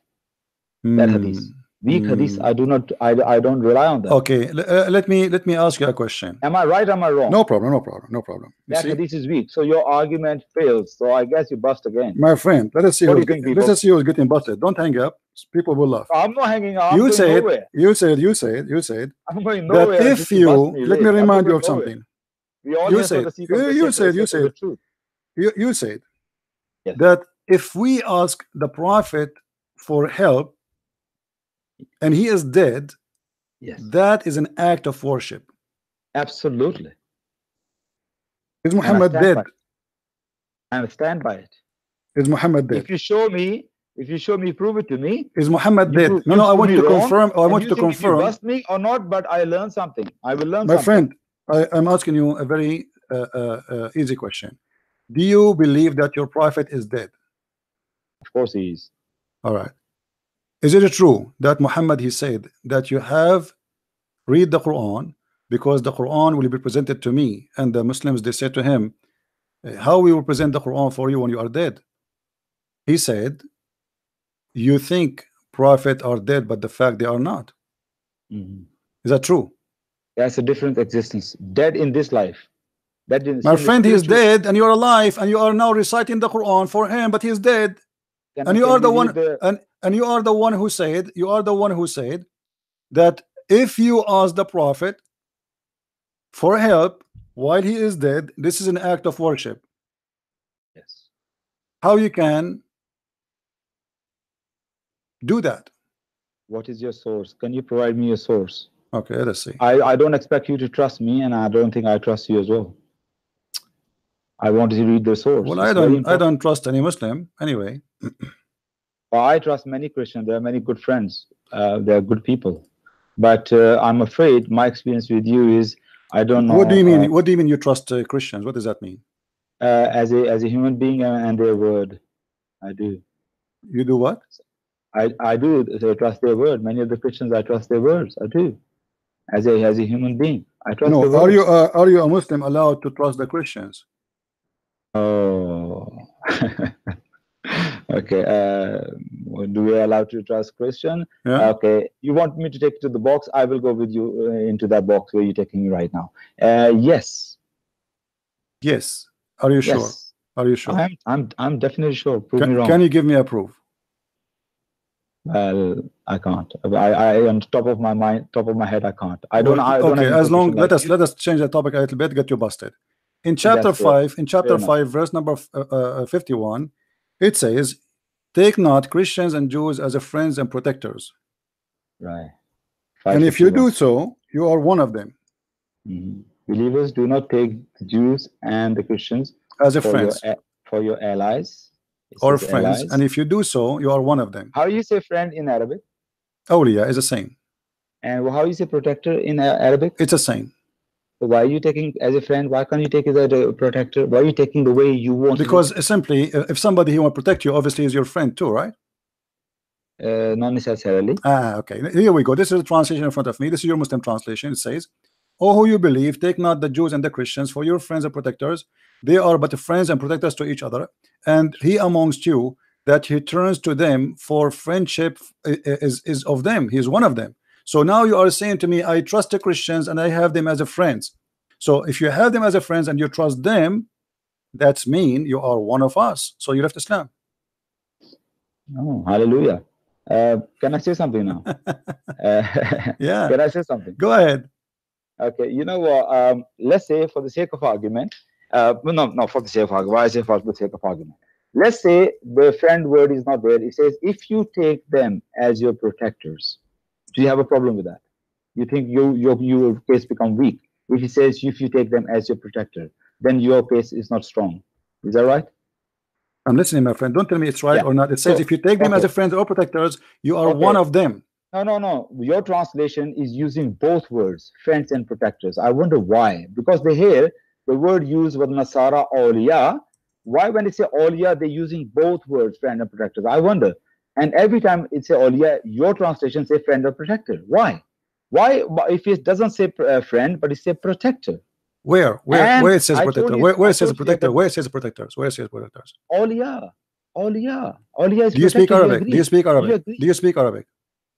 that hadith. Hmm. Weak hadith, Hmm. I do not I, I don't rely on that. Okay, l- uh, let me let me ask you a question. Am I right? Am I wrong? No problem, no problem, no problem. You that see? hadith is weak. So your argument fails. So I guess you bust again. My friend, let us see What who's think, getting, let us see who's getting busted. Don't hang up. People will laugh. I'm not hanging out. I'm You said, nowhere. you said, you said, you said I'm going that nowhere. if you me let me late. Remind you of nowhere. something. You said- you- of the you sake- said- you the said- truth. You you said Yes. that if we ask the prophet for help and he is dead, Yes, that is an act of worship. absolutely. Is Muhammad dead? I stand by it. Is Muhammad dead? If you show me, if you show me, prove it to me. Is Muhammad dead? prove- No, no. I want you to wrong, confirm. I want you to confirm. bust me or not, but I learned something. I will learn My something. friend, I, I'm asking you a very uh, uh, uh, easy question. Do you believe that your prophet is dead? Of course he is. All right. Is it true that Muhammad he said that you have read the Quran because the Quran will be presented to me and the Muslims they said to him how we will present the Quran for you when you are dead he said you think prophet are dead but the fact they are not Mhm. is that true That's a different existence. Dead in this life. Dead in my friend he is dead and you are alive and you are now reciting the Quran for him but he is dead Can- and you are the one the- and and you are the one who said you are the one who said that if you ask the prophet for help while he is dead this is an act of worship Yes. how you can do that What is your source? Can you provide me a source? okay let's see I, I don't expect you to trust me, and I don't think I trust you as well. I wanted to read the source. well It's i don't i don't trust any muslim anyway I trust many Christians. There are many good friends. Uh, they are good people. But uh, I'm afraid my experience with you is I don't know. what do you mean uh, what do you mean you trust uh, christians what does that mean uh, as a as a human being and, their word, I do. you do what I, I do I trust their word. Many of the Christians I trust their words. I do. As a as a human being, I trust. no are you uh, are you a muslim allowed to trust the christians Oh. Okay. Uh, do we allow you to trust question? Yeah. Okay. You want me to take to the box? I will go with you uh, into that box where you're taking me right now. Uh, yes. Yes. Are you sure? Yes. Are you sure? I'm. I'm. I'm definitely sure. Prove me Can, wrong. can you give me a proof? Well, I can't. I, I, on top of my mind, top of my head, I can't. I don't. I don't okay, as long let us let us change the topic a little bit. Get you busted. In chapter That's it. five, in chapter enough. five, verse number uh, uh, fifty-one, it says, "Take not Christians and Jews as a friends and protectors, Right. and if you do so, you are one of them Mhm. Believers do not take the Jews and the Christians as a for friends for your allies. Or friends, allies. and if you do so, you are one of them." how you say friend in Arabic, Awliya is the same. and how you say protector in Arabic? It's the same So why are you taking as a friend? Why can't you take as a protector? Why are you taking the way you want? to because simply, uh, if somebody who want to protect you, obviously is your friend too, right? uh, not necessarily. Ah, okay. Here we go. This is the translation in front of me. This is your Muslim translation. It says, "O who you believe, take not the Jews and the Christians for your friends and protectors. They are but friends and protectors to each other. And he amongst you that he turns to them for friendship i- i- is is of them. He is one of them. So now you are saying to me, I trust the Christians and I have them as a friends. So if you have them as a friends and you trust them, that's mean you are one of us. So you left Islam. Oh, hallelujah. Uh, can I say something now? uh, Yeah. can I say something? Go ahead. Okay, you know what? Um, let's say for the sake of argument, uh, no, no, for the sake of argument. Why I say for the sake of argument? Let's say the friend word is not there. It says if you take them as your protectors, do you have a problem with that? You think you your your case become weak if he says if you take them as your protector, then your case is not strong. Is that right? I'm listening, my friend. Don't tell me it's right Yeah. or not. It says So, if you take them as a okay. friends or protectors, you are Okay. one of them. No, no, no. Your translation is using both words, friends and protectors. I wonder why. Because they hear the word used with Nasara awliya. Why, when they say awliya, they're using both words, friend and protectors? I wonder. And every time it say awliya, your translation say friend or protector. Why? Why, if it doesn't say uh, friend, but it say protector? Where? Where? And where it says protector? you- Where, where it says protector? Where it says protectors? Where it says protectors? Awliya. Awliya. Awliya is Do you speak Arabic? Do you speak Arabic? Do you speak Arabic?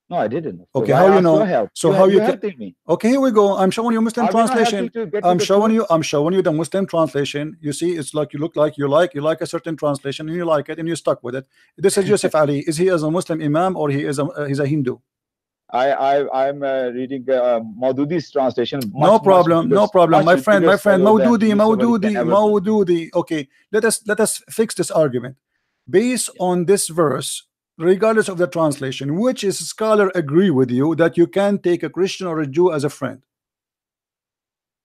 No, I didn't. Okay, how you know? help. So You- how you helping me. Okay, here we go. I'm showing you Muslim Are translation. helping to get to I'm showing you. I'm showing you the Muslim translation. You see, it's like you look like you like you like a certain translation and you like it and you're stuck with it. This is Yusuf Ali. Is he as a Muslim Imam or he is a uh, he's a Hindu? I I I'm uh, reading uh, Maududi's translation. much, no problem, no problem. My friend, my friend, Maududi, Yusuf Ali can Maududi. Maududi. Okay, let us let us fix this argument based on this verse, regardless of the translation. Which is scholar agree with you that you can take a Christian or a Jew as a friend?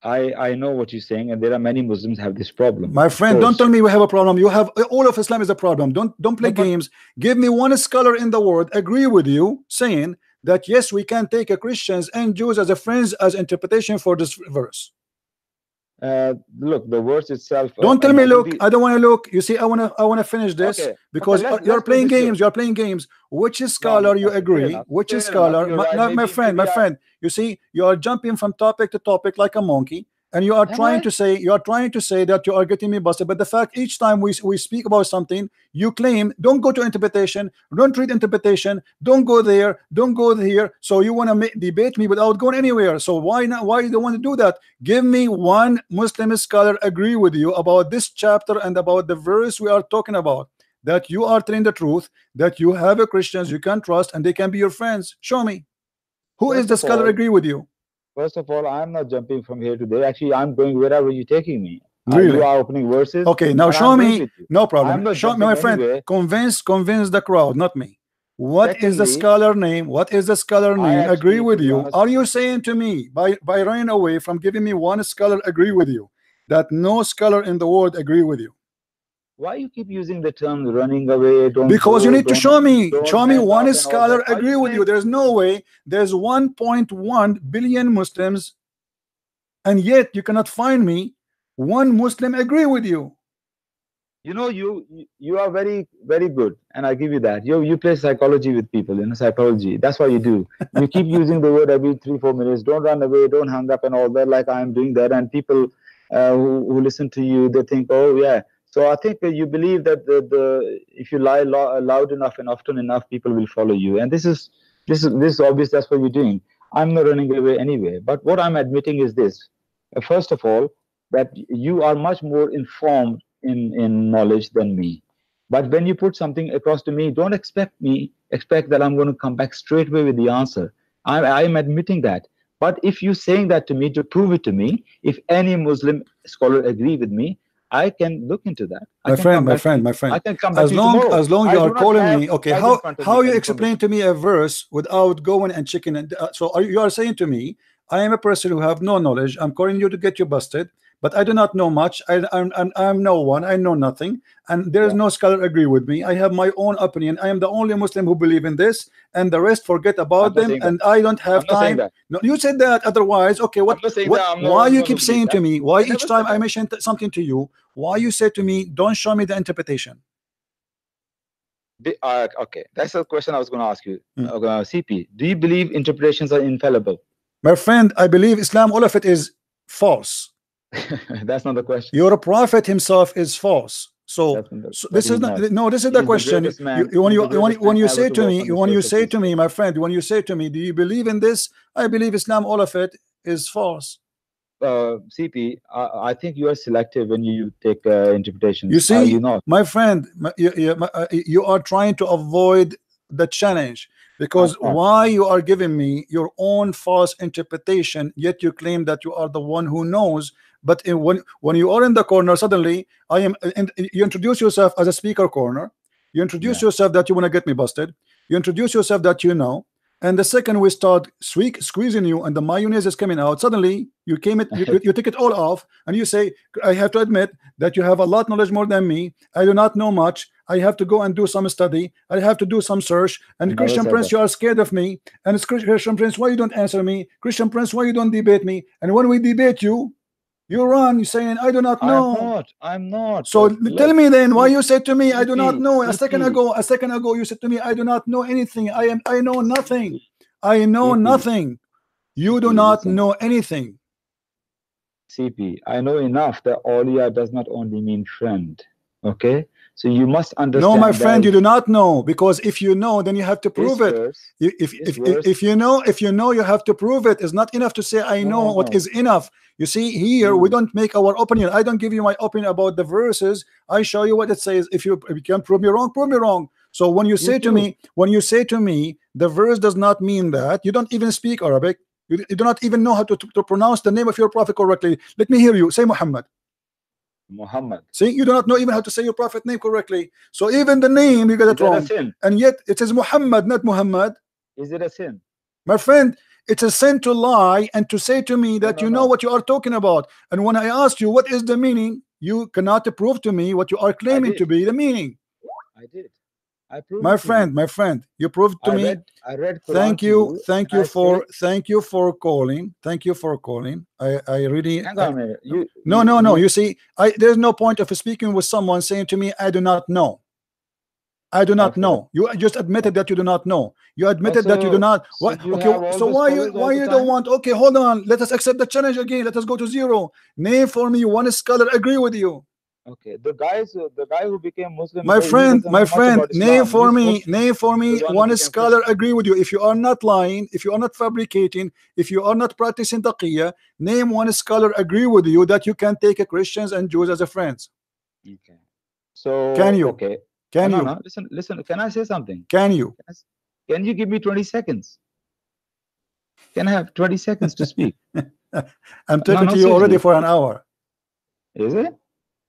I I know what you're saying, and there are many Muslims have this problem. My friend, don't tell me we have a problem. You have all of Islam is a problem. Don't don't play but- games. Give me one scholar in the world agree with you saying that yes, we can take a Christians and Jews as a friends as interpretation for this verse. Uh, look, the verse itself. uh, Don't tell me look. I don't want to look. You see, I want to I want to finish this Okay, because uh, you're playing games. You're playing games. Which is No, scholar you agree? Which is fair scholar? you're My, right, my friend, my friend. You see, you are jumping from topic to topic like a monkey, and you are Am trying I? to say you are trying to say that you are getting me busted. But the fact each time we we speak about something, you claim don't go to interpretation, don't read interpretation, don't go there, don't go here. So you want to debate me without going anywhere. So why not? Why you don't want to do that? Give me one Muslim scholar agree with you about this chapter and about the verse we are talking about. That you are telling the truth, that you have a Christians you can trust and they can be your friends. Show me. Who is First the scholar agree with you? First of all, I'm not jumping from here to there. Actually, I'm going wherever you're taking me. Really? You are opening verses. Okay, now show I'm me. No problem. Show me, my friend. Convince, convince the crowd, not me. What is the scholar name? What is the scholar name? agree with you. honest- Are you saying to me by by running away from giving me one scholar agree with you that no scholar in the world agree with you? Why you keep using the term running away? Don't Because you need to show me, show me one scholar agree with you. There's no way. There's 1.1 billion Muslims, and yet you cannot find me one Muslim agree with you. you know you you- you are very very good and i give you that you you play psychology with people you know psychology that's what you do you keep using the word every three four minutes don't run away don't hang up and all that like i'm doing that and people uh, who, who listen to you they think oh yeah So I think you believe that the, the if you lie lo- loud enough and often enough, people will follow you. And this is this is this is obvious. That's what you're doing. I'm not running away anyway. But what I'm admitting is this: uh, first of all, that you are much more informed in in knowledge than me. But when you put something across to me, don't expect me expect that I'm going to come back straight away with the answer. I'm I'm admitting that. But if you're saying that to me to prove it to me, if any Muslim scholar agree with me, I can look into that. I My friend, my friend, my friend. I can come back As long tomorrow. as long I you do are calling me, okay, how how you explain to me a verse without going and checking it? Uh, so are you, you are saying to me, I am a person who have no knowledge. I'm calling you to get you busted, but I do not know much. I, I'm, I'm I'm no one. I know nothing, and there is no scholar agree with me. I have my own opinion. I am the only Muslim who believe in this, and the rest forget about them. that. And I don't have I'm time. No, you said that. Otherwise, okay. What what, that. I'm not why you keep saying to me? Why each time I mention something to you? Why you say to me, don't show me the interpretation? The- uh, okay, that's the question I was going to ask you, Hmm. uh, CP. Do you believe interpretations are infallible? My friend, I believe Islam, all of it is false. that's not the question. Your prophet himself is false. So, the- so this is not, not. no, this is He the is question. You- man- you- when you when, when you say to me, when you say to me, my friend, when you say to me, do you believe in this? I believe Islam, all of it is false. uh, CP, I, I think you are selective when you take uh, interpretations. You Are see, you not? my friend, my- you, you- my- uh, you are trying to avoid the challenge because I'm why you are giving me your own false interpretation, yet you claim that you are the one who knows. But in, when when you are in the corner, suddenly I am. And you introduce yourself as a speaker corner. You introduce yourself that you want to get me busted. You introduce yourself that you know. And the second we start squeak, squeezing you, and the mayonnaise is coming out. Suddenly, you came it, you, you take it all off, and you say, "I have to admit that you have a lot knowledge more than me. I do not know much. I have to go and do some study. I have to do some search. And Never Christian Prince, that. you are scared of me. And it's Christian Prince, why you don't answer me? Christian Prince, why you don't debate me? And when we debate you, you run. You're saying, I do not know I'm not. I'm not. So tell me then why you said to me, I do not know. A second ago, a second ago, you said to me, I do not know anything. I am I know nothing. I know nothing. You do not know anything. CP, I know enough that Aulia does not only mean friend. Okay, so you must understand. No, my friend, you do not know because if you know, then you have to prove it. verse- If if, if if you know, if you know, you have to prove it. It's not enough to say I No, know no, what no. is enough. You see, here we Mm. don't make our opinion. I don't give you my opinion about the verses. I show you what it says. If you, if you can prove me wrong, prove me wrong. So when you say to do. me, when you say to me, the verse does not mean that, you don't even speak Arabic. You, you do not even know how to, to, to pronounce the name of your prophet correctly. Let me hear you say Muhammad. Muhammad. See, you do not know even how to say your prophet name correctly. So even the name you Is it wrong. And yet it says Muhammad, not Muhammad. Is it a sin? My friend, it's a sin to lie and to say to me that no, you know no. what you are talking about. And when I asked you what is the meaning, you cannot prove to me what you are claiming to be the meaning. I did. I proved My friend, my friend, you proved to I me. read, I read Quran Thank you, thank you for thank you for calling. Thank you for calling. I I really Hang I- on a minute. You, no you- no no. you- You see, I there's no point of speaking with someone saying to me, I do not know. I do not Okay. know. You just admitted that you do not know. You admitted that you do so- not. so What? you okay. So why you why you don't want? Okay, hold on. Let us accept the challenge again. Let us go to zero. Name for me one scholar agree with you. Okay, the guys, the guy who became Muslim. My friend, my friend, name for me, name for me one who one became scholar agree with you. If you are not lying, if you are not fabricating, if you are not practicing taqiyya, name one scholar agree with you that you can take Christians and Jews as a friends. Okay. So Can you? Okay. Can no, you? No, no. Listen, listen. Can I say something? Can you? Can you give me 20 seconds? Can I have 20 seconds to speak? I'm talking no, to you already for an hour. Is it?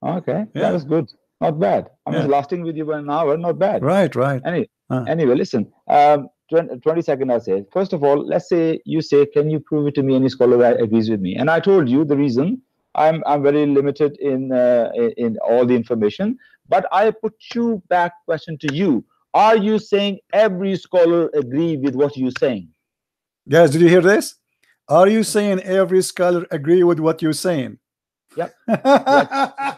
Okay, Yeah. that is good. Not bad. I'm just Yeah. lasting with you for an hour. Not bad. Right, right. Anyway, Uh. anyway, listen. Um, 20, 20 second I'll say. First of all, let's say you say, can you prove it to me? Any scholar that agrees with me? And I told you the reason. I'm I'm very limited in uh, in in all the information. But I put you back question to you. Are you saying every scholar agree with what you're saying? Guys, did you hear this? Are you saying every scholar agree with what you're saying? Yep.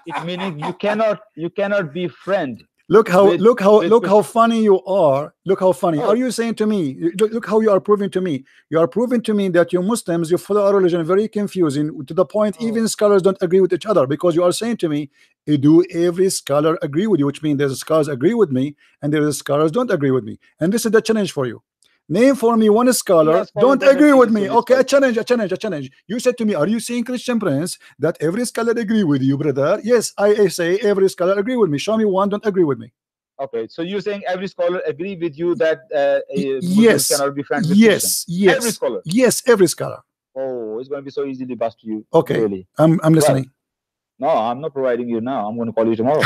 It meaning you cannot you cannot be friend. look how with- look how with look how funny you are. Look how funny. Oh. Are you saying to me? Look, look how you are proving to me. You are proving to me that you Muslims you follow a religion very confusing to the point Oh. even scholars don't agree with each other because you are saying to me do every scholar agree with you? Which means there's scholars agree with me, and there's scholars don't agree with me. And this is the challenge for you. Name for me one scholar followed don't agree with me. Okay, a challenge, a challenge, a challenge. You said to me, Are you saying Christian Prince that every scholar agree with you, brother? Yes, I, I say every scholar agree with me. Show me one don't agree with me. Okay, so you're saying every scholar agree with you that uh, yes. cannot be friends with Christians? Yes, Every scholar. yes, every scholar. Oh, it's going to be so easily bust you. Okay. Really? I'm I'm Well, listening. No, I'm not providing you now. I'm going to call you tomorrow.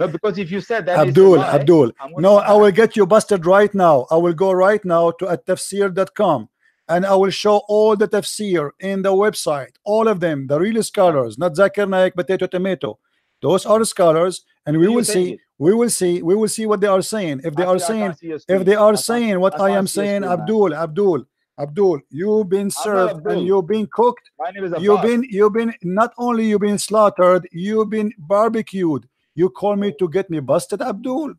No, because if you said that, Abdul, lie, Abdul. No, I will get you busted right now. I will go right now to altafsir.com and I will show all the tafsir in the website, all of them, the real scholars, not Zakir Naik, potato, tomato. Those are scholars, and we will see, it. we will see, we will see what they are saying. If they are I saying, can't see your if they are saying what I am can't see your saying. Abdul, Abdul, Abdul, you've been served and you've been cooked My name is You've been you've been not only you've been slaughtered, you've been barbecued. You call me to get me busted, Abdul.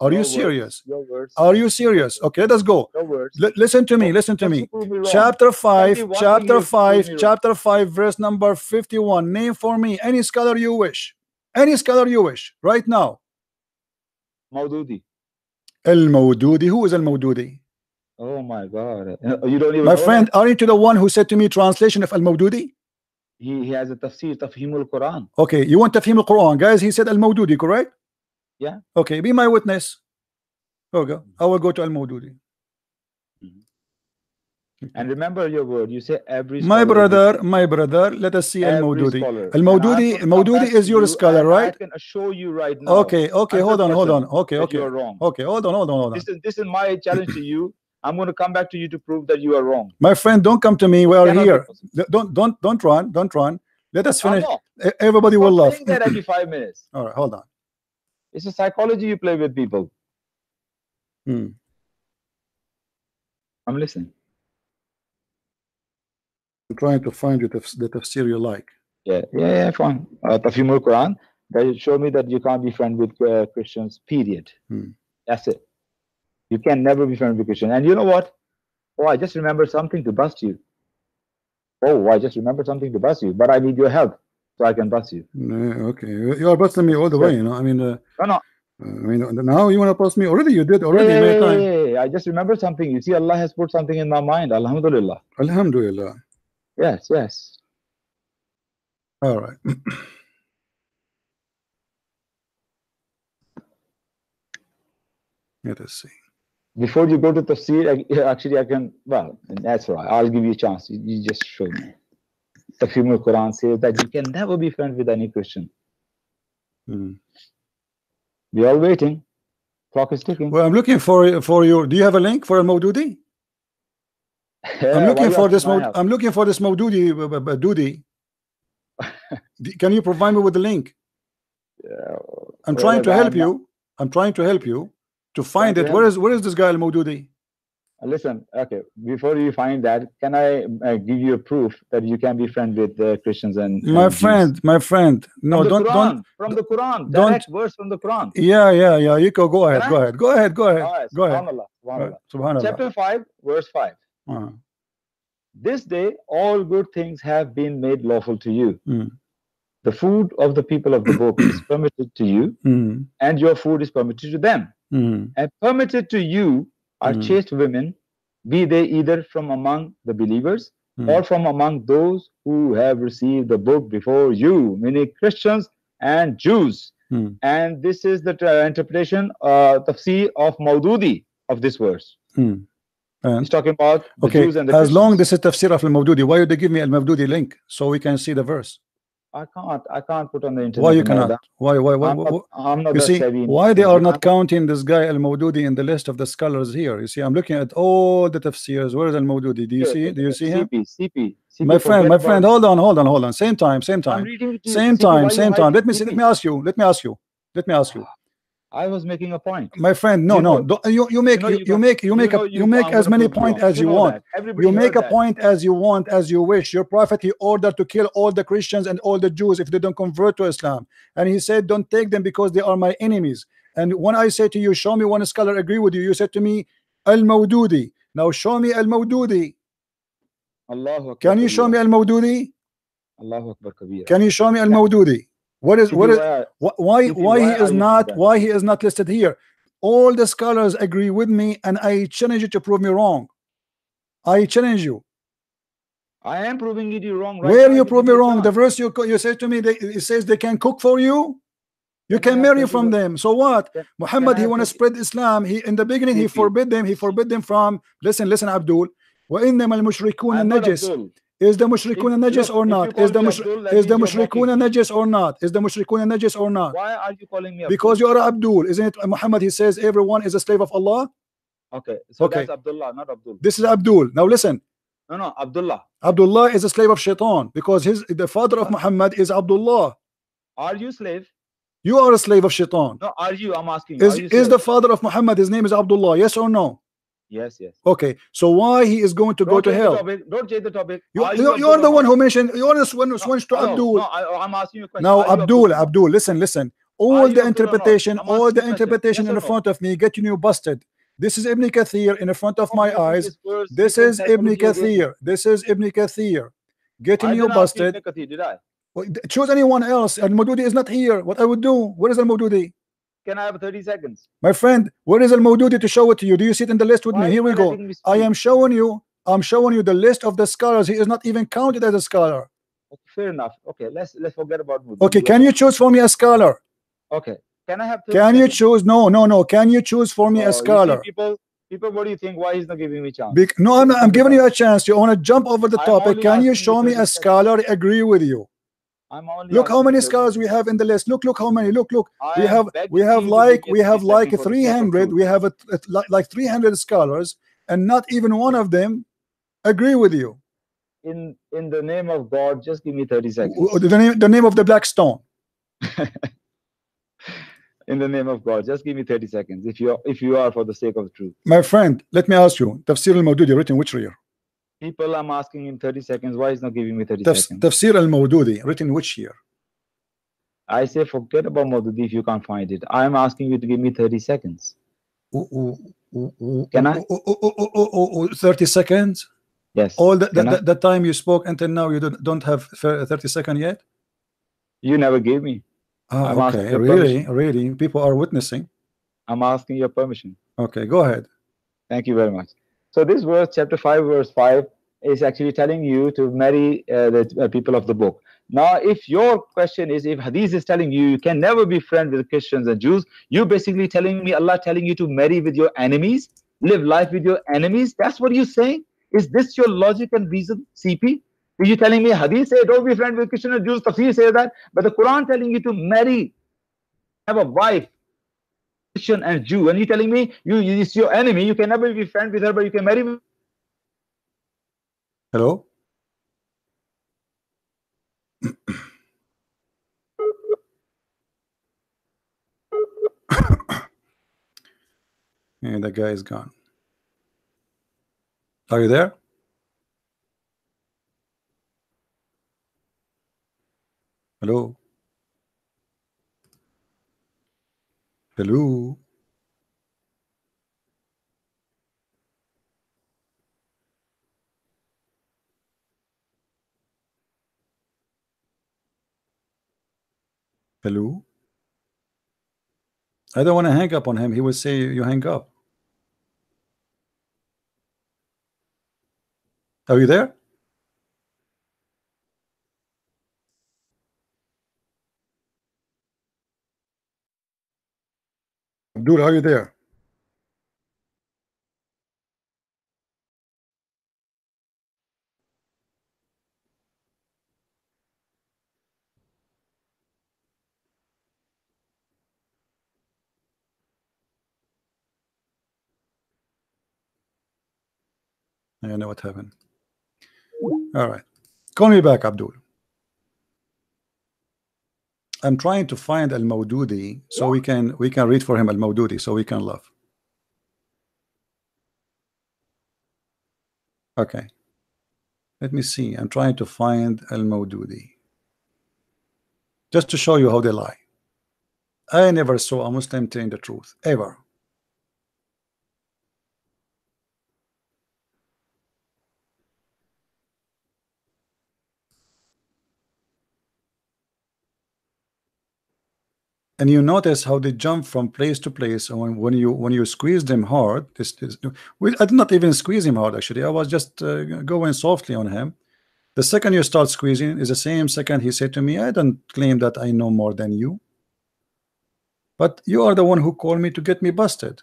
Are you serious? Words. Are you serious? Okay, let's go. Words. Listen to me, listen to me. to prove me wrong. Chapter 5, me one thing chapter you- to prove 5, chapter 5, verse number 51. Name for me any scholar you wish. Any scholar you wish, right now. Maududi. Al Mawdudi. Who is Al Mawdudi? Oh my God. Uh, You don't even My friend, that? aren't you the one who said to me translation of Al Mawdudi? He, he has a tafsir, Tafhimul Quran. Okay, you want Tafhim al Quran, guys? He said Al Mawdudi, correct? Yeah. Okay, be my witness. Okay, I will go to Al Mawdudi. And remember your word. You say every My brother, my brother, let us see Al Mawdudi. Al Mawdudi, Mawdudi is your you scholar, right? I can assure you right now. Okay, okay, hold on, hold on. Okay, okay, You are wrong. okay, hold on, hold on, hold on. This is this is my challenge to you. I'm going to come back to you to prove that you are wrong. My friend, don't come to me. We are here. Don't, don't, don't run, don't run. Let us finish. Everybody will Stop laugh. saying that every five minutes. All right, hold on. It's a psychology you play with people. Hmm. I'm listening. I'm trying to find you the, tafsir you like. Yeah, yeah, yeah, fine. Uh, Tafhimul Quran. That show me that you can't be friend with uh, Christians. Period. Hmm. That's it. You can never be friend with Christian. And you know what? Oh, I just remember something to bust you. Oh, I just remember something to bust you. But I need your help so I can bust you. Yeah, okay, you are busting me all the way. You know, I mean, uh, No, no. I mean, now you want to bust me already? You did already yeah, yeah, times. yeah, yeah. I just remember something. You see, Allah has put something in my mind. Alhamdulillah. Alhamdulillah. Yes, yes. All right. Let us see. Before you go to Tafsir, I, actually, I can, well, that's right. I'll give you a chance. You, you just show me. Tafhimul Quran says that you can never be friends with any Christian. Hmm. We are waiting. Clock is ticking. Well, I'm looking for for your. Do you have a link for a Maududi? Yeah, I'm looking for this. my I'm looking for this Maududi. uh, uh, uh, Dudi. Can you provide me with the link? Yeah, I'm trying to I'm help not- you. I'm trying to help you to find to it. Where is where is this guy Al Maududi? Listen, okay. Before you find that, can I uh, give you a proof that you can be friend with uh, Christians and My and Jews? friend, my friend. No, don't Quran, don't. from the Quran, don't- direct verse from the Quran. Yeah, yeah, yeah. You go. Go ahead. Can Go ahead. Go ahead. Go ahead. Alright, Go ahead. Subhanallah, subhanallah. Subhanallah. Chapter 5, verse 5. Uh, This day, all good things have been made lawful to you. Mm. The food of the people of the book is permitted to you, mm, and your food is permitted to them. Mm, And permitted to you are Mm. chaste women, be they either from among the believers mm. or from among those who have received the book before you, meaning Christians and Jews. Mm. And this is the uh, interpretation, uh, tafsir of Maududi of this verse. mm. And- He's talking about the Okay, Jews and the as long this is tafsir of al Mawdudi, why would they give me al Mawdudi link so we can see the verse? I can't, I can't put on the internet. Why you cannot? that. Why, why, why? I'm not, I'm not you see, why they are not counting this guy Al Mawdudi in the list of the scholars here? You see, I'm looking at all the tafsirs. Where is Al Mawdudi? Do you see? Do you see him? CP, CP, CP, My friend, my friend, hold on, hold on, hold on. Same time, same time, reading it to you. same time, same time. Let me see. Let me ask you. Let me ask you. Let me ask you. I was making a point. My friend, no, You no. know- you you make know you, you you make you make a you make as many points as you want. You make a that. point as you want, as you wish. Your prophet he ordered to kill all the Christians and all the Jews if they don't convert to Islam. And he said, Don't take them because they are my enemies. And when I say to you, show me one scholar agree with you, you said to me, Al Mawdudi. Now show me Al Mawdudi. Allahu Akbar Can you show me Al Mawdudi? Allahu Akbar kabira. Can you show me Al Mawdudi? What is what is uh, wh- why Siti, why he why are is you not saying that? why he is not listed here? All the scholars agree with me, and I challenge you to prove me wrong. I challenge you. I am proving it you wrong. Right Where now, you give prove me me a wrong? The chance. verse you co- you say to me, they, it says they can cook for you. You Can I can have marry 30 from ver- them. So what? Can- Muhammad, I he have want to 30 spread Islam. He in the beginning he Siti. forbid them. He forbid them from. Listen, listen, Abdul. وإنما المشركون I'm not النجس. is the mushrikuna najis or not? Is the mush Abdul, the means you're mushrikun mocking me. najis or not? Is the mushrikuna najis or not? Why are you calling me Abdul? Because you are Abdul, isn't it? Uh, Muhammad he says everyone is a slave of Allah. Okay, so Okay. that's Abdullah, not Abdul. This is Abdul. Now listen, No, no, Abdullah. Abdullah is a slave of Shaitan because his the father of uh, Muhammad is Abdullah. Are you slave? You are a slave of Shaitan. No, are you? I'm asking. Is you is the father of Muhammad? His name is Abdullah. Yes or no? Yes, yes. Okay. So why he is going to go Don't to hell? topic. Don't change the topic. You, Are you, Abdul you are the one who mentioned. You are the one who switched to No, Abdul. No, I, I'm asking you a question. Now Abdul, or? Abdul, listen, listen. All the Abdul interpretation, all the you a question. interpretation Yes in the no? front of me, getting you busted. This is Ibn Kathir in the front of my Don't give me eyes. this verse, This you can is Ibn. Kathir. This is Ibn Kathir. Getting you busted. Kathir, did I? Choose anyone else. Al Mawdudi is not here. What I would do? Where is Al Mawdudi? Can I have 30 seconds? My friend, where is Al Mawdudi to show it to you? Do you see it in the list with Why me? Here we go. I am showing you. I'm showing you the list of the scholars. He is not even counted as a scholar. Okay, fair enough. Okay, let's let's forget about Mudud. Okay, can you choose for me a scholar? Okay, can I have 30 Can you choose? No, no, no. Can you choose for me Oh, a scholar? people, people, what do you think? Why he's not giving me a chance? Bec- no, I'm, I'm giving you a chance. You want to jump over the topic. Can you show me a scholar agree with you? I'm only Look how many you 30 scholars we have in the list. Look, look how many. Look, look. I We have we have like we have like seconds for the sake of 300. We have a, a- like like 300 scholars, and not even one of them agree with you. In in the name of God, just give me 30 seconds. The name the name of the black stone. In the name of God, just give me 30 seconds. If you are if you are for the sake of the truth. My friend, let me ask you. Tafsir al-Mawdudi written which year? People, I'm asking in 30 seconds. Why is not giving me 30 Tafs- seconds? Tafsir al-Mawdudi written which year? I say forget about Maududi if you can't find it. I'm asking you to give me 30 seconds. Ooh, ooh, Can I? ooh, ooh, ooh, ooh, ooh, ooh, 30 seconds? Yes. All the, the, the, the time you spoke until now, you don't, don't have 30 seconds yet? You never gave me. Ah, I'm okay, really, really. People are witnessing. I'm asking your permission. Okay, go ahead. Thank you very much. So this verse, chapter 5, verse 5, is actually telling you to marry uh, the uh, people of the book. Now, if your question is, if Hadith is telling you you can never be friends with Christians and Jews, you're basically telling me Allah telling you to marry with your enemies, live life with your enemies. That's what you're saying. Is this your logic and reason, CP? Are you telling me Hadith say don't be friends with Christians and Jews? Tafsir say that, but the Quran telling you to marry, have a wife, Christian and Jew, and you're telling me you, it's your enemy, you can never be friends with her, but you can marry. with- Hello? and the guy is gone. Are you there? Hello? Hello? Hello? I don't want to hang up on him. He will say you hang up. Are you there? Abdul, how are you there? I know what happened. All right. Call me back, Abdul. I'm trying to find Al Mawdudi so we can we can read for him Al Mawdudi so we can love. Okay. Let me see. I'm trying to find Al Mawdudi. Just to show you how they lie. I never saw a Muslim telling the truth ever. And you notice how they jump from place to place and when, when you when you squeeze them hard this, this I did not even squeeze him hard actually. I was just uh, going softly on him. The second you start squeezing is the same second he said to me I don't claim that I know more than you. But you are the one who called me to get me busted.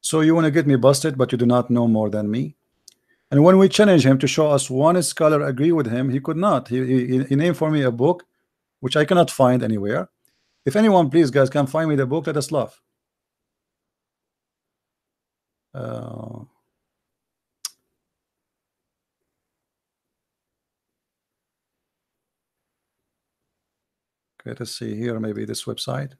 So you want to get me busted but you do not know more than me? And when we challenge him to show us one scholar agree with him he could not. He, he, he named for me a book which I cannot find anywhere. If anyone, please, guys, can find me the book, let us love. Uh, okay, let's see here, maybe this website.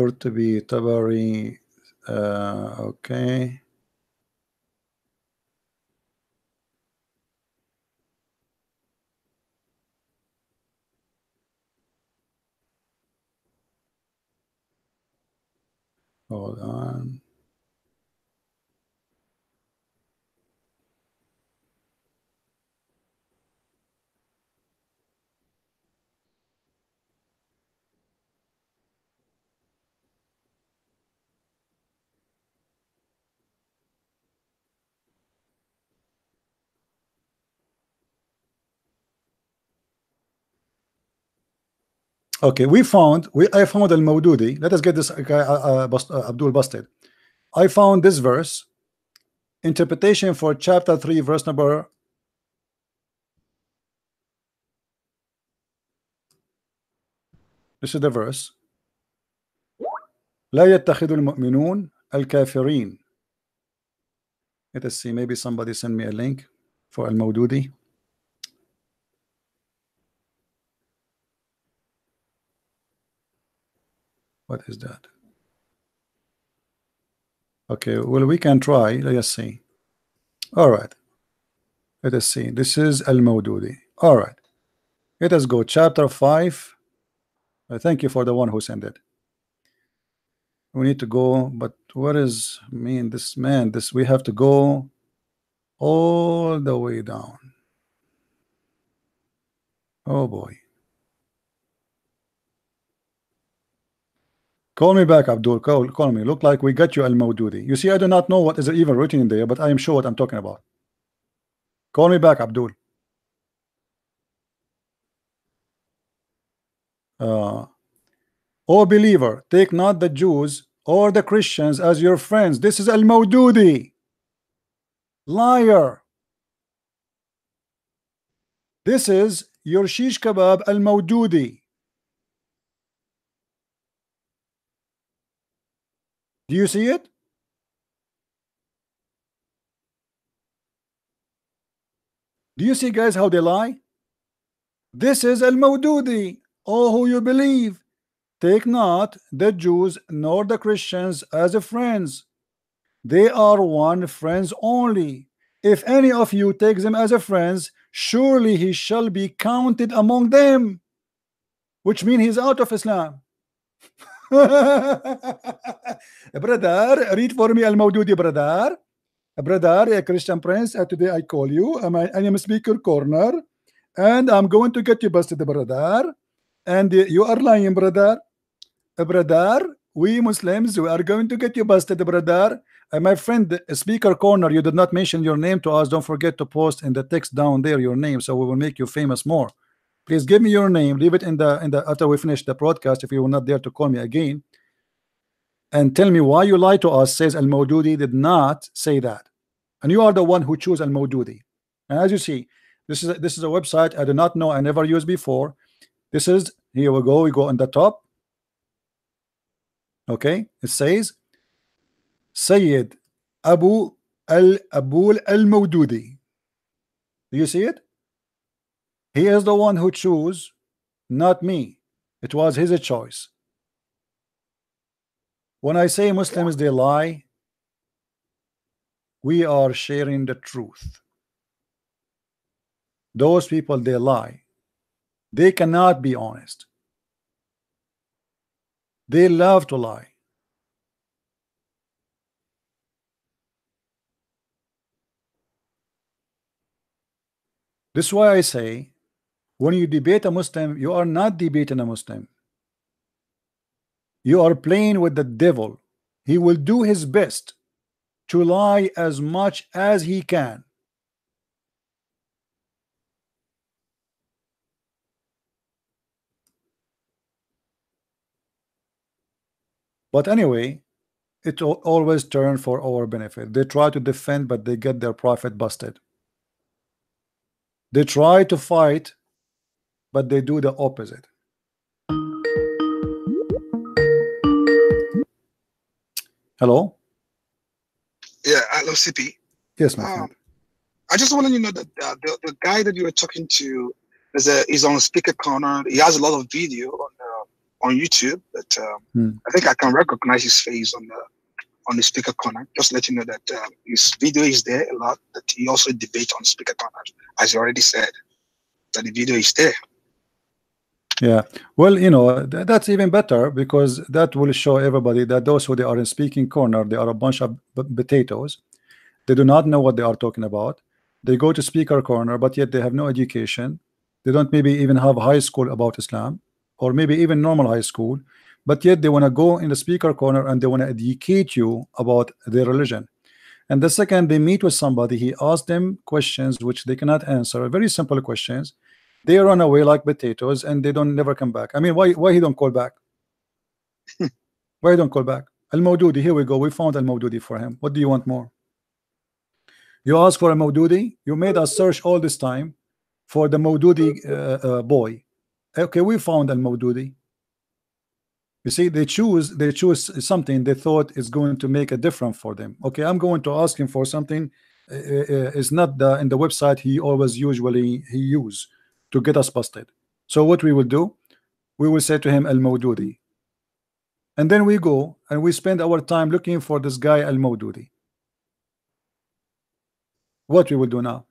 Qurtubi, Tabari, uh, okay. Hold on. Okay, we found we I found al Mawdudi. Let us get this guy uh, uh, bust, uh, Abdul busted. I found this verse interpretation for chapter 3 verse number This is the verse لا يتخذ المؤمنون الكافرين Let us see maybe somebody send me a link for al Mawdudi What is that? Okay, well, we can try. Let us see. All right. Let us see. This is Al Mawdudi. All right. Let us go. Chapter 5. Uh, thank you for the one who sent it. We need to go, but what is mean this man? This we have to go all the way down. Oh boy. Call me back, Abdul. Call, call me. Look like we got you Al Mawdudi. You see, I do not know what is even written in there, but I am sure what I'm talking about. Call me back, Abdul. Uh, O believer, take not the Jews or the Christians as your friends. This is Al Mawdudi. Liar. This is your shish kebab Al Mawdudi. Do you see it? Do you see guys how they lie? This is Al Mawdudi. Oh, who you believe. Take not the Jews nor the Christians as friends. They are one friends only. If any of you takes them as a friends, surely he shall be counted among them. Which means he's out of Islam. brother, read for me Al Mawdudi, brother. Brother, a Christian prince, uh, today I call you. I'm, I am speaker corner, and I'm going to get you busted, brother. And uh, you are lying, brother. Uh, brother, we Muslims, we are going to get you busted, brother. Uh, my friend, speaker corner, you did not mention your name to us. Don't forget to post in the text down there your name, so we will make you famous more. Please give me your name. Leave it in the in the after we finish the broadcast. If you will not dare to call me again, and tell me why you lied to us. Says Al Mawdudi did not say that, and you are the one who chose Al Mawdudi. And as you see, this is a, this is a website I do not know. I never used before. This is here we go. We go on the top. Okay, it says Sayyid Abu Al Abul Al Mawdudi. Do you see it? He is the one who chose, not me. It was his choice. When I say Muslims, they lie, we are sharing the truth. Those people, they lie. They cannot be honest. They love to lie. This is why I say when you debate a Muslim, you are not debating a Muslim. You are playing with the devil. He will do his best to lie as much as he can. But anyway, it al- always turn for our benefit. They try to defend, but they get their profit busted. They try to fight, but they do the opposite. Hello? Yeah, hello, CP. Yes, my Um, friend. I just wanted you to know that uh, the, the guy that you were talking to is a, is on speaker corner. He has a lot of video on uh, on YouTube that um, Hmm. I think I can recognize his face on the on the speaker corner. Just let you know that uh, his video is there a lot. That he also debate on speaker corner, as you already said. That the video is there. Yeah, well, you know, th- that's even better because that will show everybody that those who they are in speaking corner, they are a bunch of potatoes. They do not know what they are talking about. They go to speaker corner, but yet they have no education. They don't maybe even have high school about Islam, or maybe even normal high school, but yet they want to go in the speaker corner and they want to educate you about their religion. And the second they meet with somebody, he asks them questions which they cannot answer, very simple questions they run away like potatoes and they don't never come back. I mean, why why he don't call back? why he don't call back? Al Mawdudi, here we go. We found Al Mawdudi for him. What do you want more? You ask for Al Mawdudi. You made us search all this time for the Mawdudi uh, uh, boy. Okay, we found Al Mawdudi. You see, they choose they choose something they thought is going to make a difference for them. Okay, I'm going to ask him for something. Uh, uh, is not the in the website he always usually he use to get us busted. So what we will do, we will say to him Al Mawdudi. And then we go and we spend our time looking for this guy Al Mawdudi. What we will do now?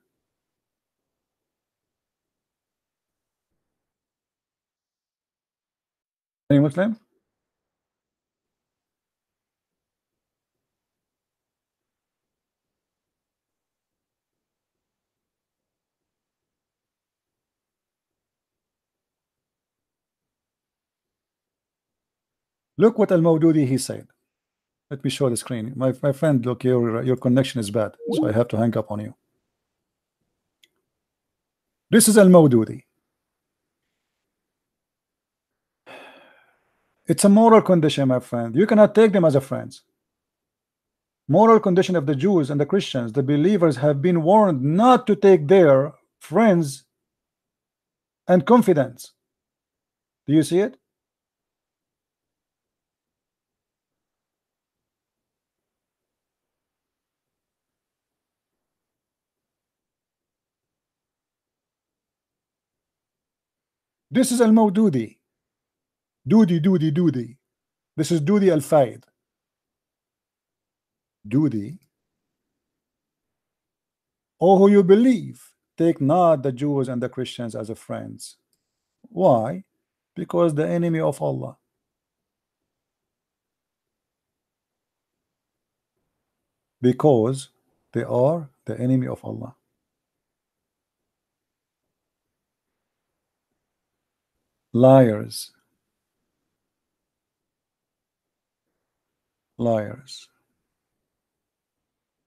Any Muslim? Look what Al Mawdudi he said. Let me show the screen. My, my friend, look, your, your connection is bad, so I have to hang up on you. This is Al Mawdudi. It's a moral condition, my friend. You cannot take them as a friends. Moral condition of the Jews and the Christians, the believers have been warned not to take their friends and confidence. Do you see it? This is Al Mawdudi. Doody, Doody, Doody. This is Doody Al Faid. Doody. Oh, who you believe, take not the Jews and the Christians as a friends. Why? Because the enemy of Allah. Because they are the enemy of Allah. Liars. Liars.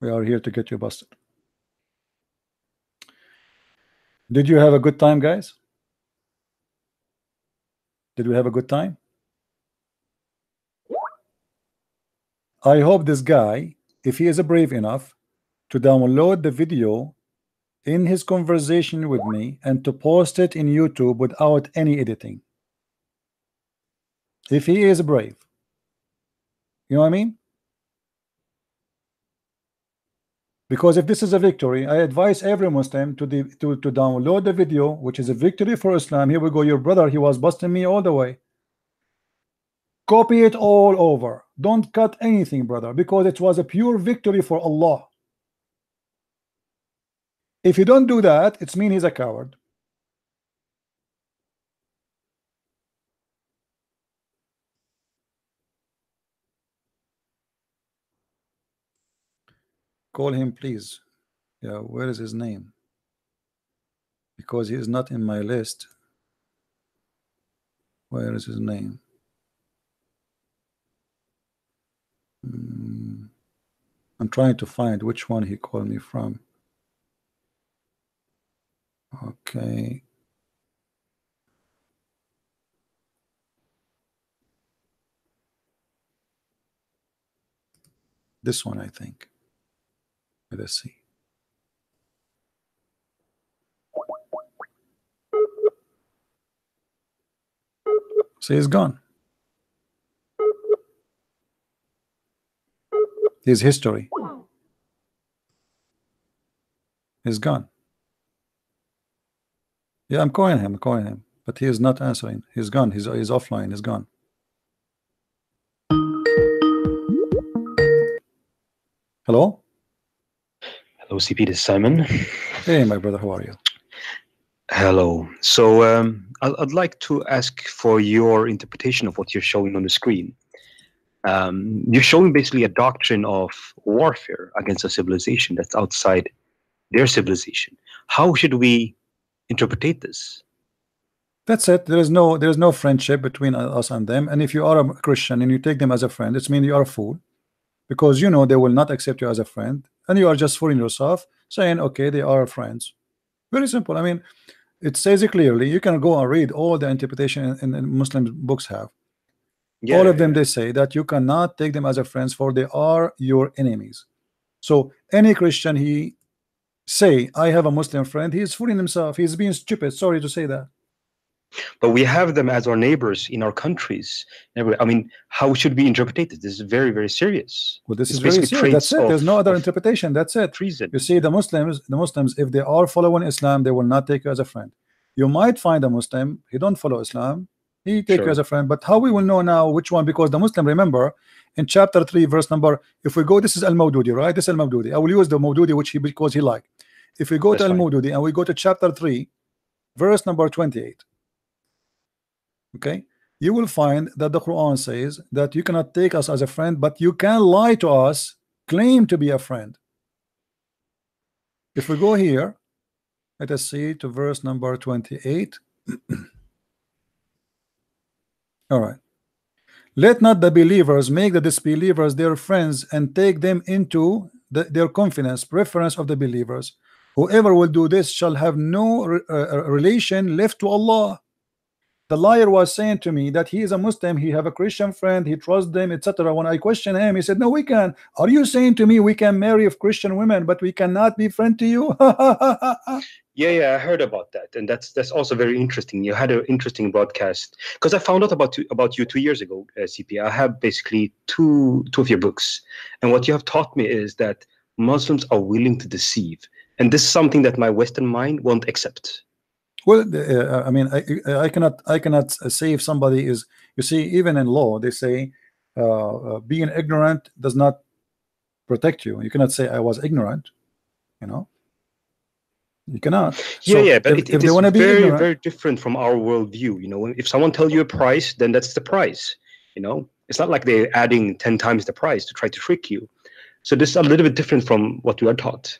We are here to get you busted. Did you have a good time, guys? Did we have a good time? I hope this guy, if he is brave enough to download the video in his conversation with me and to post it in YouTube without any editing. If he is brave. You know what I mean? Because if this is a victory, I advise every Muslim to, the, to, to download the video, which is a victory for Islam. Here we go. Your brother, he was busting me all the way. Copy it all over. Don't cut anything, brother, because it was a pure victory for Allah. If you don't do that, it's mean he's a coward. Call him, please. Yeah, where is his name? because he is not in my list. Where is his name? Hmm. I'm trying to find which one he called me from. Okay. This one, I think. Let us see. He's gone. His history is gone. Yeah, I'm calling him, I'm calling him, but he is not answering. He's gone. He's he's offline. He's gone. Hello. Hello, CP. This is Simon. Hey, my brother. How are you? Hello. So um, I'd, I'd like to ask for your interpretation of what you're showing on the screen. Um, you're showing basically a doctrine of warfare against a civilization that's outside their civilization. How should we interpret this? That's it. There is no there is no friendship between us and them. And if you are a Christian and you take them as a friend, it's mean you are a fool, because you know they will not accept you as a friend, and you are just fooling yourself, saying okay they are friends. Very simple. I mean, it says it clearly. You can go and read all the interpretation in, in Muslim books have. Yeah, all of them yeah. they say that you cannot take them as a friends for they are your enemies. So any Christian he say I have a Muslim friend, he is fooling himself. He's being stupid. Sorry to say that. But we have them as our neighbors in our countries. I mean, how should we interpret it? This is very, very serious. Well, this It's is very basically serious. That's it. There's of- no other interpretation. That's it. Treason. You see, the Muslims, the Muslims, if they are following Islam, they will not take you as a friend. You might find a Muslim, he don't follow Islam, he take you as a friend. But how we will know now which one? Because the Muslim, remember, in chapter three, verse number, if we go, this is Al Mawdudi, right? This is Al Mawdudi. I will use the Mawdudi which he because he like. If we go That's to Al fine. Mawdudi and we go to chapter three, verse number 28. Okay, you will find that the Quran says that you cannot take us as a friend, but you can lie to us, claim to be a friend. If we go here, let us see to verse number 28. All right. Let not the believers make the disbelievers their friends and take them into the, their confidence, preference of the believers. Whoever will do this shall have no re- uh, relation left to Allah. The liar was saying to me that he is a Muslim, he have a Christian friend, he trusts them, etc. When I questioned him, he said, "No, we can." Are you saying to me we can marry of Christian women, but we cannot be friend to you? Yeah, yeah, I heard about that, and that's that's also very interesting. You had an interesting broadcast because I found out about you, about you two years ago, uh, CP. I have basically two two of your books, and what you have taught me is that Muslims are willing to deceive, and this is something that my Western mind won't accept. Well, uh, I mean, I, I cannot, I cannot say if somebody is. You see, even in law, they say uh, uh, being ignorant does not protect you. You cannot say I was ignorant. You know, you cannot. Yeah, So yeah, but if, it, if they want to be very, ignorant, very different from our worldview. You know, if someone tell you a price, then that's the price. You know, it's not like they're adding ten times the price to try to trick you. So this is a little bit different from what we are taught.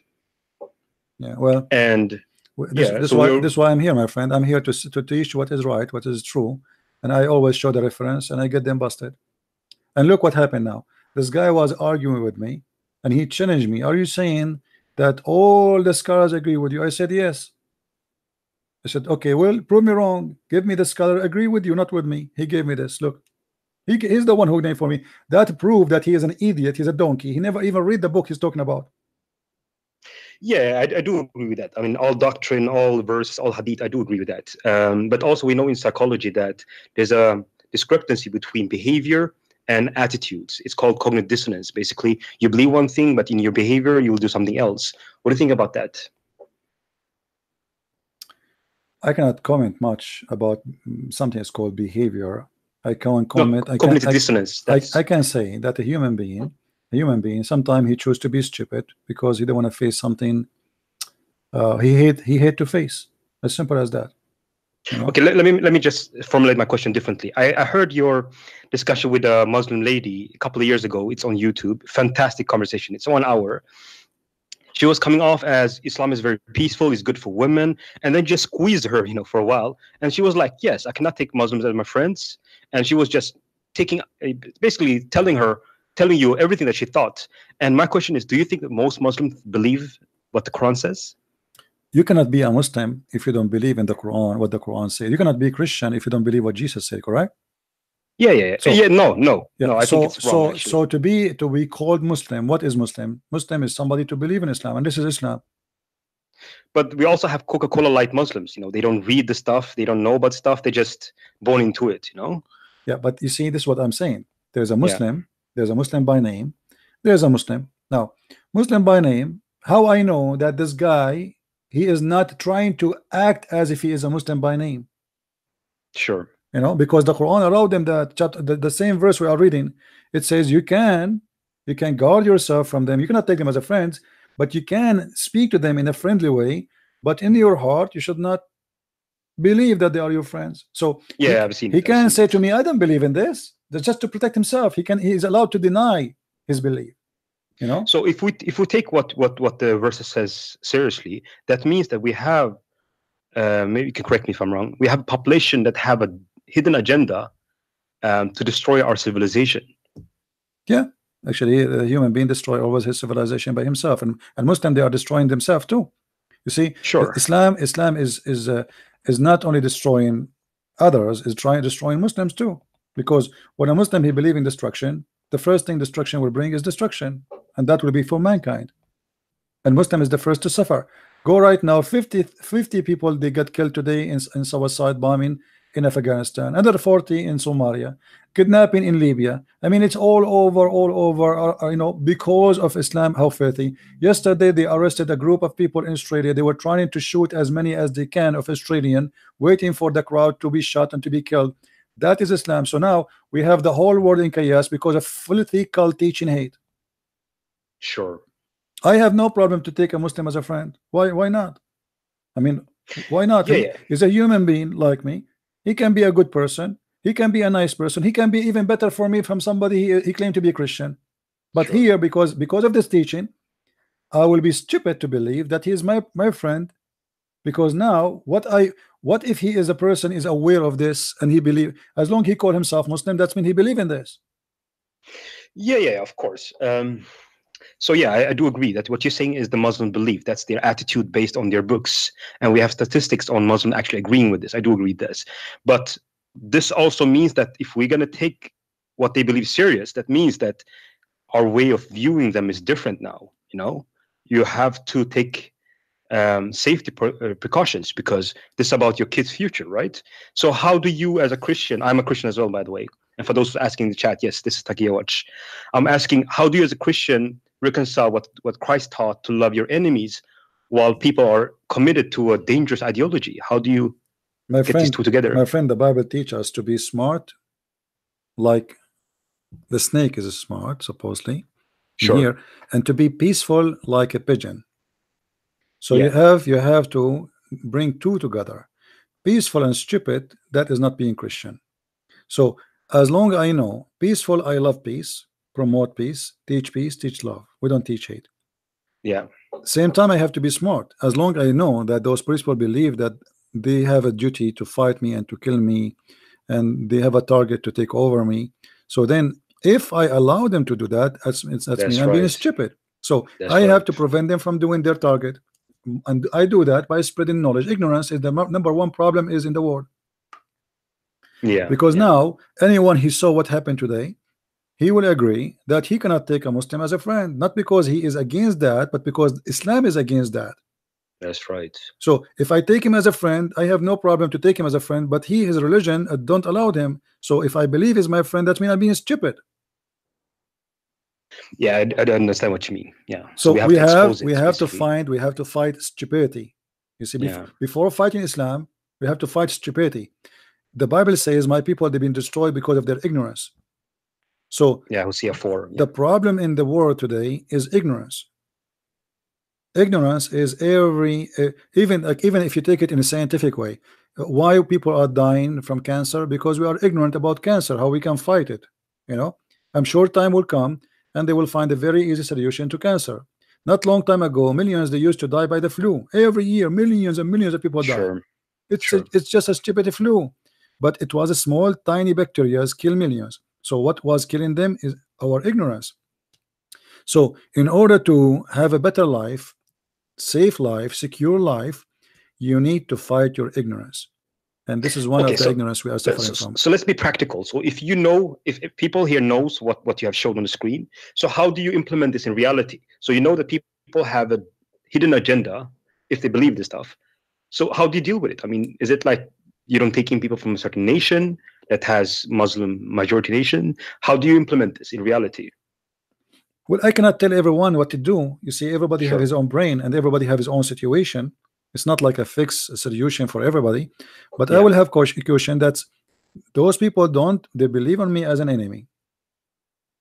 yeah. Well, And This, Yeah, this so why this why I'm here, my friend. I'm here to to teach what is right, what is true, and I always show the reference, and I get them busted. And look what happened now. This guy was arguing with me, and he challenged me. Are you saying that all the scholars agree with you? I said yes. I said, okay, well, prove me wrong. Give me the scholar agree with you, not with me. He gave me this. Look, he, he's the one who named for me. That proved that he is an idiot. He's a donkey. He never even read the book he's talking about. yeah, I, I do agree with that. I mean, all doctrine, all verses, all hadith, I do agree with that. Um, but also, we know in psychology that there's a discrepancy between behavior and attitudes. It's called cognitive dissonance. Basically, you believe one thing, but in your behavior, you will do something else. What do you think about that? I cannot comment much about something that's called behavior. I can't No, comment. I can, cognitive I, dissonance. I, I can say that a human being, a human being, sometimes he chooses to be stupid because he don't want to face something uh, he hate he hate to face. As simple as that. Know? Okay, let, let me let me just formulate my question differently. I, I heard your discussion with a Muslim lady a couple of years ago. It's on YouTube. Fantastic conversation. It's one hour. She was coming off as Islam is very peaceful, is good for women, and then just squeezed her, you know, for a while. And she was like, "Yes, I cannot take Muslims as my friends." And she was just taking, uh, basically telling her, telling you everything that she thought. And my question is, do you think that most Muslims believe what the Quran says? You cannot be a Muslim if you don't believe in the Quran, what the Quran says. You cannot be a Christian if you don't believe what Jesus said, correct? Yeah, yeah, yeah. So- yeah no, no, Yeah. no. I so, think it's wrong. so, actually. so to be to be called Muslim, what is Muslim? Muslim is somebody to believe in Islam, and this is Islam. but we also have Coca-Cola light Muslims. You know, they don't read the stuff, they don't know about stuff, they just born into it. You know. Yeah, but you see, this is what I'm saying. There's a Muslim, there's a Muslim by name, there's a Muslim. Now, Muslim by name, how I know that this guy he is not trying to act as if he is a Muslim by name, Sure. you know, because the Quran allowed them that chapter the, the same verse we are reading, it says you can you can guard yourself from them, you cannot take them as a friends, but you can speak to them in a friendly way, but in your heart you should not believe that they are your friends. So Yeah, I've seen. he it, can say to me, I don't believe in this. That's just to protect himself. He can he is allowed to deny his belief. You know? So if we if we take what what what the verse says seriously, that means that we have, uh, maybe you can correct me if I'm wrong. We have a population that have a hidden agenda um, to destroy our civilization. Yeah. Actually, a human being destroy always his civilization by himself, and and Muslim they are destroying themselves too. You see, Sure. Islam Islam is is uh, is not only destroying others, is trying destroying Muslims too. Because when a Muslim he believe in destruction, the first thing destruction will bring is destruction, and that will be for mankind. And Muslim is the first to suffer. Go right now, 50, 50 people they got killed today in, in suicide bombing in Afghanistan, another 40 in Somalia, kidnapping in Libya. I mean, it's all over, all over, uh, uh, you know, because of Islam, how filthy. Yesterday, they arrested a group of people in Australia. They were trying to shoot as many as they can of Australian, waiting for the crowd to be shot and to be killed. That is Islam. So now we have the whole world in chaos because of filthy cult teaching hate. Sure. I have no problem to take a Muslim as a friend. Why? Why not? I mean, why not? Yeah, He- yeah. He's a human being like me. He can be a good person. He can be a nice person. He can be even better for me from somebody he, he claimed to be a Christian. But Sure. here, because because of this teaching, I will be stupid to believe that he is my my friend. Because now, what I what if he is a person is aware of this and he believe as long he call himself Muslim, that's mean he believe in this. Yeah, yeah, of course. Um, so yeah, I, I do agree that what you're saying is the Muslim belief. That's their attitude based on their books, and we have statistics on Muslim actually agreeing with this. I do agree with this, but this also means that if we're gonna take what they believe serious, that means that our way of viewing them is different now. You know, you have to take um, safety uh, precautions because this is about your kid's future, right? So how do you, as a Christian, I'm a Christian as well, by the way, and for those asking in the chat, yes, this is Takia Watch. I'm asking, how do you, as a Christian, reconcile what, what Christ taught to love your enemies while people are committed to a dangerous ideology? How do you My get these two together? My friend, the Bible teaches us to be smart, like the snake is smart, supposedly, Sure. here, and to be peaceful like a pigeon. So you have you have to bring two together. Peaceful and stupid, that is not being Christian. So as long I know peaceful, I love peace, promote peace, teach peace, teach love. We don't teach hate. Yeah. Same time, I have to be smart. As long I know that those people believe that they have a duty to fight me and to kill me, and they have a target to take over me. So then, if I allow them to do that, that's that's, That's me. I'm being stupid. So That's I have to prevent them from doing their target, and I do that by spreading knowledge. Ignorance is the number one problem is in the world Yeah. because yeah. now anyone he saw what happened today he will agree that he cannot take a Muslim as a friend not because he is against that but because Islam is against that That's right. so if I take him as a friend I have no problem to take him as a friend but he his religion uh, don't allow him so if I believe he's my friend that means I'm being stupid Yeah, I, I don't understand what you mean. Yeah. so, we have to expose it, we have to find we have to fight stupidity you see bef- Yeah. before fighting Islam we have to fight stupidity the Bible says my people they've been destroyed because of their ignorance so Yeah, Hosea 4. Yeah. the problem in the world today is ignorance ignorance is every uh, even like even if you take it in a scientific way why people are dying from cancer because we are ignorant about cancer how we can fight it you know i'm sure time will come and they will find a very easy solution to cancer Not long time ago, millions they used to die by the flu. Every year, millions and millions of people die. Sure. It's Sure. it's just a stupid flu, but it was a small, tiny bacteria kill millions. So what was killing them is our ignorance. So in order to have a better life, safe life, secure life, you need to fight your ignorance, and this is one Okay, of the so- ignorance we are suffering so- from. so let's be practical. So if you know, if, if people here knows what what you have shown on the screen, so how do you implement this in reality? So you know that people have a hidden agenda if they believe this stuff. So how do you deal with it? I mean, is it like you don't take in people from a certain nation that has Muslim majority nation? How do you implement this in reality? Well, I cannot tell everyone what to do. You see, everybody have his own brain, and everybody have his own situation. It's not like a fixed solution for everybody. But I will have caution caution that those people don't they believe on me as an enemy.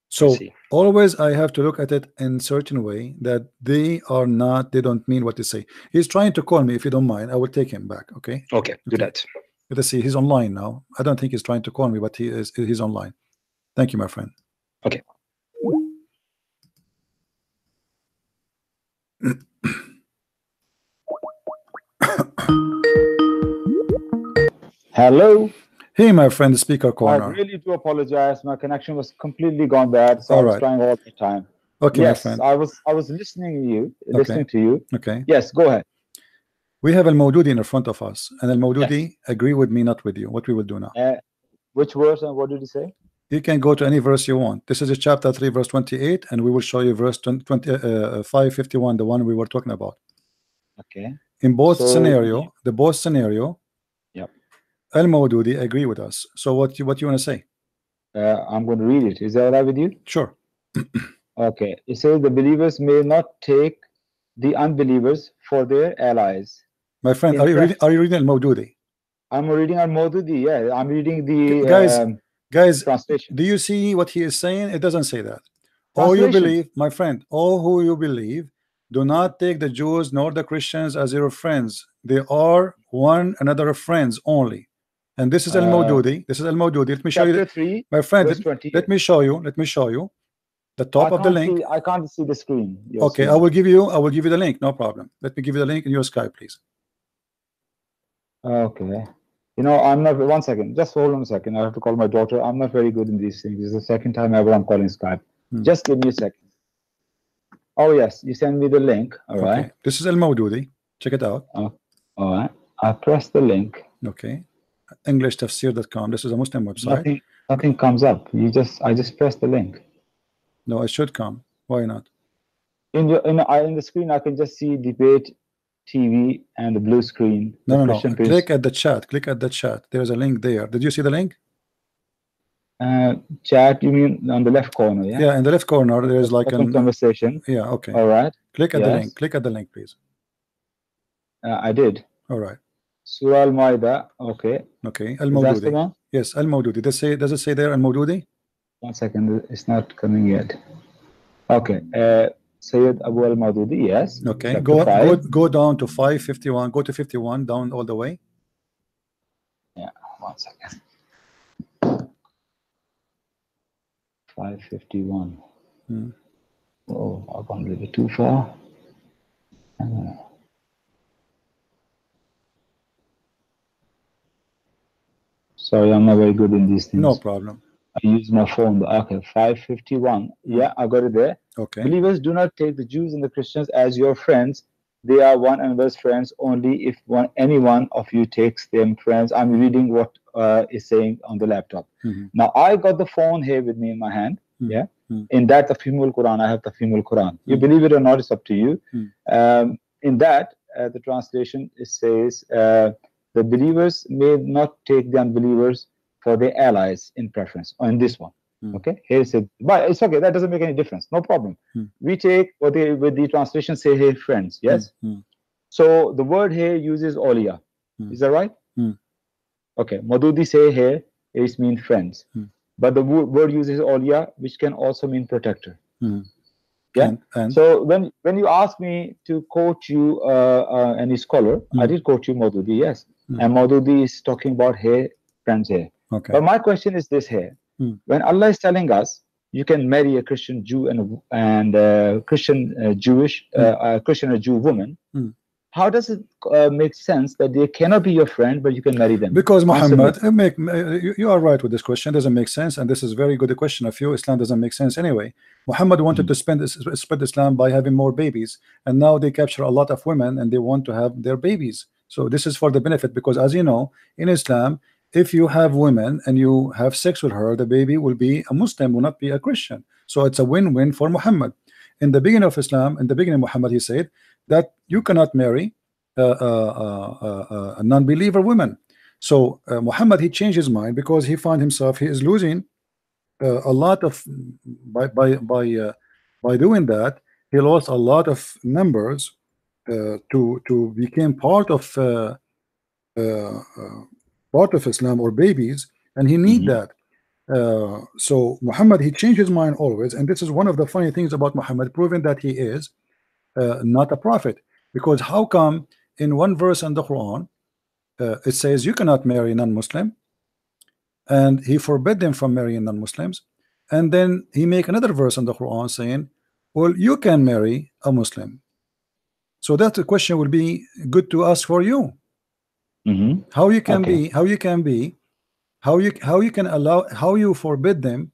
So I always I have to look at it in certain way that they are not they don't mean what they say. He's trying to call me. If you don't mind, I will take him back. Okay. Okay, do Okay. that. Let's see. He's online now. I don't think he's trying to call me, but he is. He's online. Thank you, my friend. Okay. Hello. Hey, my friend, the speaker corner. I really do apologize. My connection was completely gone bad, so All I was right. trying all the time. Okay, yes, my friend. I was I was listening to you, okay. listening to you. Okay. Yes, go ahead. We have Al Mawdudi in front of us, and Al Mawdudi agree with me, not with you. What we will do now? Uh, which verse and what did he say? You can go to any verse you want. This is a chapter 3, verse 28, and we will show you verse 20, 20, uh, uh, 551, the one we were talking about. Okay. In both So- scenario, the both scenario, Yep. Al Mawdudi agree with us. So what you what you want to say? Uh, I'm going to read it. Is that all right with you? Sure. Okay. It says the believers may not take the unbelievers for their allies. My friend, are you reading are you reading Al Mawdudi? I'm reading Al Maududi. Yeah, I'm reading the Guys, um, Guys, translation. do you see what he is saying? It doesn't say that. All you believe, my friend, all who you believe, do not take the Jews nor the Christians as your friends. They are one another friends only. And this is Al Uh, Mawdudi. This is Al Mawdudi. Let me show you, three, my friend. Let, let me show you. Let me show you the top of the link. see- I can't see the screen. Okay, I will give you. I will give you the link. No problem. Let me give you the link in your Skype, please. Okay. You know, I'm not. One second. Just hold on a second. I have to call my daughter. I'm not very good in these things. This is the second time ever I'm calling Skype. Hmm. Just give me a second. Oh yes, you send me the link. All right. Okay. This is Al Mawdudi. Check it out. All right. I press the link. Okay. EnglishTafsir.com. This is a Muslim website. Nothing. Nothing comes up. You just. I just press the link. No, it should come. Why not? In the in I- in the screen, I can just see debate TV and the blue screen. No, no, no. Page. Click at the chat. Click at the chat. There's a link there. Did you see the link? Uh, chat. You mean on the left corner? Yeah. Yeah, in the left corner, there's like a conversation. Yeah, okay. All right. Click at the link. Click at the link, please. Uh, I did. All right. Surah Al Maida. Okay. Okay. Al Is that the Mawdudi. Yes, Al Mawdudi. Does, say, does it say there Al Mawdudi? One second, it's not coming yet. Okay, uh, Sayyid Abu al Maududi, yes. Okay. Go, go go down to 551. Go to 51, down all the way. Yeah, One second. 551. Hmm. Oh, I've gone a little bit too far. Uh, Sorry, I'm not very good in these things. No problem. I use my phone. Okay, 551. Yeah, I got it there. Okay. Believers do not take the Jews and the Christians as your friends. They are one another's friends only if one any one of you takes them friends. I'm reading what uh, is saying on the laptop. Mhm. Now I got the phone here with me in my hand. Mhm. Yeah. Mhm. In that the female Quran, I have the female Quran. You Mhm. believe it or not, it's up to you. Mhm. Um, in that, uh, the translation it says uh, the believers may not take the unbelievers for the allies in preference. On this one. Hmm. Okay, here it but it's okay. That doesn't make any difference. No problem. Hmm. We take what they with the translation say "Hey friends. Yes. Mm, So the word here uses olia. Hmm. Is that right? Hmm. Okay. Madudi say hey, here is mean friends, Hmm. but the word uses olia, which can also mean protector. mm. Yeah. And, and So when when you ask me to quote you uh, uh, any scholar, I Hmm. did quote you Madudi. Yes, Hmm. and Madudi is talking about here friends here. Okay. But my question is this here. Hmm. When Allah is telling us you can marry a Christian Jew and a, and a Christian uh, Jewish uh, a Christian or Jew woman. Hmm. How does it uh, make sense that they cannot be your friend, but you can marry them? Because Muhammad, uh, make, uh, you, are right with this question. Doesn't make sense, and this is very good question of you. Islam doesn't make sense anyway. Muhammad wanted to spend spread Islam by having more babies, and now they capture a lot of women, and they want to have their babies. So this is for the benefit, because as you know, in Islam, if you have women and you have sex with her, the baby will be a Muslim, will not be a Christian. So it's a win-win for Muhammad. In the beginning of Islam, in the beginning, Muhammad he said that you cannot marry uh, uh, uh, uh, a non-believer woman. So uh, Muhammad he changed his mind because he found himself he is losing uh, a lot of by by by uh, by doing that he lost a lot of numbers uh, to to become part of part of Islam or babies and he need Mhm. that. Uh, so Muhammad he changed his mind always and this is one of the funny things about Muhammad proving that he is uh, not a prophet. Because how come in one verse in the Quran uh, it says you cannot marry non-Muslim and he forbid them from marrying non-Muslims. And then he make another verse in the Quran saying well you can marry a Muslim. So that question will be good to ask for you Mhm. how you can Okay. be how you can be how you how you can allow how you forbid them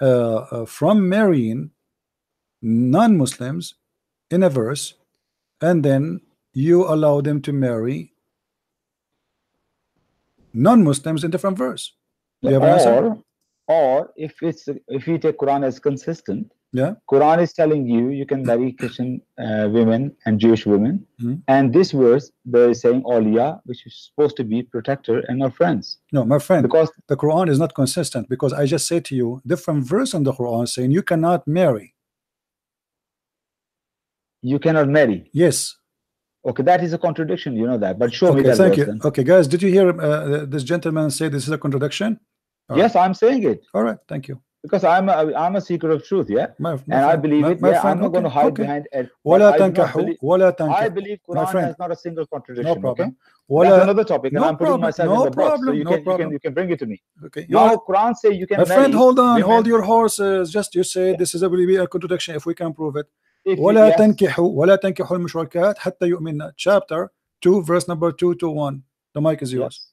uh, uh, from marrying non-Muslims in a verse and then you allow them to marry non-Muslims in different verse Do you have an answer? or or if it's if we take Quran as consistent, Yeah. Quran is telling you you can marry Christian uh, women and Jewish women, Mhm. and this verse they're saying Awliya, which is supposed to be protector and not friends, no my friend because the Quran is not consistent because I just said to you different verse in the Quran saying you cannot marry you cannot marry. yes Okay, that is a contradiction. You know that, but show me that thank verse you then. okay guys did you hear uh, this gentleman say this is a contradiction All Yes, I'm saying it all right thank you because I'm a, I'm a seeker of truth. Yeah, my, my and I friend- believe my- it. my Yeah, friend, I'm not going to okay, hide okay. behind it. but ولا I do not تنكحوا believe- ولا I تنكحوا believe My Quran friend, has not a single no contradiction. Okay, problem that's ولا another topic, and no I'm putting problem, myself no in the box, so problem, you no can you problem. can you can bring it to me. okay you are No, Quran say you can my friend marry hold on women hold your horses just you say this is a will be a contradiction if we can prove it if you- ولا yes. تنكحوا ولا تنكحوا المشركات حتى يؤمن chapter 2 verse number 2 to 1 the mic is yours Yes.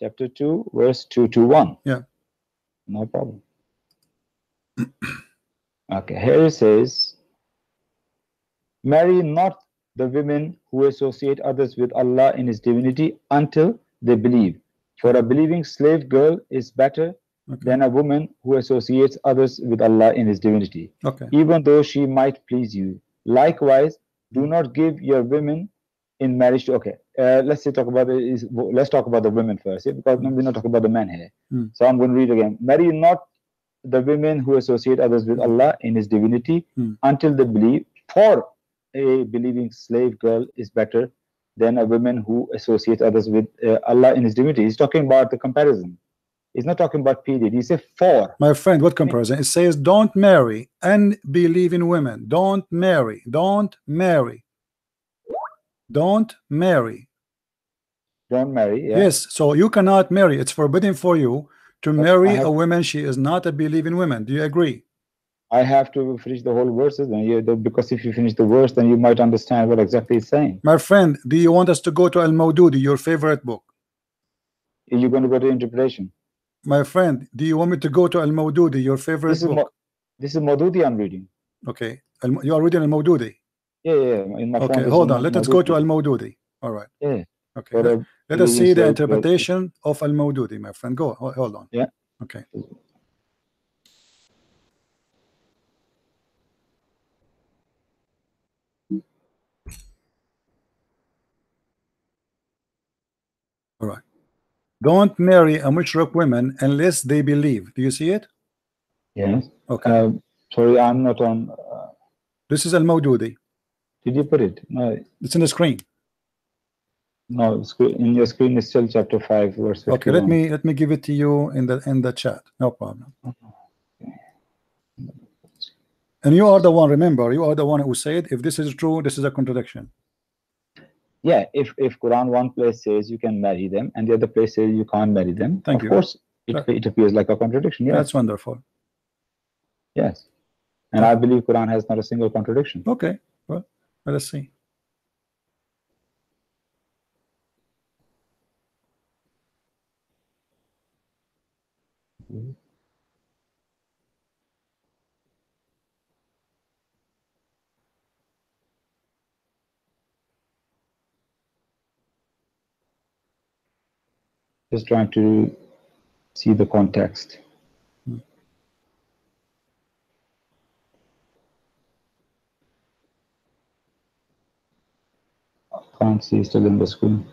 Chapter 2, verse 2 to 1. Yeah. No problem. okay, here it says, Marry not the women who associate others with Allah in His divinity until they believe. For a believing slave girl is better okay than a woman who associates others with Allah in His divinity, okay even though she might please you. Likewise, do not give your women in marriage to okay uh, let's say talk about the is let's talk about the women first yeah, because we're not talking about the men here Hmm. so i'm going to read again marry not the women who associate others with allah in his divinity Hmm. until they believe for a believing slave girl is better than a woman who associates others with uh, allah in his divinity. He's talking about the comparison. He's not talking about period. He said for. My friend what comparison? It says don't marry unbelieving women. Don't marry. Don't marry. Don't marry. Don't marry yeah. Yes so you cannot marry. It's forbidden for you to But marry have- a woman she is not a believing woman do you agree I have to finish the whole verses, then you, because if you finish the verse, then you might understand what exactly it's saying. my friend do you want us to go to al-Mawdudi your favorite book Are You're going to go to interpretation. my friend do you want me to go to al-Mawdudi your favorite This is book Mo- this is Madudi I'm reading. okay you are reading al-Mawdudi Yeah, yeah. My okay hold on let us go to al-Mawdudi all right Yeah. Okay let, let us see the girl. interpretation of al-Mawdudi my friend go hold on Yeah. okay all right don't marry a mushrik woman unless they believe do you see it Yes. okay Uh, sorry, I'm not on. Uh, this is al-Mawdudi did you put it? No, it's in the screen no. In your screen is still chapter five, verse. 51. okay let me let me give it to you in the in the chat no problem and you are the one remember you are the one who said if this is true this is a contradiction Yeah, if if Quran one place says you can marry them, and the other place says you can't marry them, Thank of you. course it, it appears like a contradiction. Yeah. that's wonderful Yes. And I believe Quran has not a single contradiction. Okay, well, let us see. Just trying to see the context. Can't see still in the screen.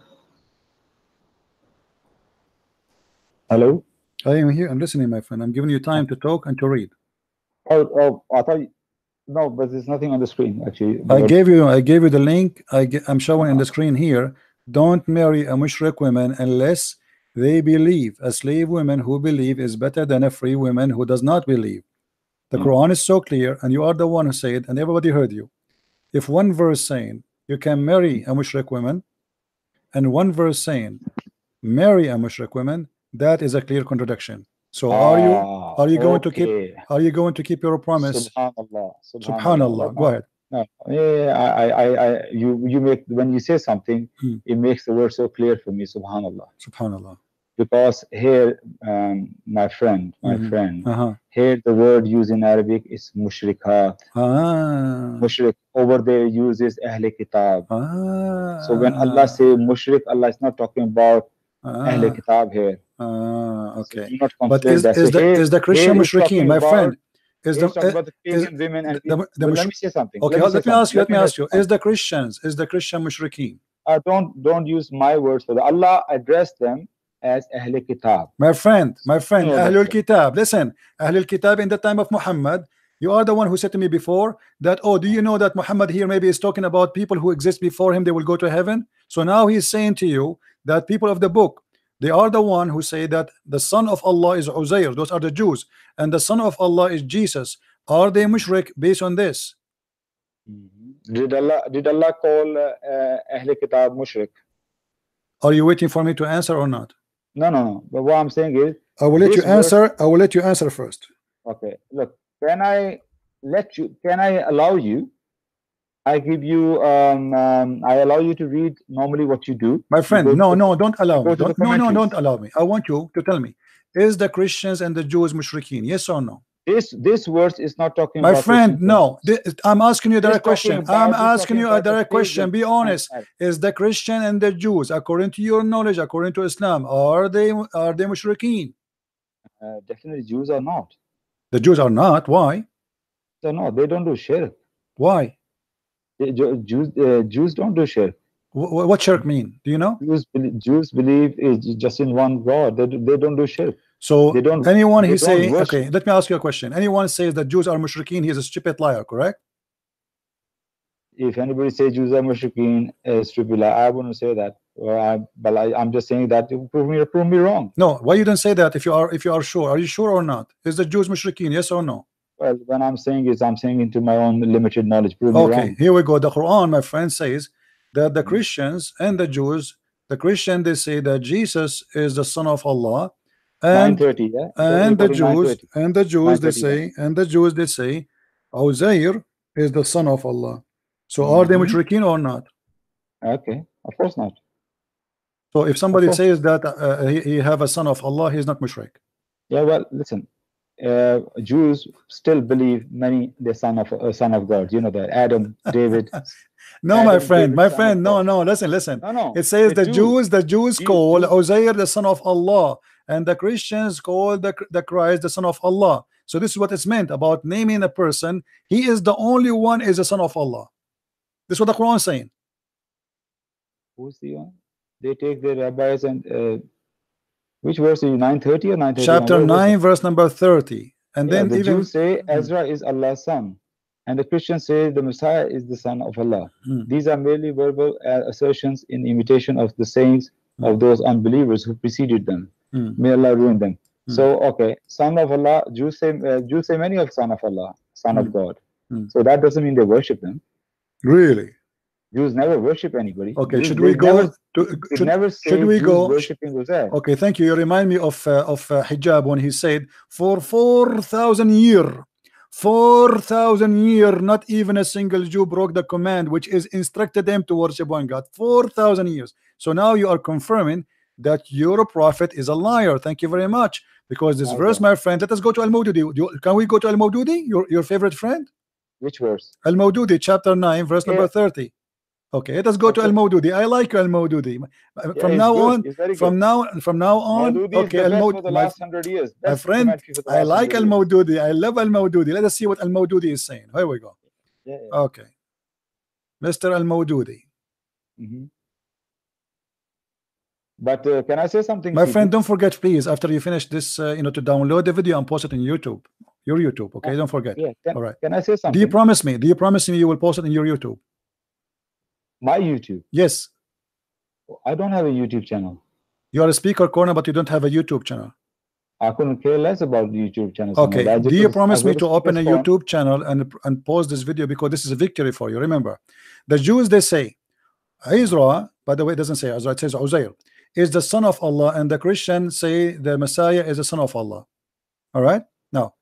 Hello? I am here. I'm listening, my friend. I'm giving you time to talk and to read. Oh, oh, I thought you, no, but there's nothing on the screen actually. I But- gave you I gave you the link. I I'm showing in the screen here. Don't marry a mushrik woman unless they believe. A slave woman who believe is better than a free woman who does not believe. The Mm. Quran is so clear, and you are the one who said, and everybody heard you. If one verse saying you can marry a mushrik woman, and one verse saying marry a mushrik woman, that is a clear contradiction. So are you Ah, are you going to keep- are you going to keep your promise? Subhanallah. Subhanallah. Go ahead. No, yeah, I, I, I, you, you make when you say something, Hmm. it makes the word so clear for me. Subhanallah. Subhanallah. Because here, um, my friend, my Mhm. friend, Uh-huh. here the word used in Arabic is mushrikat. Ah. Mushrik over there uses ahle kitab. Ah. So when Allah say mushrik, Allah is not talking about ahle ah, kitab here. ah, okay. not But is So the here- is the Christian mushrikeen, my friend? Is the the pagan women and the, the, the let me say something. okay? Let me Let, me ask you. Let me ask you. Is the Christians is the Christian mushrikeen? uh, don't don't use my words for that. Allah addressed them as Ahl Kitab. My friend, my friend, No, Ahlul Kitab. Listen, Ahlul Kitab in the time of Muhammad. You are the one who said to me before that, oh, do you know that Muhammad here maybe is talking about people who exist before him, they will go to heaven? So now he's saying to you that people of the book, they are the one who say that the son of Allah is Uzair, those are the Jews, and the son of Allah is Jesus. Are they mushrik based on this? Did Allah did Allah call uh, uh, Ahl Kitab mushrik? Are you waiting for me to answer or not? No, no, no. But what I'm saying is, I will let you answer. I will let you answer first. okay, look, can I let you? Can I allow you? I give you. Um, um, I allow you to read normally what you do. My friend, no, to- no, don't allow me. Don't, no, no, don't allow me. I want you to tell me: Is the Christians and the Jews mushrikeen? Yes or no? This this verse is not talking My friend, no. I'm asking you a direct question. about- I'm asking you a direct question. Be honest. Is the Christian and the Jews, according to your knowledge, according to Islam, are they are they mushrikeen? uh, definitely Jews are not. The Jews are not. Why? They're not. They don't do shirk. Why? They- Jews uh, Jews don't do shirk. Wh- wh- What shirk mean? Do you know? Jews believe, Jews believe is just in one God. They, do- they don't do shirk. So They don't. anyone he say, worship. okay, let me ask you a question. Anyone says that Jews are mushrikeen, he is a stupid liar, correct? If anybody says Jews are mushrikeen, uh, stupid, liar, I wouldn't say that. Well, I, but I, I'm just saying that prove me prove me wrong. No. Why you don't say that if you are if you are sure? Are you sure or not? Is the Jews mushrikeen? Yes or no? Well, when I'm saying is I'm saying into my own limited knowledge. Prove me Okay, wrong. here we go. The Quran, my friend, says that Mm. the Christians and the Jews, the Christian they say that Jesus is the Son of Allah, and 930, yeah. and the Jews and the Jews they 930, say and the Jews they say Uzair is the son of Allah. So are they Mhm. mushrikeen or not? Okay, of course not. So if somebody says that uh, he, he have a son of Allah, he is not mushrik. Yeah, well, listen. Uh, Jews still believe many the son of uh, son of God. You know that Adam, David. No, my friend, David, my friend, no, no, listen, listen. No, no. It says the, Jews- Jews, the Jews Jews- call Uzair the son of Allah, and the Christians call the the Christ the son of Allah. So this is what it's meant about naming a person. He is the only one is the son of Allah. This is what the Quran is saying. Who's the one? They take the rabbis and uh, which verse is 930 or 930? Chapter nine, verse number thirty, and Yeah, then the even Jews say Ezra is Allah's son, and the Christians say the Messiah is the son of Allah. Hmm. These are merely verbal uh, assertions in imitation of the sayings Hmm. of those unbelievers who preceded them. Hmm. May Allah ruin them. Hmm. So, okay, son of Allah, Jews say, uh, Jews say many of son of Allah, son Hmm. of God. Hmm. So that doesn't mean they worship them. really Jews never worship anybody. okay. Jews- Should we go Never, to? Should, never say should we Jews go- worshiping Uzair. okay, thank you. You remind me of uh, of uh, Hijab when he said for four thousand year, 4,000 year, not even a single Jew broke the command which is instructed them to worship one God. 4,000 years. So now you are confirming that your prophet is a liar. Thank you very much. Because this Okay. verse, my friend, let us go to Al Mawdudi. Can we go to Al Mawdudi, your, your favorite friend? Which verse? Al Mawdudi, chapter 9, verse number 30. Okay, let us go to Al Mawdudi. I like Al Mawdudi. Yeah, From now good. on, from good. now from now on, okay, Al best Mawd- for the last hundred years. my friend, commentary for the I like Al 100 years. Mawdudi. I love Al Mawdudi. Let us see what Al Mawdudi is saying. Here we go. Yeah, yeah. Okay. Mr. Al Mawdudi. Mhm. But uh, can I say something? My friend, don't forget, please, after you finish this, uh, you know, to download the video and post it in YouTube. Your YouTube, okay? Don't forget. Yeah. Can, All right. can I say something? Do you promise me? Do you promise me you will post it in your YouTube? My YouTube. Yes. I don't have a YouTube channel. You are a speaker corner, but you don't have a YouTube channel. I couldn't care less about the YouTube channel. Okay. Do you promise me to open a YouTube channel and and post this video because this is a victory for you? Remember, the Jews they say Israel. by the way, it doesn't say Israel; it says Uzair is the son of Allah, and the Christians say the Messiah is the son of Allah. All right. Now,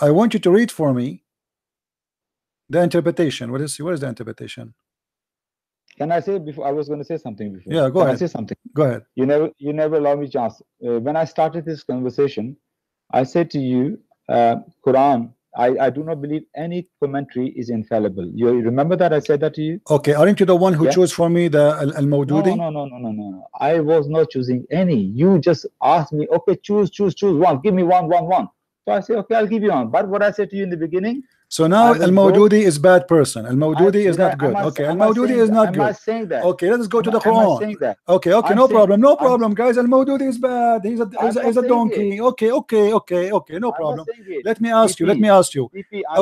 I want you to read for me the interpretation. What is what is the interpretation? Can I say before? I was going to say something before. Yeah, go Can ahead. I say something? Go ahead. You never, you never allow me chance. Uh, when I started this conversation, I said to you, uh, Quran. I, I do not believe any commentary is infallible. You remember that I said that to you? Okay, aren't you the one who Yeah. chose for me the Al, Mawdudi? no, no, no, no, no, no. I was not choosing any. You just asked me, okay, choose, choose, choose one. Give me one, one, one. So I say, okay, I'll give you one. But what I said to you in the beginning, So now Al go- Mawdudi is bad person. Al I- Mawdudi is not good. Okay, Al am I Mawdudi is not good. saying that? Okay, let's go to the I- am I Quran. saying that? Okay, okay, no problem, no problem, guys. Al Mawdudi is bad. He's a he's a, he's a donkey. Okay, okay, okay, okay, no problem. Let me ask you. Let me ask you.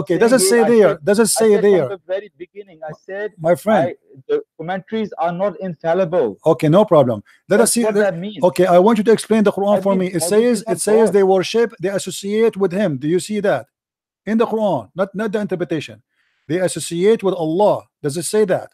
Okay, does it say there? Does it say there, From the very beginning, I said my friend? The commentaries are not infallible. Okay, no problem. Let us see. what that means. Okay, I want you to explain the Quran for me. It says it says they worship, they associate with him. Do you see that in the Quran? Not not the interpretation. They associate with Allah. Does it say that?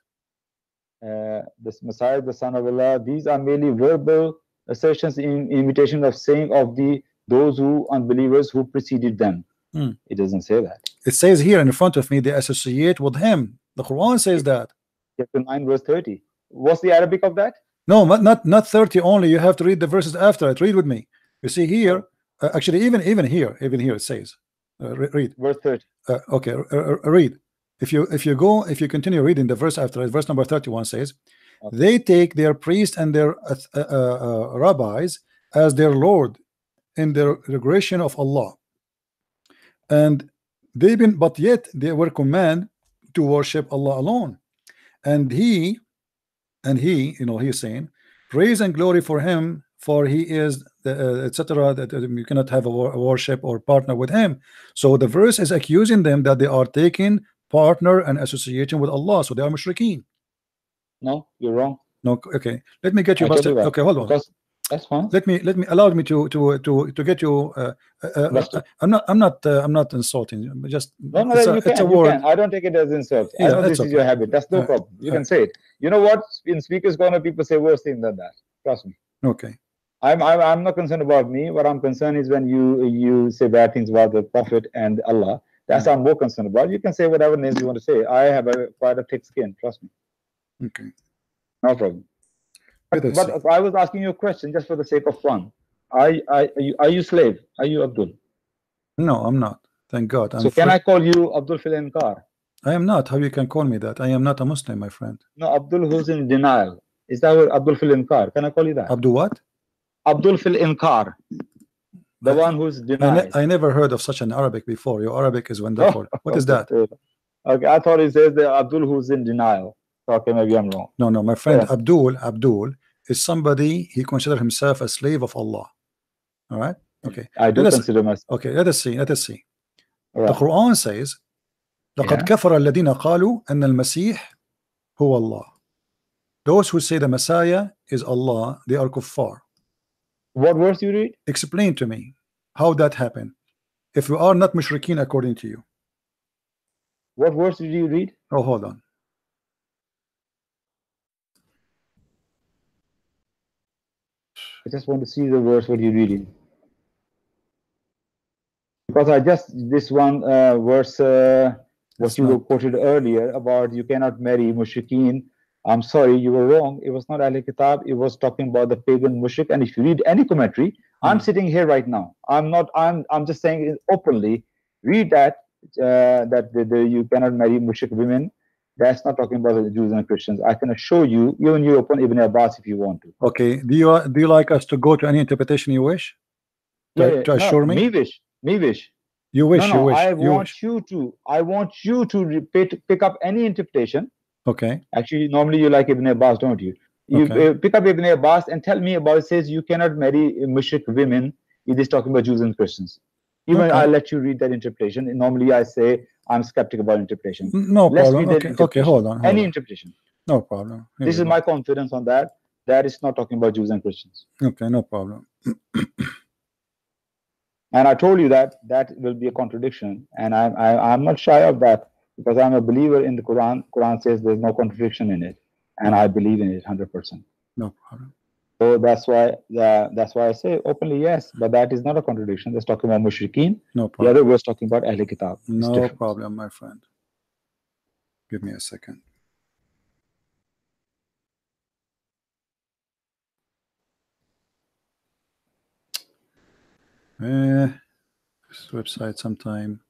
uh, this Messiah, the Son of Allah, these are merely verbal assertions in imitation of saying of the those who unbelievers who preceded them. Hmm. It doesn't say that. It says here in front of me they associate with him. The Quran says that. Chapter 9, verse 30. What's the Arabic of that? No, not not not 30 only. You have to read the verses after it. Read with me. You see here, uh, actually, even even here, even here it says, read. Verse 30. Uh, okay, uh, uh, read. If you if you go if you continue reading the verse after it, verse number 31 says, Okay. they take their priests and their uh, uh, uh, rabbis as their lord in their regression of Allah, and they've been but yet they were commanded to worship Allah alone, and he and he you know he's saying praise and glory for him for he is the uh, etc that uh, you cannot have a, wor- a worship or partner with him so the verse is accusing them that they are taking partner and association with Allah so they are mushrikeen No, you're wrong. no okay let me get you I tell busted you okay hold on Because that's fine. let me let me allow me to to to to get you uh, uh, uh, I'm not I'm not uh, I'm not insulting you just No, no, it's, a, can. it's a word. I don't take it as insult. Yeah, I know that's this is your habit. That's no Uh, problem. You uh, can say it. You know what? In speakers corner, people say worse things than that. Trust me. okay I'm, I'm I'm not concerned about me. What I'm concerned is when you you say bad things about the Prophet and Allah. That's what I'm more concerned about. You can say whatever names you want to say. I have a quite a thick skin. Trust me. okay No problem. Us But I was asking you a question just for the sake of fun. Are, are, are, you, are you slave? Are you Abdul? no I'm not thank God I'm so can free. I call you Abdul Fil Inkar? I am not how you can call me that I am not a Muslim my friend No, Abdul who's in denial. Is that what Abdul Fil Inkar? Can I call you that? Abdul what Abdul Fil Inkar. The I- one who's I, denied. ne- I never heard of such an Arabic before. Your Arabic is wonderful. what is that? Okay, I thought it says the Abdul who's in denial. Okay, maybe I'm wrong. No, no, my friend Yeah. Abdul, Abdul is somebody he considered himself a slave of Allah. All right. Okay. I do Let us- consider myself. Okay. Let us see. Let us see. All The right. Quran says, لقد Yeah. كفر الذين قالوا أن المسيح هو الله. Those who say the Messiah is Allah, they are kuffar. What verse you read? Explain to me how that happened. If you are not mushrikeen according to you. What verse did you read? Oh, hold on. I just want to see the verse what you're reading. because I just this one uh, verse uh, what you quoted earlier about you cannot marry mushrikeen. I'm sorry, you were wrong. It was not Ahl Kitab. It was talking about the pagan mushrik. And if you read any commentary, I'm Mhm. sitting here right now. I'm not. I'm. I'm just saying it openly. Read that. Uh, that the, the, you cannot marry mushrik women. That's not talking about the Jews and Christians. I can assure you, even you open Ibn Abbas if you want to. Okay. Do you do you like us to go to any interpretation you wish? To, Yeah, yeah, to no, assure me? Me wish. Me wish. You wish. no, you no, wish. I you want wish. you to. I want you to repeat, pick up any interpretation. Okay. Actually, normally you like Ibn Abbas, don't you? You Okay. uh, pick up Ibn Abbas and tell me about. It says you cannot marry mushrik women. It is talking about Jews and Christians. Even Okay. I'll let you read that interpretation. Normally I say I'm skeptical about interpretation. No Let's problem. Okay. Okay. Hold on. Hold Any on. interpretation. No problem. Here This is go. my confidence on that. That is not talking about Jews and Christians. Okay. No problem. And I told you that that will be a contradiction, and I'm I, I'm not shy of that because I'm a believer in the Quran. Quran says there's no contradiction in it, and I believe in it hundred percent. No problem. So that's why uh, that's why I say openly yes, but that is not a contradiction. That's talking about mushrikeen. No problem. The other was talking about Ahl Kitab. It's No different. problem, my friend. Give me a second. Eh, this website sometime.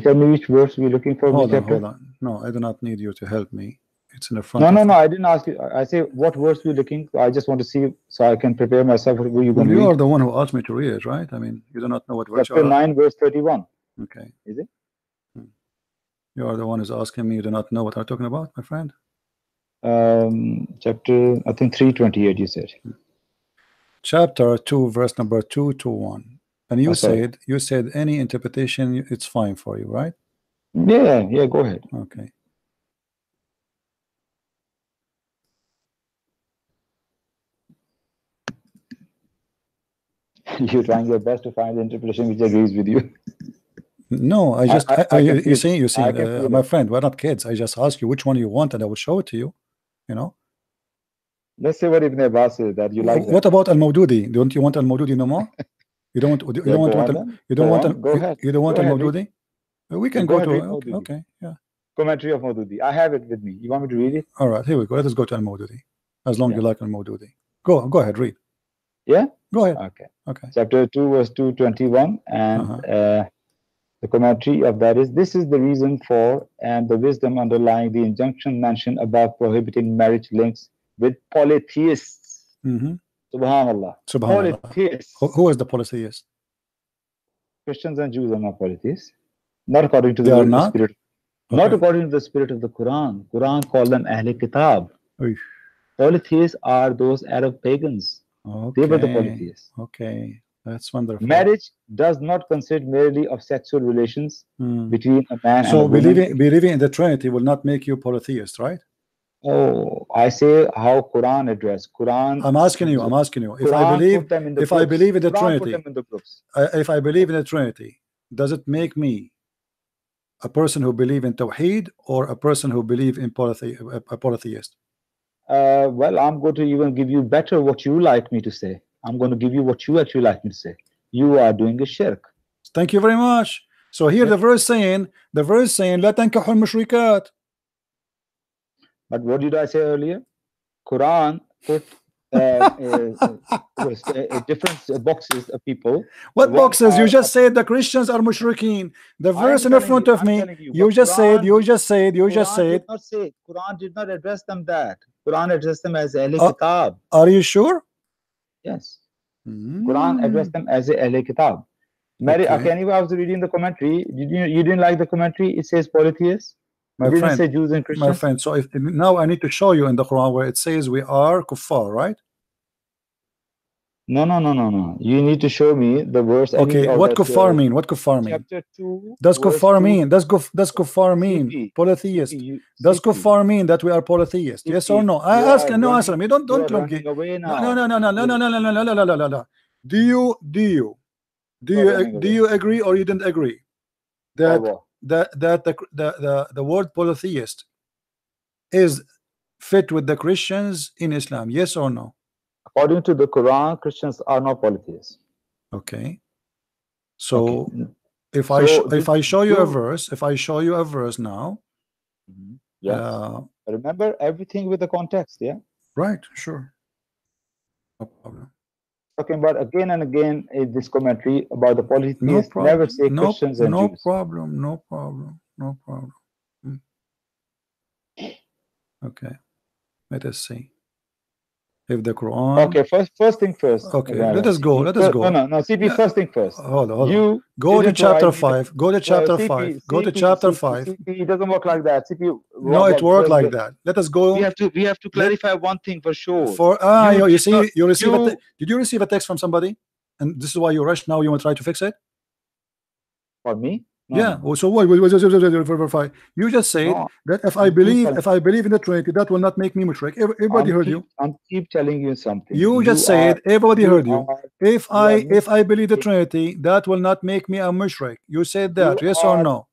Tell me which verse we're looking for? Hold on, chapter? hold on. No, I do not need you to help me. It's in the front. No, no, no. I didn't ask you. I say what verse we're looking. For. I just want to see so I can prepare myself you're Well, going to you are the one who asked me to read it, right? I mean, you do not know what verse you Chapter nine, verse thirty-one. Okay. Is it? Hmm. You are the one who's asking me. You do not know what I'm talking about, my friend. Um, chapter I think three twenty-eight. You said. Chapter two, verse number two to one. And you said you said any interpretation, it's fine for you, right? Yeah, yeah. Go ahead. Okay. You're trying your best to find the interpretation which agrees with you. No, I just, I- I, I you, see, you see, uh, my friend, we're not kids. I just ask you which one you want, and I will show it to you. You know. Let's say what Ibn Abbas says that you like. Wh- what about Al Maududi? Don't you want Al Maududi no more? You don't. want You don't want, want you don't want go ahead. you don't want Go. Maududi? We can Go go, ahead, to okay, okay, yeah. Commentary of Maududi. I have it with me. You want me to read it? All right, here we go. Let us go to Al Maududi. As long Yeah. you like Al Maududi. Go, go ahead, read. Yeah? Go ahead. Okay. Okay. Chapter 2, verse 221. And Uh-huh. uh, the commentary of that is this is the reason for and the wisdom underlying the injunction mentioned above prohibiting marriage links with polytheists. Mm-hmm. Subhanallah. Subhanallah. Polytheists. Who, who is the polytheist? Christians and Jews are not polytheists. Not according to They the, are not? spirit. Not according to the spirit of the Quran. Quran called them Ahl Kitab. Polytheists are those Arab pagans. They were the Okay. polytheists. Okay, that's wonderful. Marriage does not consist merely of sexual relations Hmm. between a man and a So woman. believing believing in the Trinity will not make you polytheist, right? Oh, I say how Quran address Quran. I'm asking you. I'm asking you. If I Quran believe put them in the if I groups. believe in the Quran put Trinity, them in the groups. uh, if I believe in the Trinity, does it make me a person who believe in Tawheed or a person who believe in polythe a, a polytheist? Uh, well, I'm going to even give you better what you like me to say. I'm going to give you what you actually like me to say. You are doing a shirk. Thank you very much. So here Yeah. the verse saying the verse saying لا تنكحوا المشركات. but what did I say earlier? Quran put uh, uh, uh, different boxes of people. What One boxes? You just said the Christians are mushrikeen. The verse in the front you, of me, you, you just said, you just said, you just Quran said. did not say Quran did not address them that. Quran addressed them as Ahl Uh, Kitab. Are you sure? Yes. Quran addressed them as a Ahl Kitab. Mary, Okay. okay. anyway, I was reading the commentary. Did you you didn't like the commentary? It says polytheists. My didn't friend, say Jews and My friend, so if now I need to show you in the Quran where it says we are kuffar, right? No, no, no, no, no. You need to show me the verse. Okay, what kuffar uh, mean? What kuffar mean? Chapter two. Does kuffar mean? Does kuf does kuffar mean CP. polytheist? You- Does kuffar mean that we are polytheists? Yes or no? I You ask and no running- answer me. Don't don't are look. running away now. No, no, no, no, no, no, no, no, no, no, no, no, no, no, no. Do you do you do You are you running do you agree or you didn't agree Or that what? That that the the the, the word polytheist is fit with the Christians in Islam? Yes or no? According to the Quran, Christians are not polytheists. Okay. So Okay. if I So if I show you a verse, if I show you a verse now, yeah, uh, Remember everything with the context. Yeah. right, sure, no problem. Talking about again and again in this commentary about the No problem. Never say no, Christians and no Jews. problem. No problem. No problem. Mm. Okay. Let us see. If the Quran. Okay. First, first thing first. Okay, Ibrahim. let us go, let us go. No, no, no. CP. First thing first. Hold on. Hold on. You Go to chapter provide me the- five. Go to Uh, chapter CP, five. Go to chapter CP, five. CP, it doesn't work like that. CP. No, it worked like that. Let us go We have to we have to clarify one thing for sure. for ah. You You, you see, not- you receive. a you- did you receive a text from somebody? And this is why you rush now. You want to try to fix it? for me. No, yeah. Oh, so what? wait, wait, wait, wait, wait, wait, wait, wait. You just said no. that if I I'm keep believe, telling- if I believe in the Trinity, that will not make me mushrik. Ev- Everybody I'm heard keep, you. I'm keep telling you something. You just are- said. Everybody heard you. are- If I if I believe the Trinity, that will not make me a mushrik. You said that. You yes or no?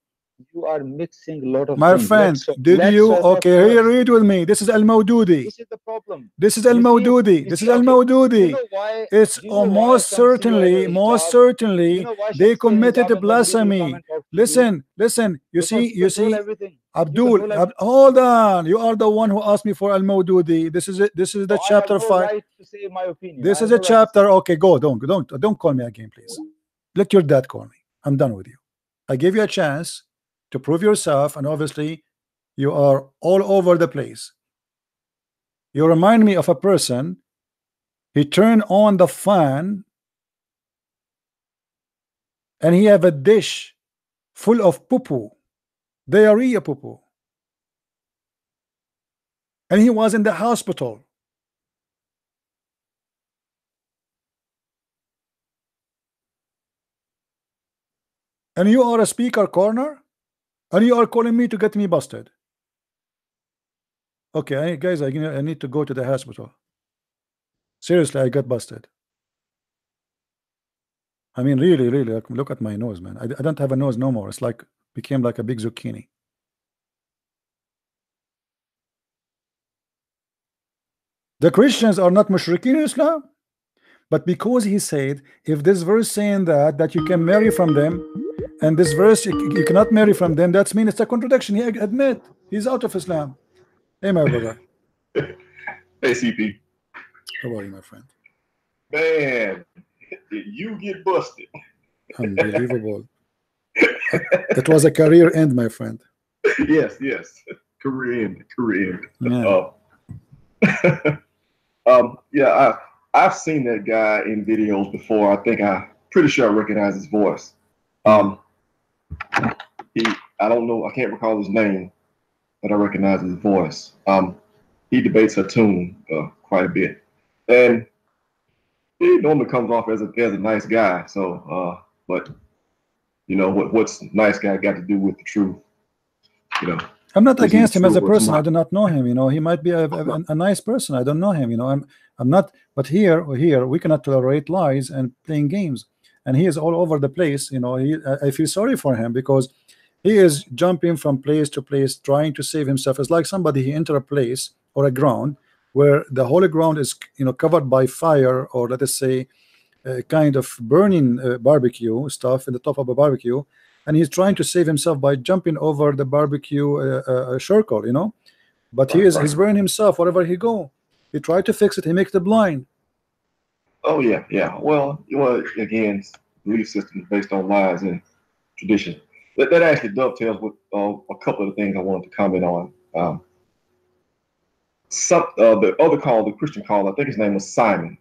You are mixing a lot of My things. friend, so- did you? Okay, here, read with me. This is Al Mawdudi. This is the problem. This is Al see- Mawdudi. This is Al okay, Mawdudi. You know? It's you know why almost certainly, most certainly, you know they committed Hijab and Mawdudi will blasphemy. come and talk to you? Listen, listen. You Because see, you see, everything. Abdul. Ab- hold on. You are the one who asked me for Al Mawdudi. This is it. This is the chapter five. right to say my opinion. This I is a no right chapter. Okay, go. Don't don't don't call me again, please. Let your dad call me. I'm done with you. I gave you a chance to prove yourself, and obviously, you are all over the place. You remind me of a person. He turned on the fan, and he have a dish full of poo poo, diarrhea poo poo, and he was in the hospital. and you are a speaker corner and you are calling me to get me busted? Okay I, guys I, I need to go to the hospital. Seriously I got busted. I mean really really like, look at my nose man. I, I don't have a nose no more. It's like became like a big zucchini. The Christians are not mushrikeen Islam but because he said if this verse saying that that you can marry from them and this verse you, you cannot marry from them that's mean it's a contradiction he admit he's out of Islam hey my brother Hey, CP. how are you my friend Man, you get busted? unbelievable it was a career end my friend yes, yes. Career end, career end. yeah. Uh, um, yeah, I I've seen that guy in videos before. I think I pretty sure I recognize his voice. Um, he I don't know, I can't recall his name, but I recognize his voice. Um, he debates Hatun uh, quite a bit, and he normally comes off as a as a nice guy. So, uh, but you know what what's nice guy got to do with the truth? You know. I'm not against him as a person. I do not know him. You know, he might be a, a, a nice person. I don't know him. You know, I'm I'm not. But here, here, we cannot tolerate lies and playing games. And he is all over the place. You know, he, I feel sorry for him because he is jumping from place to place, trying to save himself. It's like somebody he enter a place or a ground where the holy ground is, you know, covered by fire or let us say, a kind of burning uh, barbecue stuff in the top of a barbecue and he's trying to save himself by jumping over the barbecue uh, uh, circle, you know. But he is he's burning himself wherever he go. He tried to fix it. He makes the blind. Oh yeah, yeah. Well, well, again, belief system based on lies and tradition. That, that actually dovetails with uh, a couple of the things I wanted to comment on. Um, some uh, the other call, the Christian call, I think his name was Simon.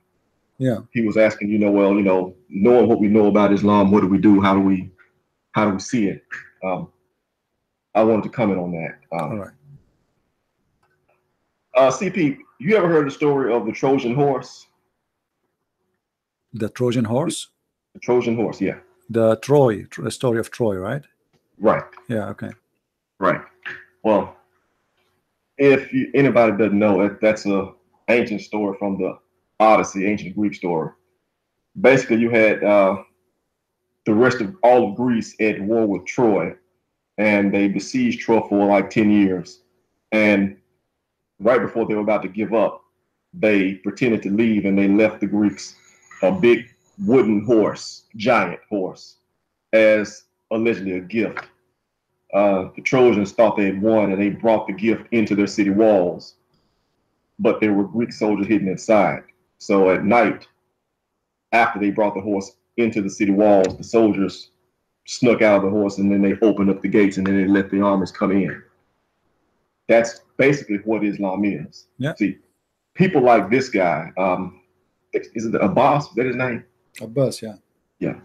Yeah. He was asking, you know, well, you know, knowing what we know about Islam, what do we do? How do we, how do we see it? Um, I wanted to comment on that. Um, All right. uh, CP, you ever heard the story of the Trojan horse? The Trojan horse, The Trojan horse, yeah, the Troy, the story of Troy, right? right. Yeah. Okay. Right. Well, if you, anybody doesn't know it, that's a ancient story from the Odyssey, ancient Greek story. Basically, you had uh, the rest of all of Greece at war with Troy, and they besieged Troy for like ten years. And right before they were about to give up, they pretended to leave and they left the Greeks a big wooden horse, giant horse, as allegedly a gift. Uh, the Trojans thought they had won and they brought the gift into their city walls, but there were Greek soldiers hidden inside. So at night, after they brought the horse into the city walls, the soldiers snuck out of the horse and then they opened up the gates and then they let the armies come in. That's basically what Islam is. Yeah. See, people like this guy, um, is it Abbas? Is that his name? Abbas, yeah. Yeah.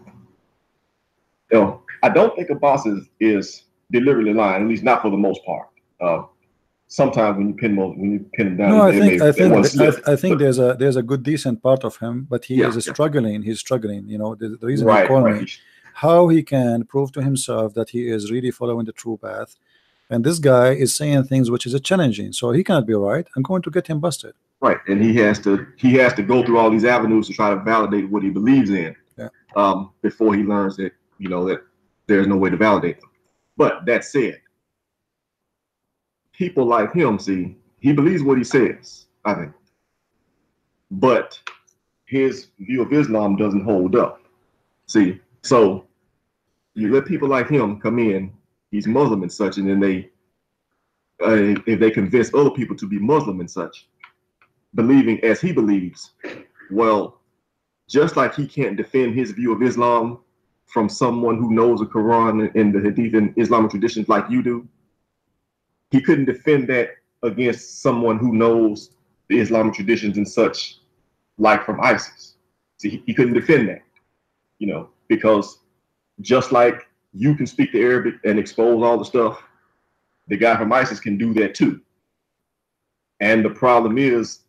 You know, I don't think Abbas is, is deliberately lying, at least not for the most part. Uh, sometimes when you pin them, when you pin them down, No, I think may- I think. I, I think But- there's a there's a good decent part of him, but he Yeah, is yeah. struggling. He's struggling. You know, the, the reason right, called right. me, how he can prove to himself that he is really following the true path, and this guy is saying things which is a challenging. So he cannot be right. I'm going to get him busted. Right, and he has to he has to go through all these avenues to try to validate what he believes in. Yeah. Um, before he learns that you know that there's no way to validate them. But that said, people like him, see, he believes what he says. I think, but his view of Islam doesn't hold up. See, so you let people like him come in. He's Muslim and such, and then they, uh, if they convince other people to be Muslim and such, believing as he believes, well, just like he can't defend his view of Islam from someone who knows the Quran and the Hadith and Islamic traditions like you do, he couldn't defend that against someone who knows the Islamic traditions and such, like from ISIS. See, he, he couldn't defend that, you know, because just like you can speak the Arabic and expose all the stuff, the guy from ISIS can do that too. And the problem is,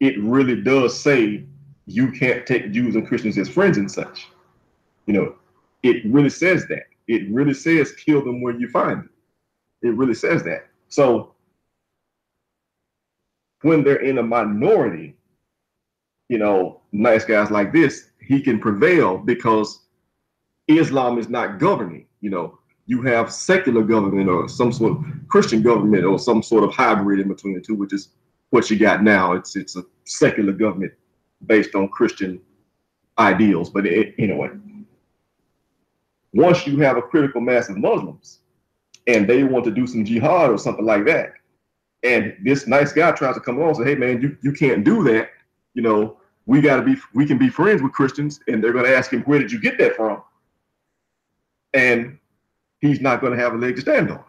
it really does say you can't take Jews and Christians as friends and such. You know, it really says that. It really says kill them where you find them. It really says that. So when they're in a minority, you know, nice guys like this, he can prevail because Islam is not governing. You know, you have secular government or some sort of Christian government or some sort of hybrid in between the two, which is what you got now. It's it's a secular government based on Christian ideals. But it, anyway, once you have a critical mass of Muslims and they want to do some jihad or something like that, and this nice guy tries to come along and say, "Hey, man, you you can't do that," you know, we got to be we can be friends with Christians, and they're going to ask him, "Where did you get that from?" And he's not going to have a leg to stand on.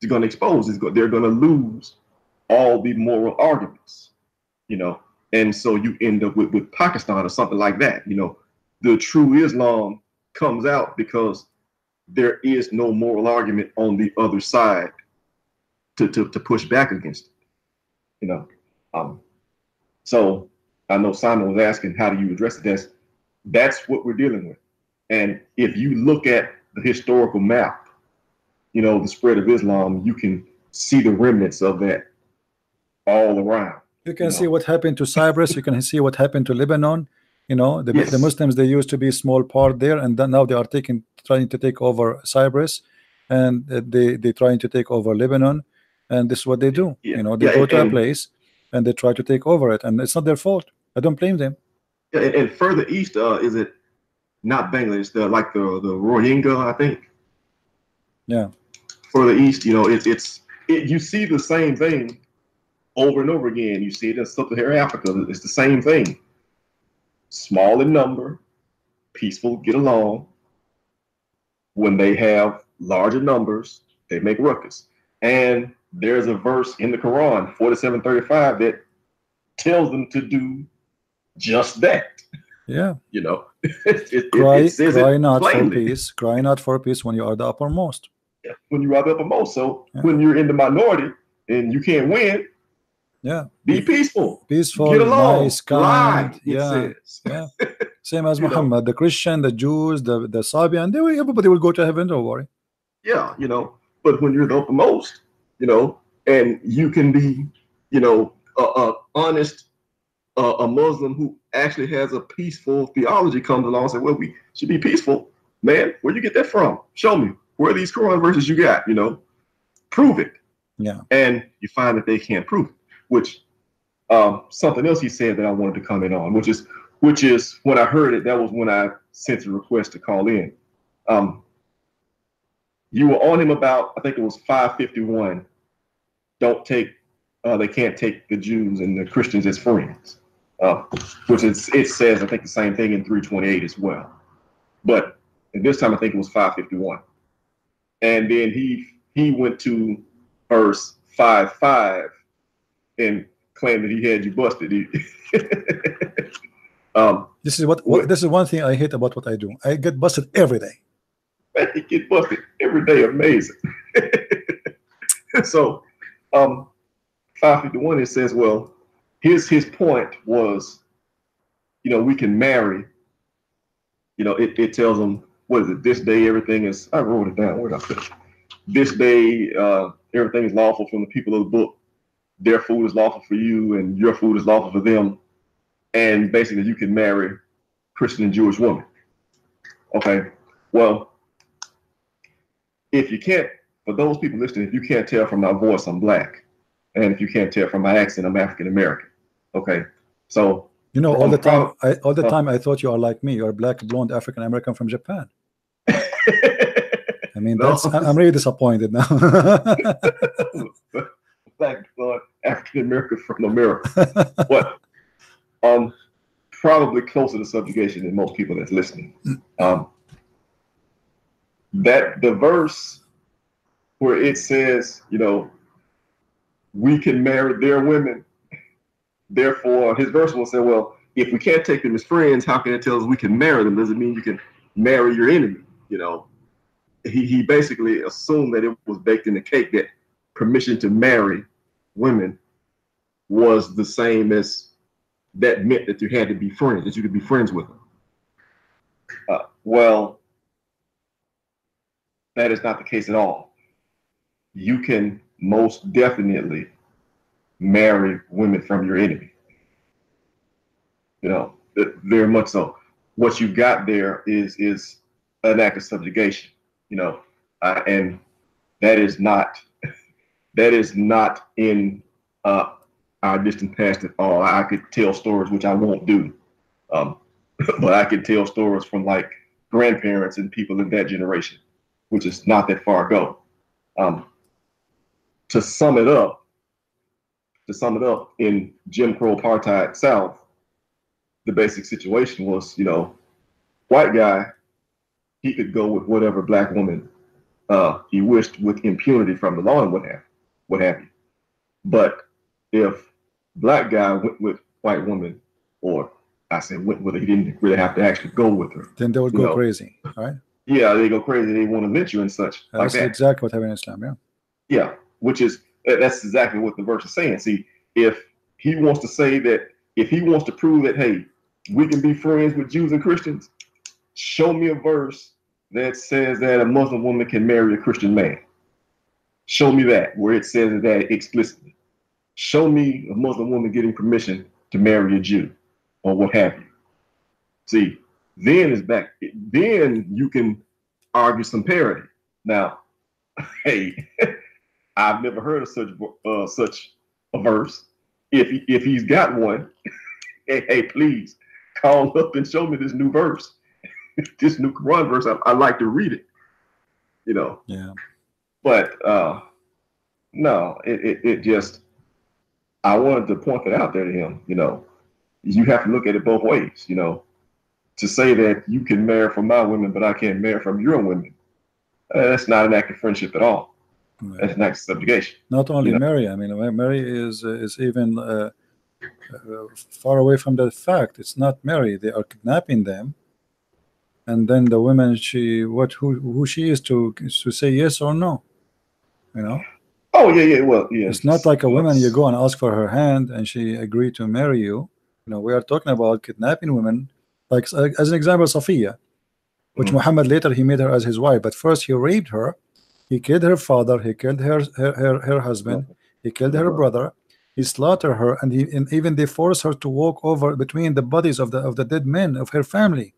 He's going to expose. He's go, they're going to lose all the moral arguments, you know. And so you end up with, with Pakistan or something like that. You know, the true Islam comes out because there is no moral argument on the other side to, to, to push back against it. You know. Um, so I know Simon was asking, how do you address? That's that's what we're dealing with. And if you look at the historical map, you know, the spread of Islam, you can see the remnants of that all around. You can No. see what happened to Cyprus. You can see what happened to Lebanon. You know, the, the Muslims they used to be a small part there, and then now they are taking trying to take over Cyprus, and they they trying to take over Lebanon, and this is what they do. Yeah. You know, they Yeah, go and- to a place and they try to take over it, and it's not their fault. I don't blame them. And, and further east, uh, is it not Bangladesh? The like the the Rohingya, I think. Yeah. Further east, you know, it's it's it, you see the same thing over and over again. You see it in sub-Saharan Africa. It's the same thing. Small in number, peaceful, get along. When they have larger numbers, they make ruckus. And there's a verse in the Quran, 4735, that tells them to do just that. Yeah, You know, it, cry, it says cry not for peace, cry not for peace when you are the uppermost. when you are the uppermost. So Yeah. when you're in the minority and you can't win, Yeah, be peaceful. peaceful, Get along. nice, kind. it Yeah, says. yeah. Same as You know. Muhammad, the Christian, the Jews, the the Sabian. They will, everybody will go to heaven. Don't worry. Yeah, you know. But when you're the uppermost, you know, and you can be, you know, a, a honest, uh, a Muslim who actually has a peaceful theology comes along and say, well, we should be peaceful. Man, where you get that from? Show me. Where are these Quran verses you got? You know, prove it. Yeah. And you find that they can't prove it. Which um, something else he said that I wanted to comment on, which is which is when I heard it, that was when I sent a request to call in. Um, you were on him about, I think it was 551. Don't take, uh, they can't take the Jews and the Christians as friends, uh, which is, it says, I think the same thing in 328 as well. But this time, I think it was 551. And then he he went to verse 5 5 and claim that he had you busted. Um, This is what, what this is one thing I hate about what I do. I get busted every day. he get busted every day. Amazing. so, um, 551 it says, well, his his point was, you know, we can marry. You know, it, it tells them what is it? This day everything is. I wrote it down. Where did I put it? This day uh, everything is lawful from the people of the book. Their food is lawful for you, and your food is lawful for them. And basically, you can marry Christian and Jewish women. Okay. Well, if you can't, for those people listening, if you can't tell from my voice, I'm black. And if you can't tell from my accent, I'm African American. Okay. So, You know, all the time, I, all the time, I thought you are like me. You're a black, blonde, African American from Japan. I mean, No. that's I'm really disappointed now. black blood African American from America. What? Um, probably closer to subjugation than most people that's listening. Um, that the verse where it says, you know, we can marry their women. Therefore, his verse will say, well, if we can't take them as friends, how can it tell us we can marry them? Does it mean you can marry your enemy? You know, he, he basically assumed that it was baked in the cake that permission to marry women was the same as that meant that you had to be friends, that you could be friends with them. Uh, well, that is not the case at all. You can most definitely marry women from your enemy. You know, very much so. What you got there is is an act of subjugation. You know, uh, and that is not that is not in uh, our distant past at all. I could tell stories which I won't do, um, but I could tell stories from like grandparents and people in that generation, which is not that far ago. Um, to sum it up, to sum it up, in Jim Crow apartheid South, the basic situation was, you know, white guy, he could go with whatever black woman uh, he wished with impunity from the law and what have, what have you. But if black guy went with white woman, or I said went with her, he didn't really have to actually go with her. then they would go know. crazy. Right? Yeah, they go crazy. They want to lynch you and such like that. exactly what happened in Islam. Yeah. Yeah, which is that's exactly what the verse is saying. See, if he wants to say that, if he wants to prove that, hey, we can be friends with Jews and Christians, show me a verse that says that a Muslim woman can marry a Christian man. Show me that where it says that explicitly. Show me a Muslim woman getting permission to marry a Jew or what have you. See, then it's back. Then you can argue some parity. Now, hey, I've never heard of such uh, such a verse. If he, if he's got one, hey, hey, please call up and show me this new verse, this new Quran verse. I, I like to read it. You know, Yeah. But uh, no, it, it it just I wanted to point that out there to him. You know, you have to look at it both ways. You know, to say that you can marry from my women, but I can't marry from your women, uh, that's not an act of friendship at all. Right. That's an act of subjugation. Not only know. Mary. I mean, Mary is is even uh, uh, far away from that fact. It's not Mary. They are kidnapping them, and then the women. She what who who she is to to say yes or no. You know, Oh yeah, yeah. Well, yeah. it's not like a woman. You go and ask for her hand, and she agreed to marry you. You know, we are talking about kidnapping women. Like as an example, Safiya, which Mhm. Muhammad later he made her as his wife, but first he raped her. He killed her father. He killed her her her, her husband. He killed her brother. He slaughtered her, and, he, and even they forced her to walk over between the bodies of the of the dead men of her family.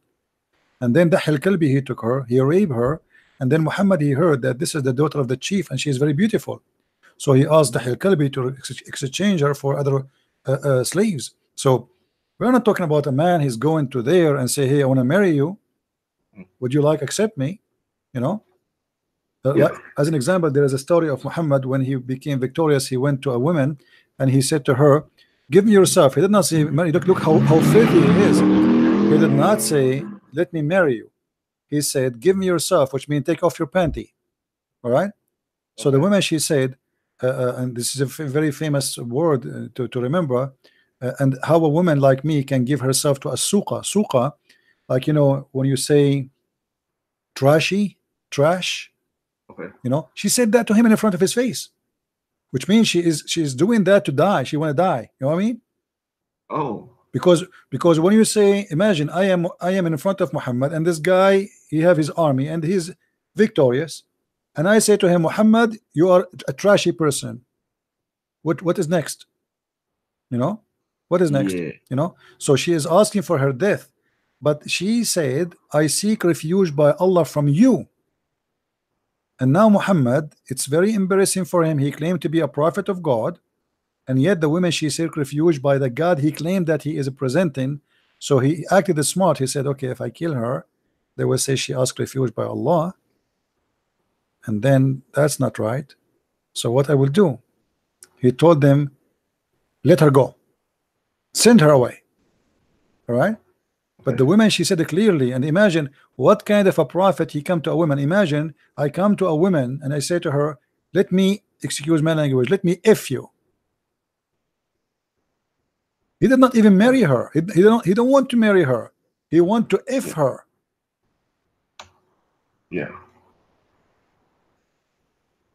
And then Dahil Kalbi he took her, he raped her, and then Muhammad he heard that this is the daughter of the chief, and she is very beautiful. So he asked Dahil Kalbi to ex- exchange her for other uh, uh, slaves. So we're not talking about a man he's going to there and say, Hey, I want to marry you. Would you like accept me? You know? Uh, Yeah. as an example, there is a story of Muhammad when he became victorious. He went to a woman and he said to her, Give me yourself. He did not say, "Marry." Look, look how, how filthy he is. He did not say, Let me marry you. He said, Give me yourself, which means take off your panty. All right. So the woman, she said, uh, uh, and this is a very famous word uh, to, to remember, uh, and how a woman like me can give herself to a suqa. Suqa, like, you know, when you say trashy, trash, Okay. you know, she said that to him in front of his face, which means she is she is doing that to die. She want to die. You know what I mean? Oh, because because when you say imagine i am i am in front of muhammad and this guy he have his army and he's victorious. And i say to him muhammad you are a trashy person. What what is next? You know what is next? Yeah. you know? So she is asking for her death. But she said i seek refuge by allah from you. And now muhammad it's very embarrassing for him. He claimed to be a prophet of god and yet the women she seek refuge by the God he claimed that he is presenting. So he acted smart. He said, Okay, if I kill her, they will say she asked refuge by Allah. And then that's not right. So what I will do? He told them, Let her go, send her away. All right. But the woman, she said it clearly, and imagine what kind of a prophet he come to a woman. Imagine I come to a woman and I say to her, Let me excuse my language, let me F you. He did not even marry her. He, he don't he don't want to marry her. He want to F her. Yeah.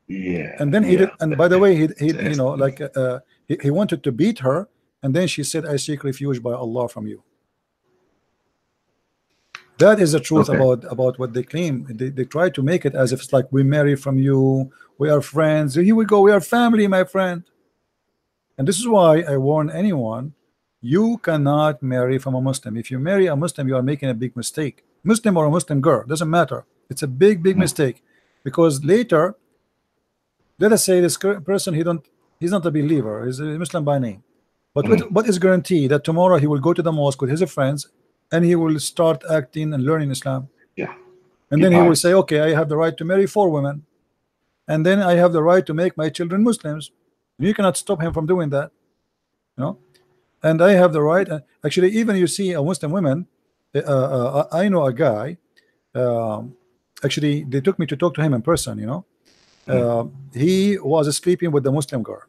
Yeah. And then he yeah. did and by the way he, he you know like uh, he, he wanted to beat her and then she said I seek refuge by Allah from you. That is the truth Okay. about about what they claim. They, they try to make it as if it's like we marry from you, we are friends. Here we go, we are family, my friend. And this is why I warn anyone you cannot marry from a Muslim. If you marry a Muslim, you are making a big mistake. Muslim or a Muslim girl, doesn't matter. It's a big, big hmm. mistake because later, let us say this person he don't he's not a believer, he's a Muslim by name. But hmm. what, what is guarantee that tomorrow he will go to the mosque with his friends and he will start acting and learning Islam? Yeah. And then he will say, okay, I have the right to marry four women, and then I have the right to make my children Muslims. You cannot stop him from doing that, you know. And I have the right. uh, Actually, even you see a Muslim woman. Uh, uh, I know a guy. Um, actually, they took me to talk to him in person. You know, uh, he was sleeping with the Muslim girl.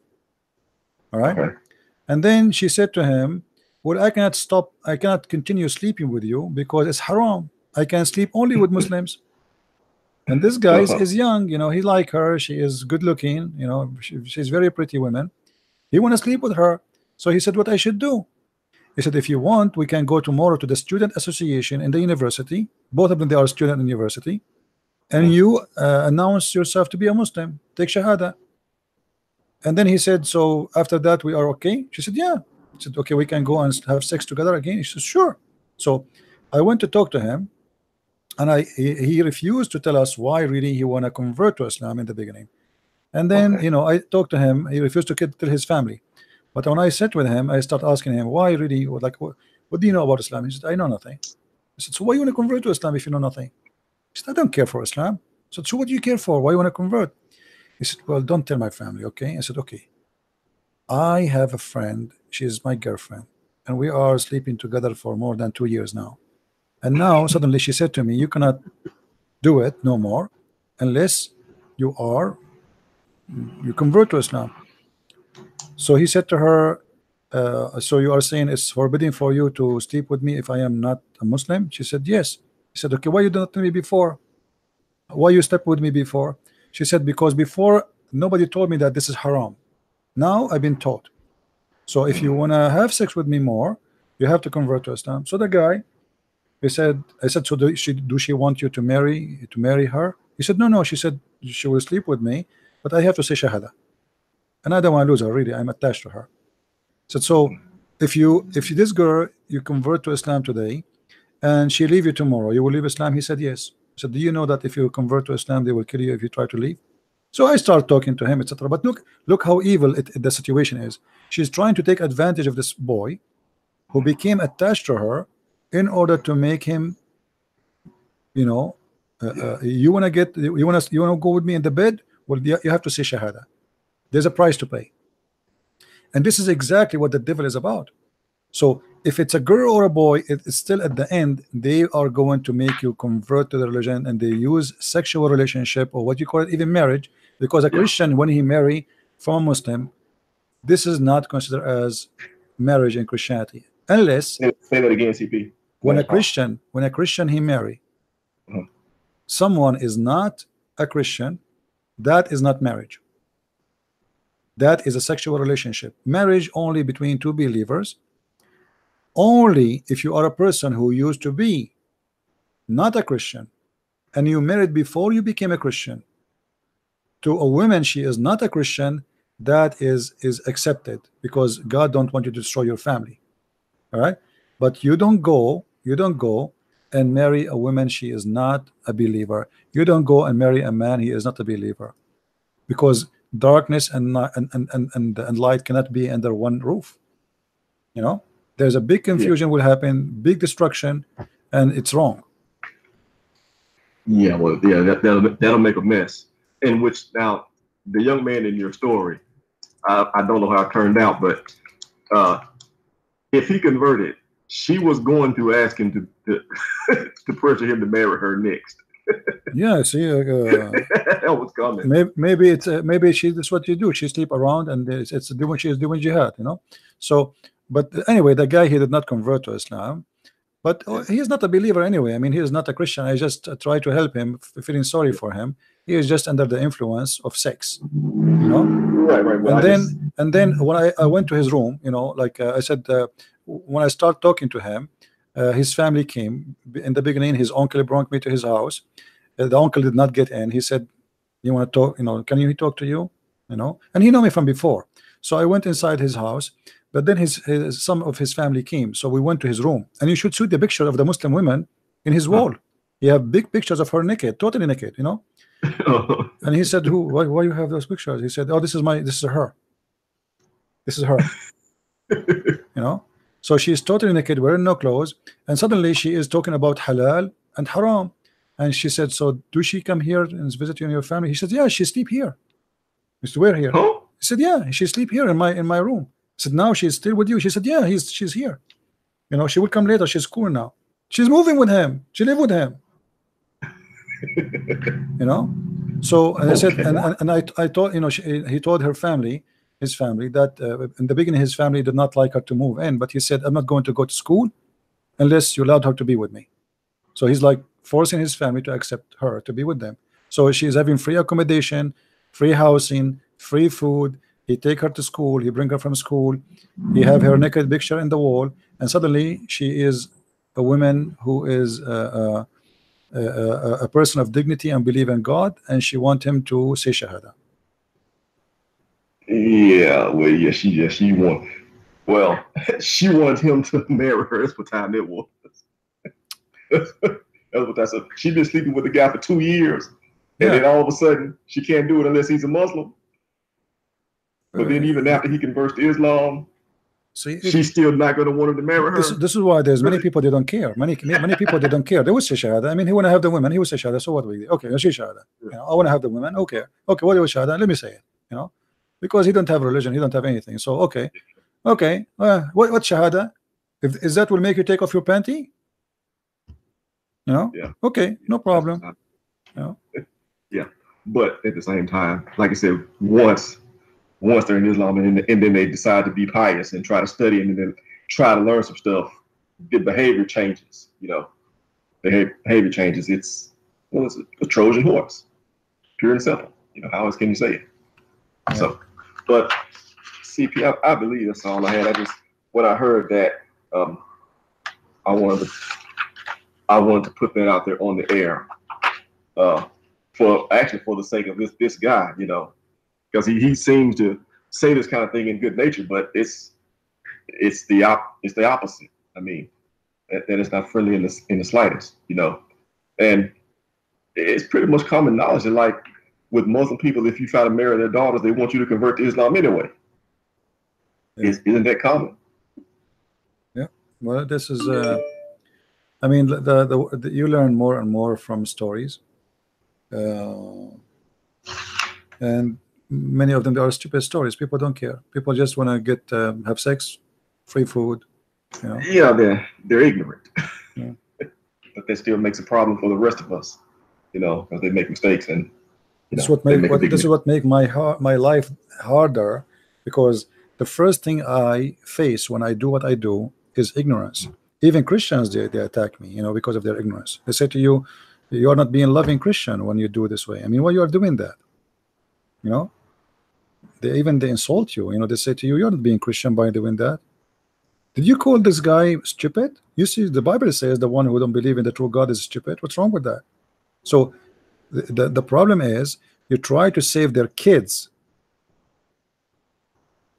All right. Okay. And then she said to him, Well, I cannot stop, I cannot continue sleeping with you because it's haram. I can sleep only with Muslims. And this guy is, is young, you know, he like her, she is good looking, you know, she, she's very pretty woman. He want to sleep with her. So he said, What I should do? He said, If you want, we can go tomorrow to the student association in the university. Both of them they are student in university, and you uh, announce yourself to be a Muslim, take Shahada. And then he said, So after that, we are okay? She said, Yeah. He said, Okay, we can go and have sex together again. He said, Sure. So I went to talk to him, and I he, he refused to tell us why really he want to convert to Islam in the beginning. And then, Okay. you know, I talked to him, he refused to tell his family. But when I sat with him, I start asking him, Why really, like, what, what do you know about Islam? He said, I know nothing. I said, So why you want to convert to Islam if you know nothing? He said, I don't care for Islam. I said, So what do you care for? Why you want to convert? He said, Well, don't tell my family, okay? I said, Okay. I have a friend, she is my girlfriend, and we are sleeping together for more than two years now. And now suddenly she said to me, You cannot do it no more unless you are you convert to Islam. So he said to her, uh, So you are saying it's forbidden for you to sleep with me if I am not a Muslim? She said, Yes. He said, Okay, why you did not tell me before? Why you slept with me before? She said, Because before nobody told me that this is haram. Now I've been taught. So if you want to have sex with me more, you have to convert to Islam. So the guy, he said, I said, so do she, do she want you to marry to marry her? He said, no, no. She said she will sleep with me, but I have to say shahada, and I don't want to lose her. Really, I'm attached to her. Said, so if you if this girl you convert to Islam today, and she leave you tomorrow, you will leave Islam. He said, yes. Said, do you know that if you convert to Islam, they will kill you if you try to leave? So I start talking to him, etc. But look, look how evil it, the situation is. She's trying to take advantage of this boy who became attached to her in order to make him, you know, uh, uh, you want to get, you want to, you want to go with me in the bed? Well, you have to say shahada. There's a price to pay. And this is exactly what the devil is about. So if it's a girl or a boy, it's still at the end, they are going to make you convert to the religion and they use sexual relationship or what you call it, even marriage, because a. Christian, when he marry from a Muslim, this is not considered as marriage in Christianity. Unless Say that again, CP. when a Christian, when a Christian he marry, Mhm. someone is not a Christian, that is not marriage. That is a sexual relationship. Marriage only between two believers. Only if you are a person who used to be not a Christian and you married before you became a Christian to a woman she is not a Christian that is is accepted because God don't want you to destroy your family all right but you don't go you don't go and marry a woman she is not a believer you don't go and marry a man he is not a believer because darkness and and and, and, and, light cannot be under one roof you know there's a big confusion will happen big destruction and it's wrong Yeah, well, yeah, that, that'll that'll make a mess. In which now the young man in your story, I, I don't know how it turned out, but uh, if he converted, she was going to ask him to to, to pressure him to marry her next. Yeah see uh, was coming. maybe, maybe it's uh, maybe she that's what you do. She sleep around and it's, it's doing she is doing jihad you know? So but anyway the guy he did not convert to Islam but uh, he is not a believer anyway. I mean he is not a Christian. I just uh, try to help him feeling sorry for him. He is just under the influence of sex you know? Right, right. Well, and I then just- and then when I, I went to his room you know like uh, I said uh, when I start talking to him his family came. In the beginning his uncle brought me to his house. Uh, the uncle did not get in. He said you want to talk you know can you talk to you? You know? And he know me from before. So I went inside his house but then his, his some of his family came. So we went to his room. And you should see the picture of the Muslim women in his wall. He have big pictures of her naked totally naked you know? And he said who why, why you have those pictures? He said oh this is my this is her. This is her. You know so she is totally naked wearing no clothes and suddenly she is talking about halal and haram. And she said so do she come here and visit you and your family? He said yeah she sleep here. He said where here? Huh? he said yeah she sleep here in my in my room. He said now she's still with you? She said yeah he's she's here. You know she will come later she's cool now. She's moving with him. She live with him. You know? So and I said and, and, and I, I told you know she, he told her family his family that uh, in the beginning his family did not like her to move in but he said I'm not going to go to school unless you allowed her to be with me. So he's like forcing his family to accept her to be with them. So she's having free accommodation free housing free food. He take her to school he bring her from school. He have her naked picture in the wall and suddenly she is a woman who is uh, uh, a, a, a person of dignity and believe in God and she want him to say shahada Yeah, well, yeah, she, yeah, she want. Well, she wants him to marry her. That's what time it was. That's what that's. She's been sleeping with the guy for two years, and Yeah. then all of a sudden she can't do it unless he's a Muslim. But then even after he converts to Islam, See, she's still not going to want him to marry her. this, this is why there's many people they don't care. Many many people they don't care. They will say shahada. I mean, he want to have the women. He will say shahada. So what do we do? Okay, say shahada. You know, I want to have the women. Okay, okay. What do we shahada? Let me say it. You know, because he don't have religion. He don't have anything. So okay, okay. Uh, what what shahada? If is that will make you take off your panty? You know? Yeah. Okay, no problem. That's- Yeah. yeah, but at the same time, like I said, once once they're in Islam and, then- and then they decide to be pious and try to study and then try to learn some stuff, the behavior changes. You know, behavior, behavior changes. It's well, it's a, a Trojan horse, pure and simple. You know, how else can you say it? So, but CP, I, I believe that's all I had. I just when I heard that, um, I wanted to I wanted to put that out there on the air uh, for actually for the sake of this this guy, you know, because he, he seems to say this kind of thing in good nature, but it's it's the op it's the opposite. I mean, that, that it's not friendly in the in the slightest, you know, and it's pretty much common knowledge that like with Muslim people, if you try to marry their daughters, they want you to convert to Islam anyway. Is, isn't that common? Yeah. Well, this is. Uh, I mean, the, the, the you learn more and more from stories, uh, and many of them are stupid stories. People don't care. People just want to get um, have sex, free food. You know. Yeah, they're they're ignorant, Yeah. but that still makes a problem for the rest of us. You know, because they make mistakes and. You This is know, what make make what, this is what make my my life harder because the first thing I face when I do what I do is ignorance. Mm. Even Christians they, they attack me, you know, because of their ignorance. They say to you, "You are not being loving Christian when you do this way." I mean, why you are doing that? You know, they even they insult you. You know, they say to you, "You're not being Christian by doing that." Did you call this guy stupid? You see, the Bible says the one who don't believe in the true God is stupid. What's wrong with that? So the, the, problem is you try to save their kids.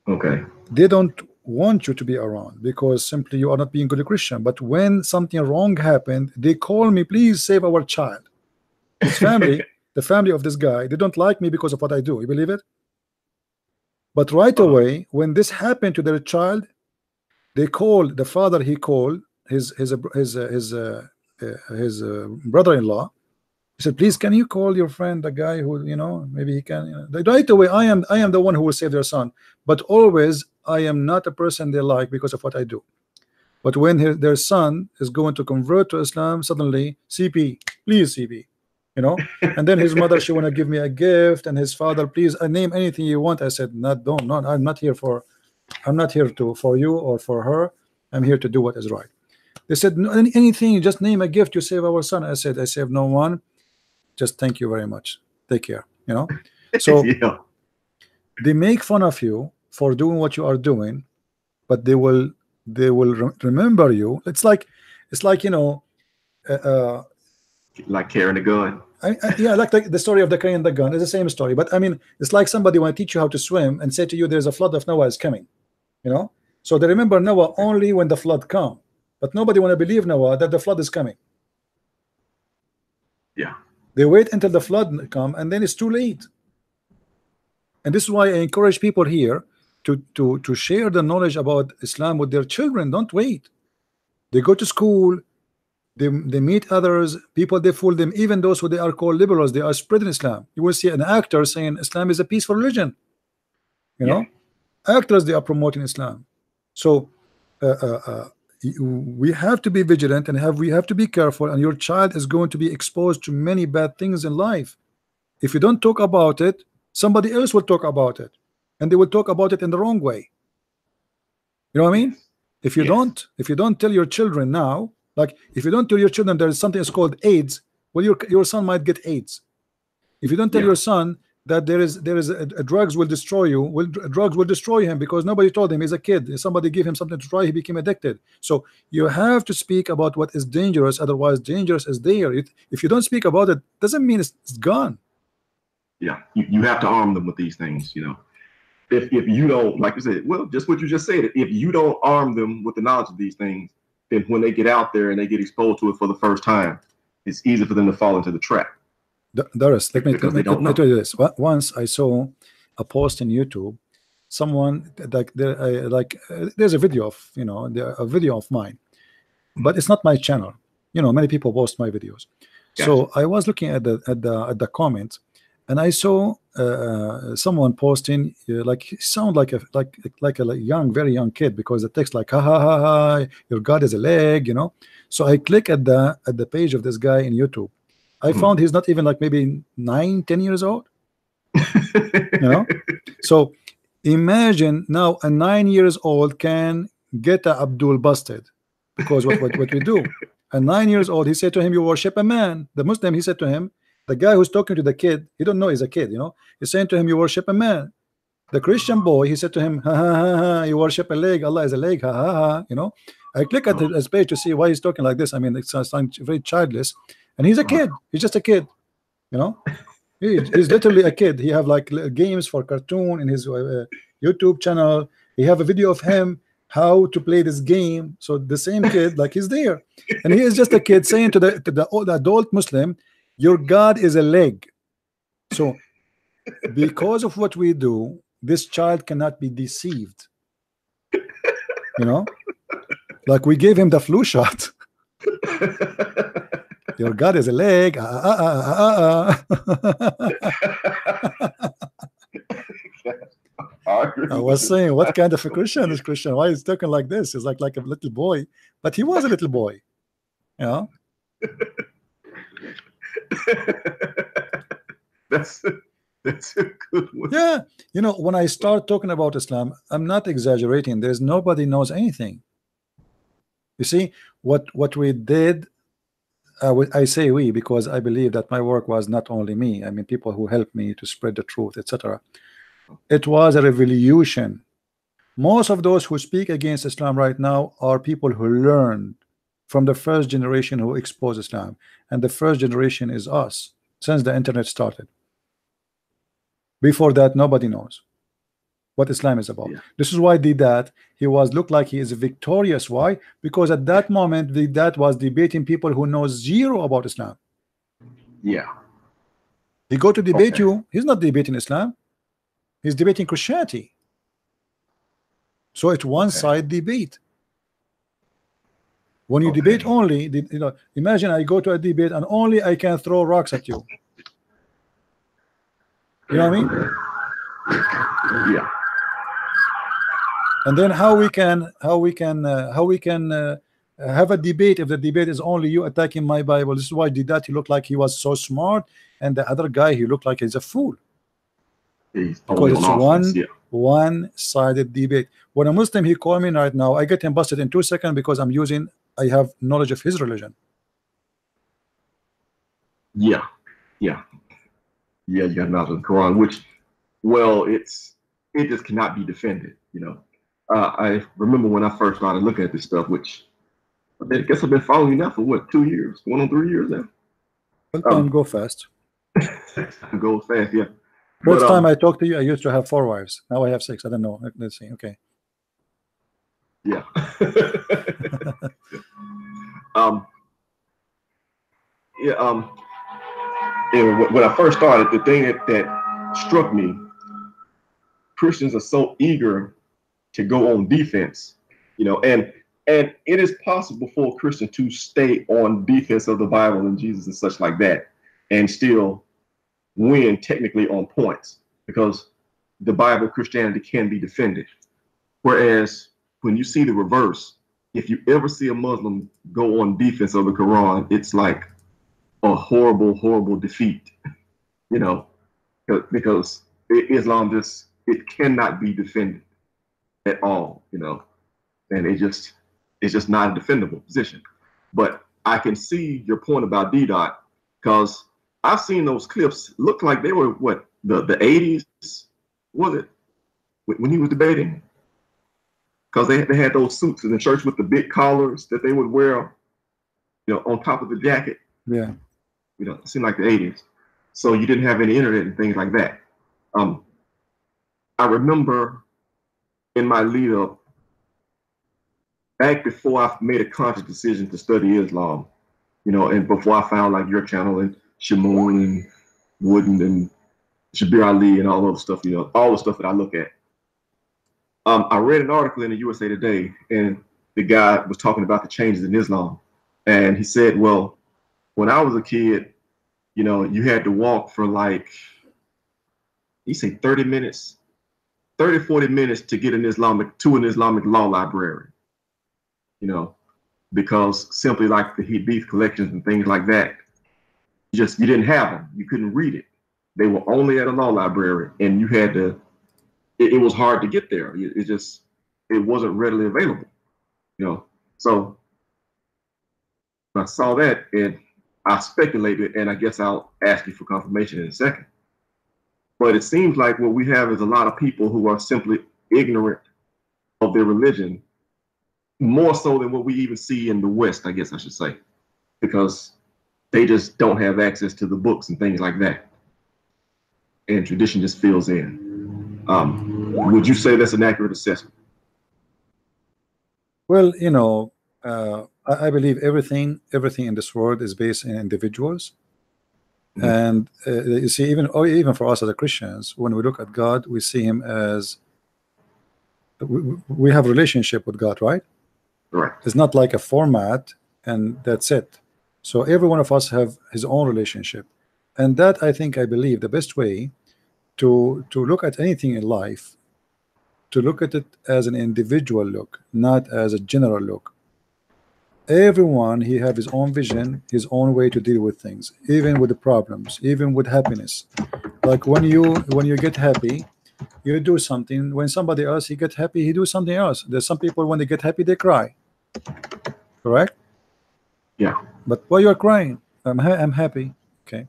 Okay. they don't want you to be around because simply you are not being good Christian. But when something wrong happened they call me please save our child. His family the family of this guy they don't like me because of what I do. You believe it? But right Uh-huh. away when this happened to their child they called the father he called his his his uh, his uh, uh, his uh, brother-in-law he said please can you call your friend the guy who you know maybe he can you know, they- right away I am I am the one who will save their son but always I am not a person they like because of what I do. But when his, their son is going to convert to Islam, suddenly CP, please CP, you know. And then his mother, she want to give me a gift, and his father, please, I name anything you want. I said, not, don't, not. I'm not here for, I'm not here to for you or for her. I'm here to do what is right. They said, no, any- anything, just name a gift. You save our son. I said, I save no one. Just thank you very much. Take care. You know. So yeah. they make fun of you for doing what you are doing but they will they will re- remember you it's like it's like you know uh, uh Like carrying a gun. I, I, yeah like the, the story of the carrying the gun is the same story but i mean it's like somebody want to teach you how to swim and say to you there's a flood of noah is coming you know so they remember noah only when the flood come but nobody want to believe noah that the flood is coming Yeah. They wait until the flood come and then it's too late. And this is why i encourage people here to to to share the knowledge about islam with their children. Don't wait. They go to school they, they meet others people they fool them even those who they are called liberals they are spreading islam. You will see an actor saying islam is a peaceful religion you know? Actors they are promoting islam. So uh, uh, uh, we have to be vigilant and have we have to be careful and your child is going to be exposed to many bad things in life. If you don't talk about it somebody else will talk about it and they will talk about it in the wrong way. You know what i mean? If you Yes. don't if you don't tell your children now like if you don't tell your children there is something that's called aids well your your son might get aids. If you don't tell Yeah. your son that there is there is a, a drugs will destroy you will drugs will destroy him because nobody told him he's a kid somebody gave him something to try he became addicted so you have to speak about what is dangerous otherwise dangerous is there if, if you don't speak about it doesn't mean it's, it's gone Yeah. You, you have to arm them with these things, you know. If if you don't, like you said, well, just what you just said, if you don't arm them with the knowledge of these things, then when they get out there and they get exposed to it for the first time, it's easy for them to fall into the trap. D- Doris, let me, let me, let me you this. Once I saw a post in YouTube, someone like there, uh, like uh, there's a video of you know there, a video of mine, but it's not my channel. You know, many people post my videos. So I was looking at the at the at the comments, and I saw uh, someone posting uh, like sound like a like like a like young, very young kid because the text like ha ha ha ha, your God is a leg, you know. So I click at the at the page of this guy in YouTube. I Hmm. found he's not even like maybe nine, ten years old. You know, so imagine now a nine years old can get a Abdul busted because what, what what we do. A nine years old, he said to him, "You worship a man." The Muslim, he said to him, the guy who's talking to the kid, he don't know he's a kid. You know, he's saying to him, "You worship a man." The Christian boy, he said to him, ha, ha, ha, ha, "You worship a leg. Allah is a leg." Ha ha ha. You know, I click at his page to see why he's talking like this. I mean, it's uh, sounds very childless, and he's a kid. He's just a kid. You know, he, he's literally a kid. He have like games for cartoon in his uh, YouTube channel. He have a video of him how to play this game. So the same kid, like he's there, and he is just a kid saying to the to the, old adult Muslim, "Your God is a leg." So because of what we do, this child cannot be deceived. You know, like we gave him the flu shot. Your God is a leg. Ah, ah, ah. I was saying, what kind of a Christian is Christian? Why is talking like this? He's like like a little boy, but he was a little boy. You know, that's that's a good one. yeah. You know, when I start talking about Islam, I'm not exaggerating. There's nobody knows anything. You see, what what we did. Uh, I say we because I believe that my work was not only me. I mean, people who helped me to spread the truth, etc. It was a revolution. Most of those who speak against Islam right now are people who learned from the first generation who exposed Islam, and the first generation is us since the internet started. Before that, nobody knows what Islam is about. Yeah. This is why Deedat. he was looked like he is victorious. Why? Because at that moment, that was debating people who know zero about Islam. Yeah. He go to debate Okay. you. He's not debating Islam. He's debating Christianity. So it's one Okay. side debate. When you Okay. debate only, you know, imagine I go to a debate and only I can throw rocks at you. You know what I mean? Yeah. And then how we can how we can uh, how we can uh, have a debate if the debate is only you attacking my Bible. This is why Deedat he looked like he was so smart, and the other guy he looked like he's a fool. He's Because it's one Yeah. one-sided debate. When a Muslim he call me right now, I get him busted in two seconds because I'm using I have knowledge of his religion. Yeah. Yeah. Yeah, you got knowledge of the Quran, which, well, it's it just cannot be defended. You know, uh, I remember when I first started looking at this stuff, which I guess I've been following you now for what two years, one on three years now. Well, Um, time go fast. Go fast, yeah. First But, time um, I talked to you, I used to have four wives. Now I have six. I don't know. Let- Let's see. Okay. Yeah. um. Yeah. Um. When- when I first started, the thing that, that struck me, Christians are so eager to go on defense, you know, and and it is possible for a Christian to stay on defense of the Bible and Jesus and such like that, and still win technically on points because the Bible Christianity can be defended. Whereas when you see the reverse, if you ever see a Muslim go on defense of the Quran, it's like a horrible, horrible defeat. You know, because- Islam just it cannot be defended at all. You know, and it just it's just not a defendable position. But I can see your point about Deedat because I've seen those clips look like they were what the the 80s was it when when he was debating because they, they had those suits in the church with the big collars that they would wear, you know, on top of the jacket. Yeah. You know, it seemed like the 80s. So you didn't have any internet and things like that. Um, I remember in my lead up, back before I made a conscious decision to study Islam, you know, and before I found like your channel and Shamoun and Wooden and Shabir Ali and all those stuff, you know, all the stuff that I look at. Um, I read an article in the USA Today, and the guy was talking about the changes in Islam, and he said, "Well, when I was a kid, you know, you had to walk for like, he said 30 minutes, 30, 40 minutes to get an Islamic to an Islamic law library, you know, because simply like the Hadith collections and things like that, you just you didn't have them, you couldn't read it. They were only at a law library, and you had to it, it was hard to get there. It, it just it wasn't readily available, you know. So I saw that and I speculated, and I guess I'll ask you for confirmation in a second. But it seems like what we have is a lot of people who are simply ignorant of their religion, more so than what we even see in the West, I guess I should say, because they just don't have access to the books and things like that. And tradition just fills in. Um, would you say that's an accurate assessment? Well, you know, uh, I, I believe everything everything in this world is based in individuals. Mhm. And uh, you see, even or even for us as a Christians, when we look at God, we see Him as we, we have relationship with God, right? Right. It's not like a format and that's it. So every one of us have his own relationship, and that I think I believe the best way to to look at anything in life, to look at it as an individual look, not as a general look. Everyone he have his own vision, his own way to deal with things, even with the problems, even with happiness. Like when you when you get happy, you do something. When somebody else he get happy, he do something else. There's some people when they get happy they cry. Correct? Yeah. But why you're crying? I'm ha I'm happy. Okay,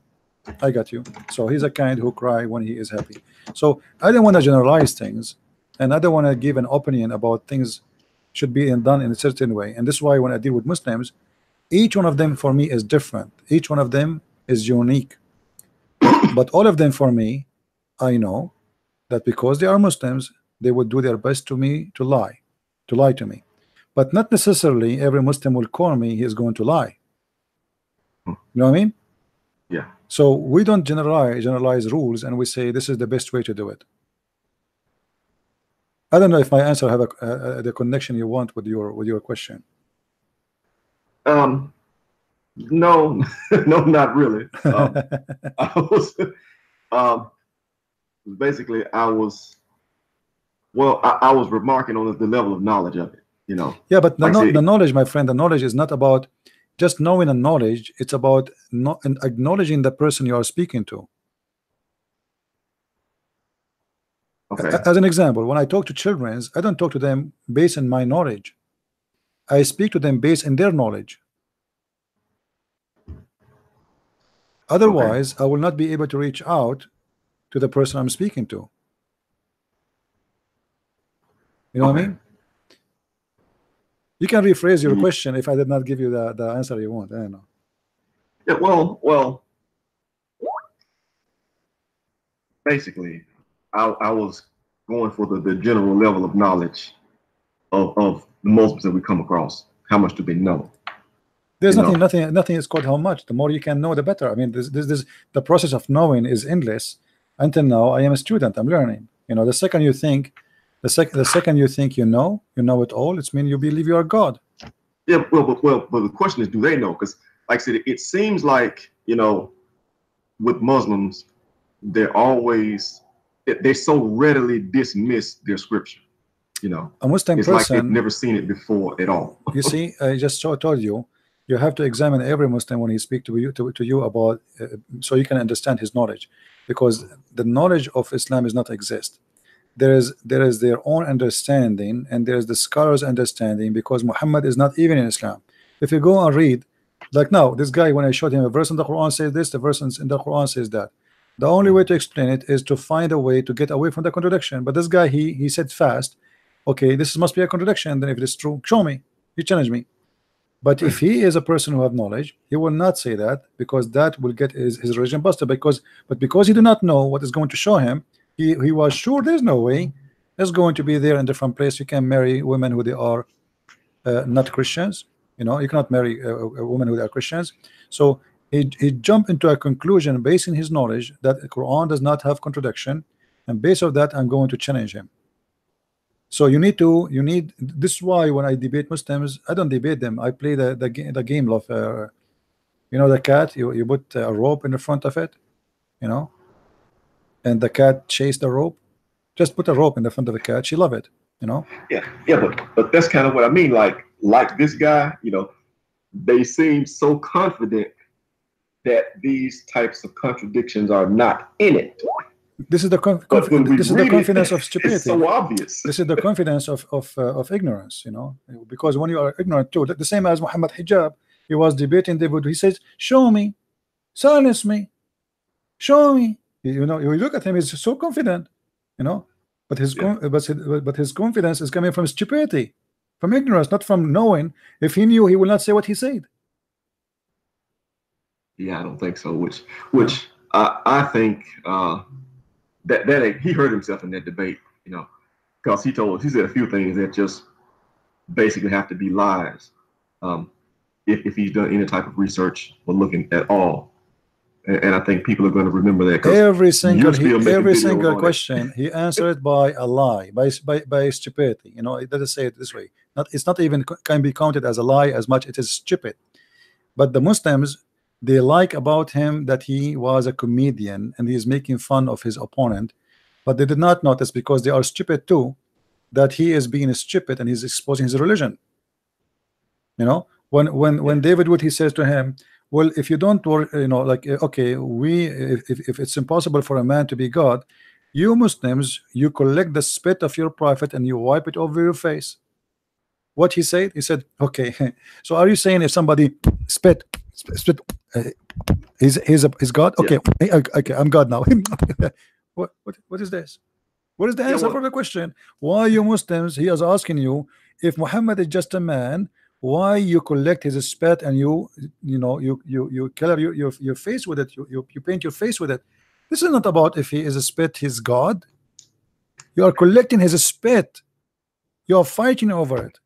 I got you. So he's a kind who cry when he is happy. So I don't want to generalize things, and I don't want to give an opinion about things should be done in a certain way. And this is why when I deal with Muslims, each one of them for me is different. Each one of them is unique. but all of them for me, I know that because they are Muslims, they would do their best to me to lie, to lie to me. But not necessarily every Muslim will call me he is going to lie. You know what I mean? Yeah. So we don't generalize generalize rules and we say this is the best way to do it. I don't know if my answer have a, uh, the connection you want with your with your question. Um, no, no, not really. Um, I was, um, basically, I was, well, I, I was remarking on the level of knowledge of it. You know, Yeah, but the, kno- the knowledge, my friend, the knowledge is not about just knowing a knowledge. It's about not acknowledging the person you are speaking to. Okay, As an example, when I talk to children, I don't talk to them based on my knowledge. I speak to them based on their knowledge. Otherwise, I will not be able to reach out to the person I'm speaking to. You know what I mean? You can rephrase your Mhm. question if I did not give you the, the answer you want. I don't know. yeah, well, well, basically, I, I was going for the, the general level of knowledge of, of the Muslims that we come across. How much do they know? There's You nothing, know. nothing, nothing is called how much. The more you can know, the better. I mean, this, this, this, the process of knowing is endless. Until now, I am a student. I'm learning. You know, the second you think, the second, the second you think you know, you know it all. It's mean you believe you are God. Yeah, well, but well, but the question is, do they know? Because, like I said, it, it seems like you know, with Muslims, they're always they- so readily dismiss their scripture. You know, A Muslim it's like they've person, never seen it before at all. you see, I just so- told you, you have to examine every Muslim when he speak to you to, to you about, uh, so you can understand his knowledge, because the knowledge of Islam is not exist. There is there is their own understanding, and there is the scholars' understanding, because Muhammad is not even in Islam. If you go and read, like now, this guy when I showed him a verse in the Quran says this, the verse in the Quran says that. The only way to explain it is to find a way to get away from the contradiction. But this guy, he he said fast, okay, this must be a contradiction. Then if it is true, show me. You challenge me. But if he is a person who have knowledge, he will not say that because that will get his, his religion busted. Because but because he do not know what is going to show him, he, he was sure there's no way there's going to be there in different place. You can marry women who they are uh, not Christians. You know, you cannot marry a, woman who are Christians. So he, he jumped into a conclusion based on his knowledge that the Quran does not have contradiction, and based on that, I'm going to challenge him. So you need to you need this is why when I debate Muslims, I don't debate them. I play the the, the game of uh, you know the cat. You you put a rope in the front of it, you know, and the cat chase the rope. Just put a rope in the front of the cat. She love it, you know. Yeah, yeah, but but that's kind of what I mean. Like like this guy, you know, they seem so confident that these types of contradictions are not in it. This is the conf- But this is the read it, confidence of stupidity. It's so obvious. this is the confidence of of uh, of ignorance you know? Because when you are ignorant too the same as Muhammad Hijab he was debating David he says show me silence me show me. You know you look at him he's so confident you know? But his con- but his, but his confidence is coming from stupidity from ignorance not from knowing. If he knew he would not say what he said Yeah, I don't think so. Which which I I think uh, that that he hurt himself in that debate. You know, because he told he said a few things that just basically have to be lies. Um, if if he's done any type of research or looking at all, and, and I think people are going to remember that. Every single he, every single question he answered by a lie, by by by stupidity. You know, it doesn't say it this way. Not it's not even can be counted as a lie as much it is stupid. But the Muslims they like about him that he was a comedian and he is making fun of his opponent, but they did not notice because they are stupid too that he is being stupid and he's exposing his religion. You know, when when when David Wood he says to him, well, if you don't work, you know, like uh, okay, we if, if if it's impossible for a man to be God, you Muslims, you collect the spit of your prophet and you wipe it over your face. What he said? He said, okay. So are you saying if somebody spit, spit, spit he's he's a he's God? Okay, hey, okay, I'm God now. what what what is this? What is the Yeah, answer well- for the question? Why you Muslims? He is asking you if Muhammad is just a man. Why you collect his spit and you you know you you you color your your, your face with it? You, you you paint your face with it. This is not about if he is a spit, he's God. You are collecting his spit. You are fighting over it.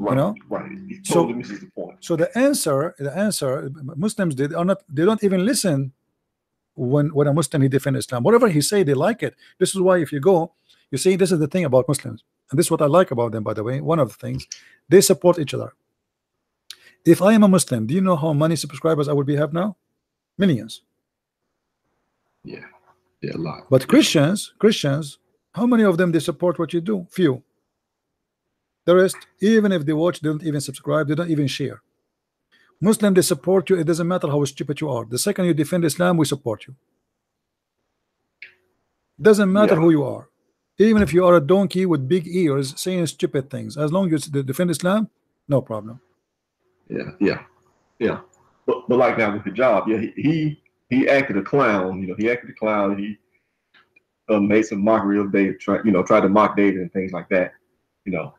Right, know? right. So- totally misses the point. So the answer, the answer, Muslims did are not. They don't even listen when when a Muslim he defend Islam. Whatever he say, they like it. This is why if you go, you see, this is the thing about Muslims, and this is what I like about them. By the way, one of the things they support each other. If I am a Muslim, do you know how many subscribers I would be have now? Millions. Yeah, yeah, a lot. But Christians, Christians, how many of them they support what you do? Few. The rest, even if they watch, they don't even subscribe, they don't even share. Muslim, they support you. It doesn't matter how stupid you are. The second you defend Islam, we support you. Doesn't matter Yeah. who you are. Even if you are a donkey with big ears saying stupid things, as long as you defend Islam, no problem. Yeah, yeah, yeah. But but like now with the job, yeah, he he, he acted a clown. You know, he acted a clown. He uh, made some mockery of David. Try, you know, tried to mock David and things like that. You know,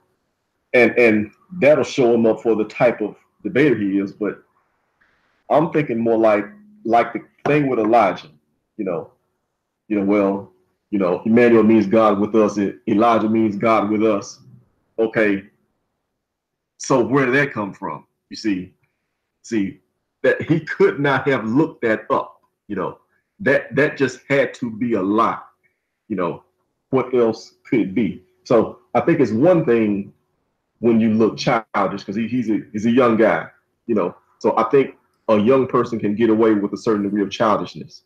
and and that'll show him up for the type of debater he is. But I'm thinking more like like the thing with Elijah. You know, you know, well, you know, Emmanuel means God with us. Elijah means God with us. Okay. So where did that come from? You see, see that he could not have looked that up. You know, that that just had to be a lie. You know, what else could it be? So I think it's one thing when you look childish because he, he's a he's a young guy. You know, so I think a young person can get away with a certain degree of childishness.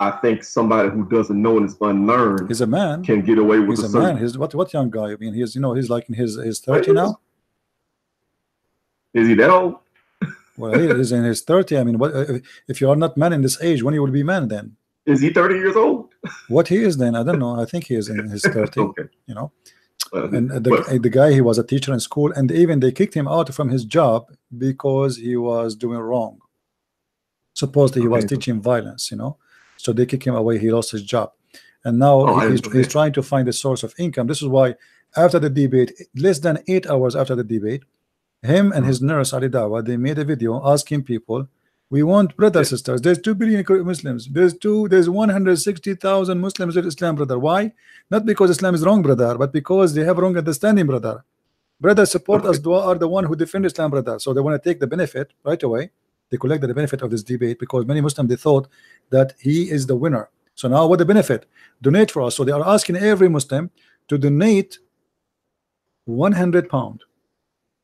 I think somebody who doesn't know and is unlearned He's a man. can get away with He's a a man. He's what what young guy? I mean, he's you know he's like in his his thirty now. Is he that old? Well, he is in his thirty. I mean, what uh, if- if you are not man in this age? When you will be man then? Is he 30 years old? What he is then? I don't know. I think he is in his thirty. okay. You know. Uh, and the, but- the guy he was a teacher in school and even they kicked him out from his job because he was doing wrong. Supposedly he was teaching violence you know? So they kick him away he lost his job. And now Oh, he's, he's trying to find a source of income. This is why after the debate less than eight hours after the debate him and his nurse Ali Dawah they made a video asking people we want brothers sisters. There's 2 billion Muslims. There's two there's 160,000 Muslims in Islam brother. Why? Not because Islam is wrong brother but because they have wrong understanding brother. Brother support us dua are the one who defend Islam brother. So they want to take the benefit right away. They collect the benefit of this debate because many Muslims they thought that he is the winner. So now what the benefit? Donate for us. So they are asking every Muslim to donate 100 pound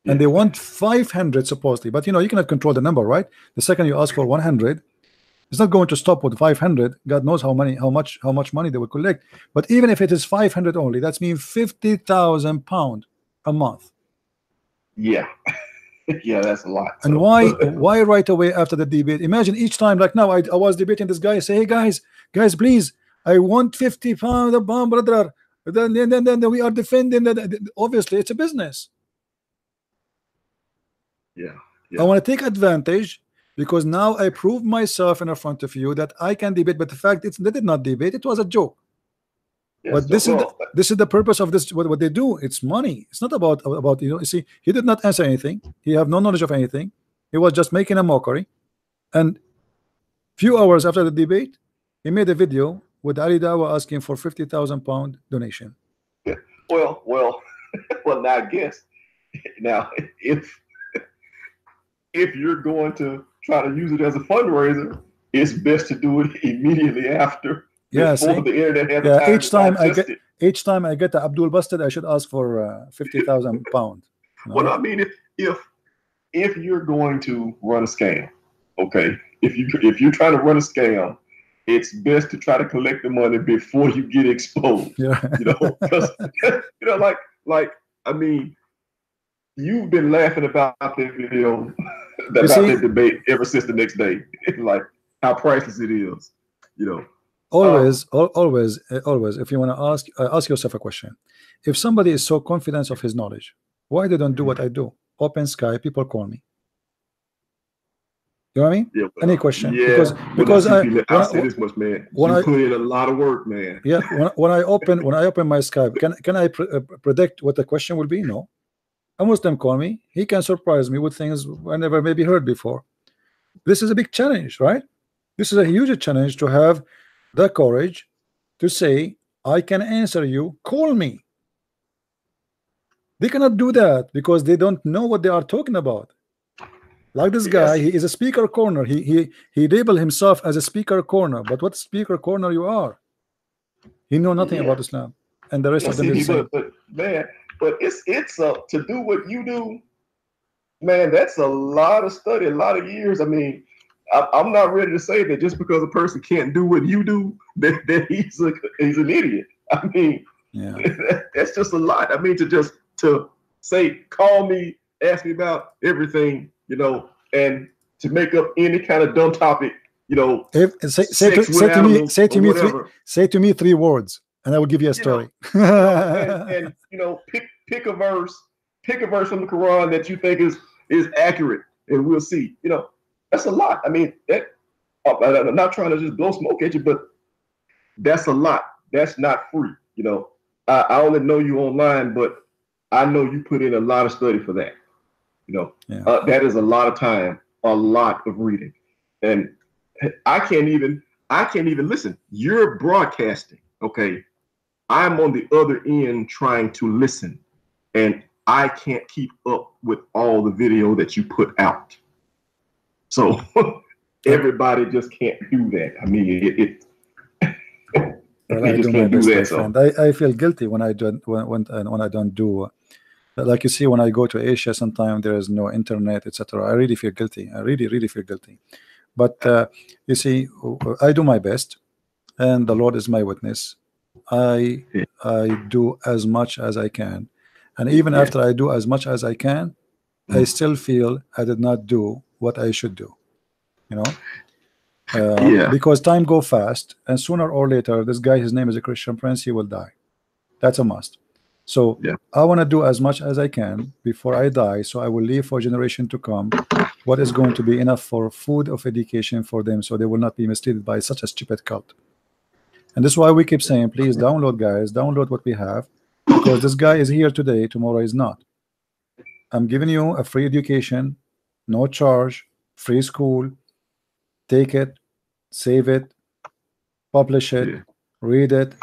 and they want 500 supposedly but you know you cannot control the number right? The second you ask for 100 it's not going to stop with 500 god knows how many how much how much money they will collect. But even if it is 500 only that's mean 50,000 pound a month. Yeah. yeah, that's a lot. and So- why why right away after the debate? Imagine each time like now I, I was debating this guy say hey guys guys please I want 50 pound a pound brother. Then then, then, then we are defending that obviously it's a business yeah. I want to take advantage because now I prove myself in front of you that I can debate. But the fact it's they did not debate; it was a joke. Yeah, but this is the, this is the purpose of this. What, what they do? It's money. It's not about about you know. You see, he did not answer anything. He have no knowledge of anything. He was just making a mockery. And few hours after the debate, he made a video with Ali Dawah asking for fifty thousand pound donation. Well, well, well. Now, I guess now if if you're going to try to use it as a fundraiser, it's best to do it immediately after. Yeah, see? the internet has Yeah, time each time I get- it. Each time I get the Abdul busted, I should ask for uh, fifty thousand pound. know? Well, I mean, if if if you're going to run a scam, okay, if you if you're trying to run a scam, it's best to try to collect the money before you get exposed. Yeah. You know, because you know, like like I mean, you've been laughing about that video about see- that debate ever since the next day, like how priceless it is. You know, always al- always uh, always if you want to ask uh, ask yourself a question if somebody is so confident of his knowledge why they don't do what i do open skype people call me you know what i mean yeah. any question Yeah, because because I, I, I'll say this much, man. when you I- put in a lot of work, man. yeah when, when i open when i open my skype can can i pre- uh, predict what the question will be no a muslim call me he can surprise me with things i never maybe heard before. This is a big challenge right? This is a huge challenge to have the courage to say i can answer you. Call me. They cannot do that because they don't know what they are talking about. Like this guy he is a speaker corner. He he he labeled himself as a speaker corner but what speaker corner you are? He know nothing Yeah. about islam and the rest Well, of them is see, the same. but, but man, but it's it's uh, to do what you do, man. That's a lot of study, a lot of years. I mean, I, I'm not ready to say that just because a person can't do what you do, that, that he's a he's an idiot. I mean, yeah that's just a lot. I mean, to just to say, call me, ask me about everything, you know, and to make up any kind of dumb topic, you know, if say, say to, say to me say to me three say to me three words and i will give you a You know, story and, and you know, pick pick a verse, pick a verse from the Quran that you think is is accurate, and we'll see. You know, that's a lot. I mean, that, I- I'm not trying to just blow smoke at you, but that's a lot. That's not free. You know, I, I only know you online, but I know you put in a lot of study for that. You know, Yeah. uh, that is a lot of time, a lot of reading, and I can't even I can't even listen. You're broadcasting, okay? I'm on the other end trying to listen, and I can't keep up with all the video that you put out. So everybody just can't do that. I mean, it. it Well, I do my can't do that. So friend. I, I feel guilty when I don't when when, when I don't do. uh, Like you see, when I go to Asia, sometimes there is no internet, etc. I really feel guilty. I really, really feel guilty. But uh, you see, I do my best, and the Lord is my witness. I Yeah. I do as much as I can, and even Yeah. after I do as much as I can, I Mm. still feel I did not do what I should do. You know. Uh, Yeah. because time go fast and sooner or later this guy his name is a christian prince he will die that's a must so Yeah. i want to do as much as i can before i die so i will leave for generation to come what is going to be enough for food of education for them so they will not be misled by such a stupid cult and this is why we keep saying please download guys download what we have because this guy is here today tomorrow is not. I'm giving you a free education no charge free school. Take it save it publish it Yeah. read it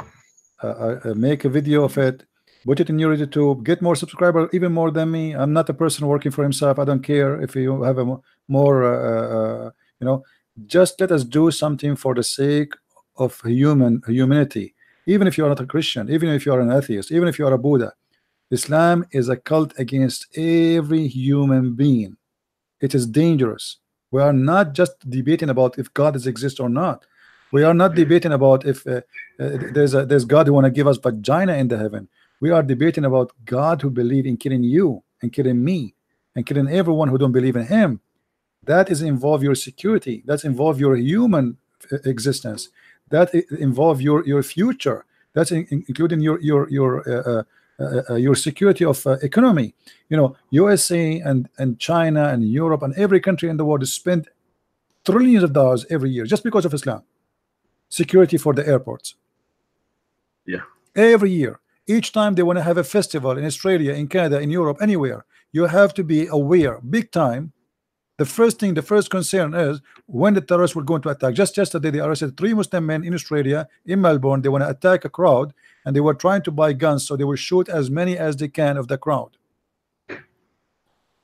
uh, uh, uh, make a video of it put it in your youtube get more subscriber even more than me. I'm not a person working for himself. I don't care if you have a more uh, uh, you know just let us do something for the sake of human humanity. Even if you are not a christian even if you are an atheist even if you are a buddha islam is a cult against every human being. It is dangerous. We are not just debating about if god is exist or not. We are not debating about if uh, uh, there's a there's god who want to give us vagina in the heaven. We are debating about god who believe in killing you and killing me and killing everyone who don't believe in him. That is involve your security. That's involve your human uh, existence that involve your your future. That's in, in- including your your your uh, uh, uh, uh, your security of uh, economy. You know USA and and China and Europe and every country in the world spend trillions of dollars every year just because of Islam. Security for the airports. Yeah. every year. Each time they want to have a festival in Australia in Canada in Europe anywhere you have to be aware big time the first thing the first concern is when the terrorists were going to attack. Just yesterday they arrested three Muslim men in Australia in Melbourne. They want to attack a crowd and they were trying to buy guns so they will shoot as many as they can of the crowd.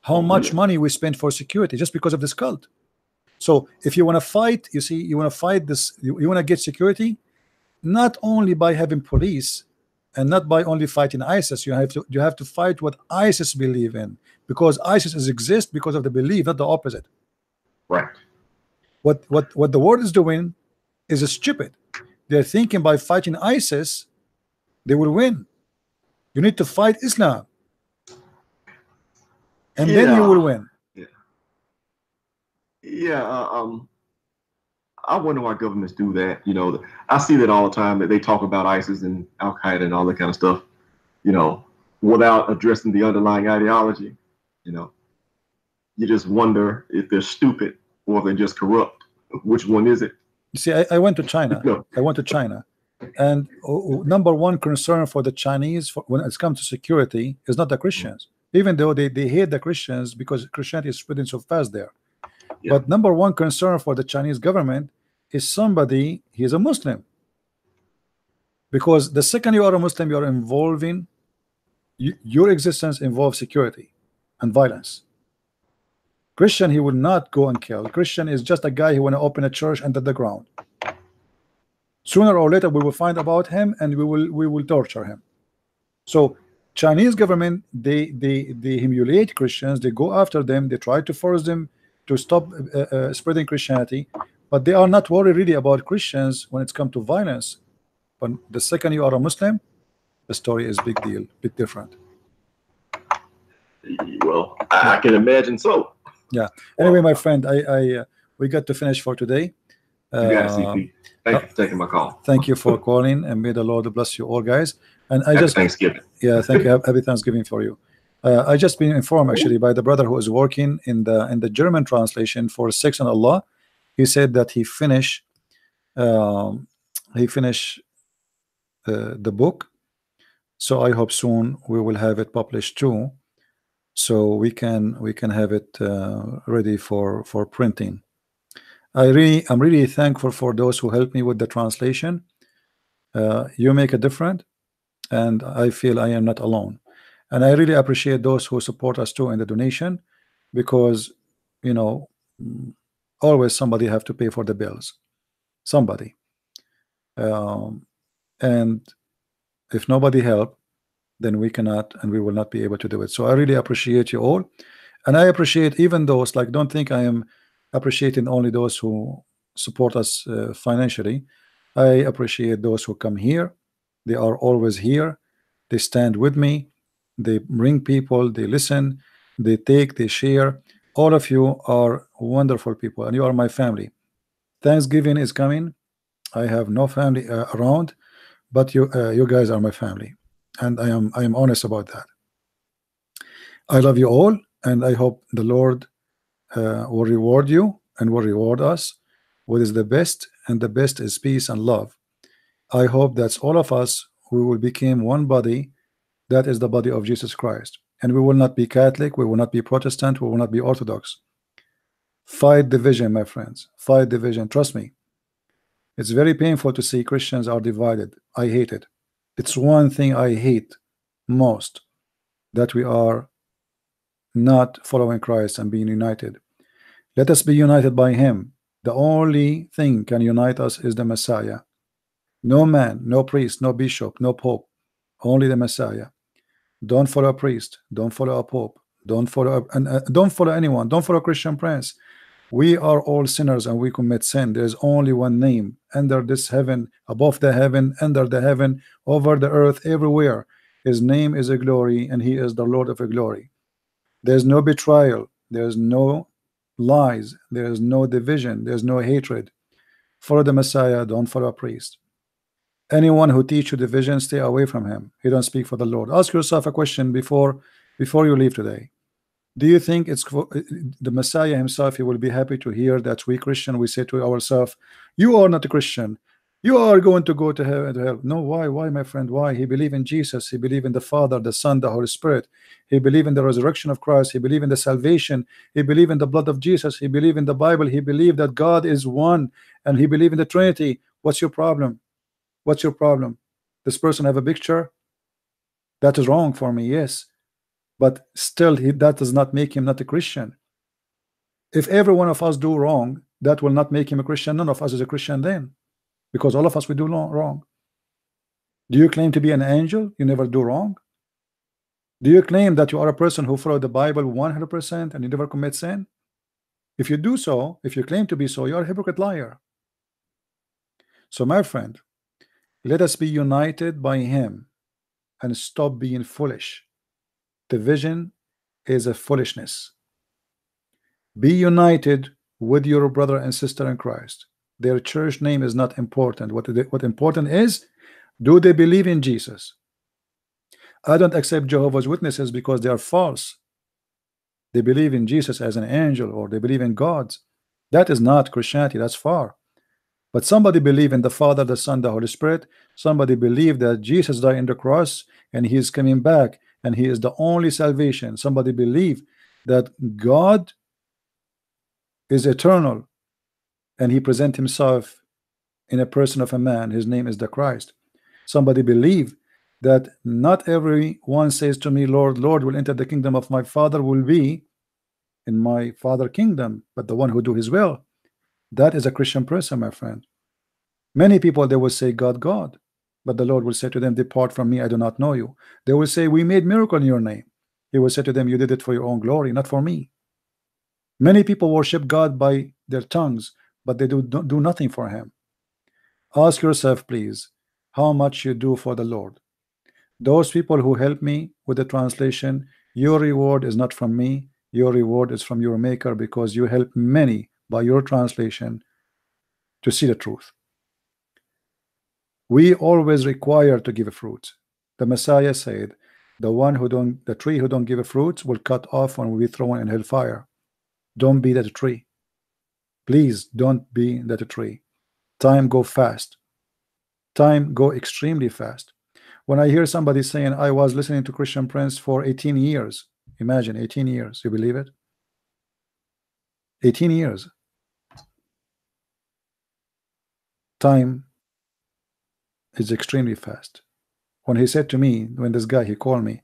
How much money we spend for security just because of this cult. So if you want to fight, you see, you want to fight this, you, you want to get security, not only by having police and not by only fighting ISIS. You have to you have to fight what ISIS believe in because ISIS is exist because of the belief, not the opposite. Right. What what what the world is doing is stupid. They're thinking by fighting ISIS, they will win. You need to fight Islam, and then you will win. Yeah, uh, um, I wonder why governments do that. You know, I see that all the time that they talk about ISIS and Al Qaeda and all that kind of stuff. You know, without addressing the underlying ideology. You know, you just wonder if they're stupid or if they're just corrupt. Which one is it? You see, I, I went to China. No. I went to China, and oh, oh, number one concern for the Chinese for, when it's come to security is not the Christians, even though they, they hate the Christians because Christianity is spreading so fast there. Yeah. But number one concern for the Chinese government is somebody he is a Muslim, because the second you are a Muslim, you are involving you, your existence involves security and violence. Christian, he will not go and kill. Christian is just a guy who want to open a church under the ground. Sooner or later, we will find about him and we will we will torture him. So, Chinese government they they they humiliate Christians. They go after them. They try to force them to stop uh, uh, spreading Christianity, but they are not worried really about Christians when it's come to violence. But the second you are a Muslim, the story is big deal, bit different. Well, I, I can imagine so. Yeah. Anyway, my friend, I, I uh, we got to finish for today. You got it, Uh, CP. Thank you for taking my call. thank you for calling, and may the Lord bless you all, guys. And I Happy just Thanksgiving. yeah, thank you. Happy Thanksgiving for you. Uh, I just been informed actually by the brother who is working in the in the German translation for Sex and Allah. He said that he finished um, he finished uh, the book. So I hope soon we will have it published too, so we can we can have it uh, ready for for printing. I really I'm really thankful for those who helped me with the translation. Uh, you make a difference, and I feel I am not alone. And I really appreciate those who support us too in the donation, because you know always somebody have to pay for the bills, somebody. Um, and if nobody help, then we cannot and we will not be able to do it. So I really appreciate you all, and I appreciate even those like don't think I am appreciating only those who support us uh, financially. I appreciate those who come here. They are always here. They stand with me. They bring people. They listen. They take. They share. All of you are wonderful people, and you are my family. Thanksgiving is coming. I have no family uh, around, but you uh, you guys are my family, and I am I am honest about that. I love you all, and I hope the Lord uh, will reward you and will reward us. What is the best, and the best is peace and love. I hope that all of us we will become one body. That is the body of Jesus Christ, and we will not be Catholic. We will not be Protestant. We will not be Orthodox. Fight division, my friends. Fight division. Trust me. It's very painful to see Christians are divided. I hate it. It's one thing I hate most that we are not following Christ and being united. Let us be united by Him. The only thing can unite us is the Messiah. No man, no priest, no bishop, no pope, only the Messiah. Don't follow a priest, don't follow a pope, don't follow a, and uh, don't follow anyone, don't follow Christian prince. We are all sinners and we commit sin. There's only one name under this heaven, above the heaven, under the heaven, over the earth, everywhere. His name is a glory, and he is the Lord of a glory. There's no betrayal, there's no lies, there's no division, there's no hatred. Follow the Messiah, don't follow a priest. Anyone who teach you division, stay away from him. He don't speak for the Lord. Ask yourself a question before before you leave today. Do you think it's uh, the Messiah himself? He will be happy to hear that we Christian we say to ourselves, "You are not a Christian. You are going to go to hell." No, why? Why, my friend? Why? He believe in Jesus. He believe in the Father, the Son, the Holy Spirit. He believe in the resurrection of Christ. He believe in the salvation. He believe in the blood of Jesus. He believe in the Bible. He believe that God is one, and he believe in the Trinity. What's your problem? What's your problem? This person have a picture? That is wrong for me, yes. But still, he, that does not make him not a Christian. If every one of us do wrong, that will not make him a Christian. None of us is a Christian then, because all of us we do wrong. Do you claim to be an angel? You never do wrong. Do you claim that you are a person who follow the Bible 100% and you never commit sin? If you do so, if you claim to be so, you are a hypocrite liar. So, my friend, let us be united by Him and stop being foolish. Division is a foolishness. Be united with your brother and sister in Christ. Their church name is not important. What, what important is, do they believe in Jesus? I don't accept Jehovah's Witnesses because they are false. They believe in Jesus as an angel or they believe in gods. That is not Christianity, that's far. But somebody believe in the Father, the Son, the Holy Spirit. Somebody believe that Jesus died on the cross and he is coming back and he is the only salvation. Somebody believe that God is eternal and he present himself in a person of a man. His name is the Christ. Somebody believe that not everyone says to me, Lord, Lord, will enter the kingdom of my Father will be in my Father kingdom, but the one who do his will. That is a Christian person, my friend. Many people they will say, God, God, but the Lord will say to them, Depart from me, I do not know you. They will say, We made miracle in your name. He will say to them, You did it for your own glory, not for me. Many people worship God by their tongues, but they do, do nothing for him. Ask yourself, please, how much you do for the Lord. Those people who help me with the translation, your reward is not from me, your reward is from your maker because you help many by your translation to see the truth. We always require to give fruit. The Messiah said, the one who don't the tree who don't give fruits will cut off and will be thrown in hellfire. Don't be that tree. Please don't be that tree. Time go fast. Time go extremely fast. When I hear somebody saying I was listening to Christian Prince for 18 years, imagine 18 years, you believe it? 18 years. Time is extremely fast. When he said to me, when this guy he called me,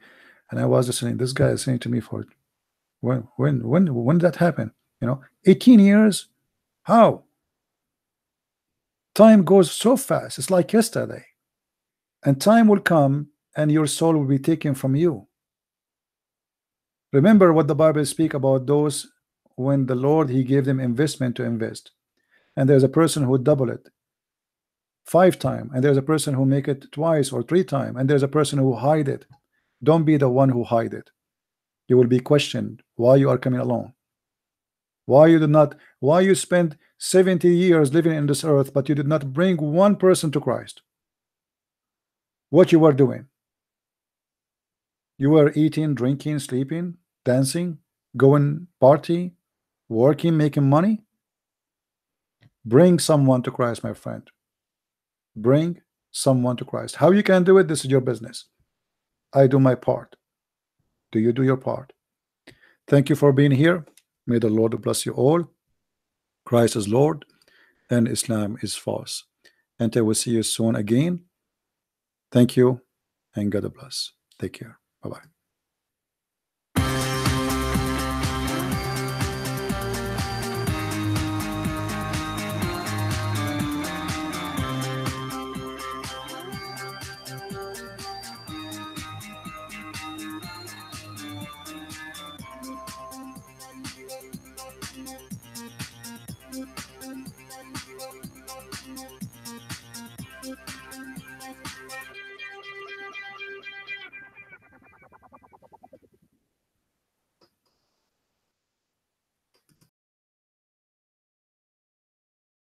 and I was listening, this guy is saying to me for when when when when did that happen? You know, 18 years. How? Time goes so fast. It's like yesterday. And time will come and your soul will be taken from you. Remember what the Bible speak about those when the Lord he gave them investment to invest. And there's a person who double it five time and there's a person who make it twice or three time and there's a person who hide it. Don't be the one who hide it. You will be questioned why you are coming alone. Why you did not why you spent 70 years living in this earth but you did not bring one person to Christ. What you were doing? You were eating drinking sleeping dancing going party working making money? Bring someone to Christ my friend bring someone to Christ. How you can do it this is your business. I do my part. Do you do your part? Thank you for being here. May the Lord bless you all. Christ is Lord and Islam is false. And I will see you soon again. Thank you and God bless. Take care. Bye bye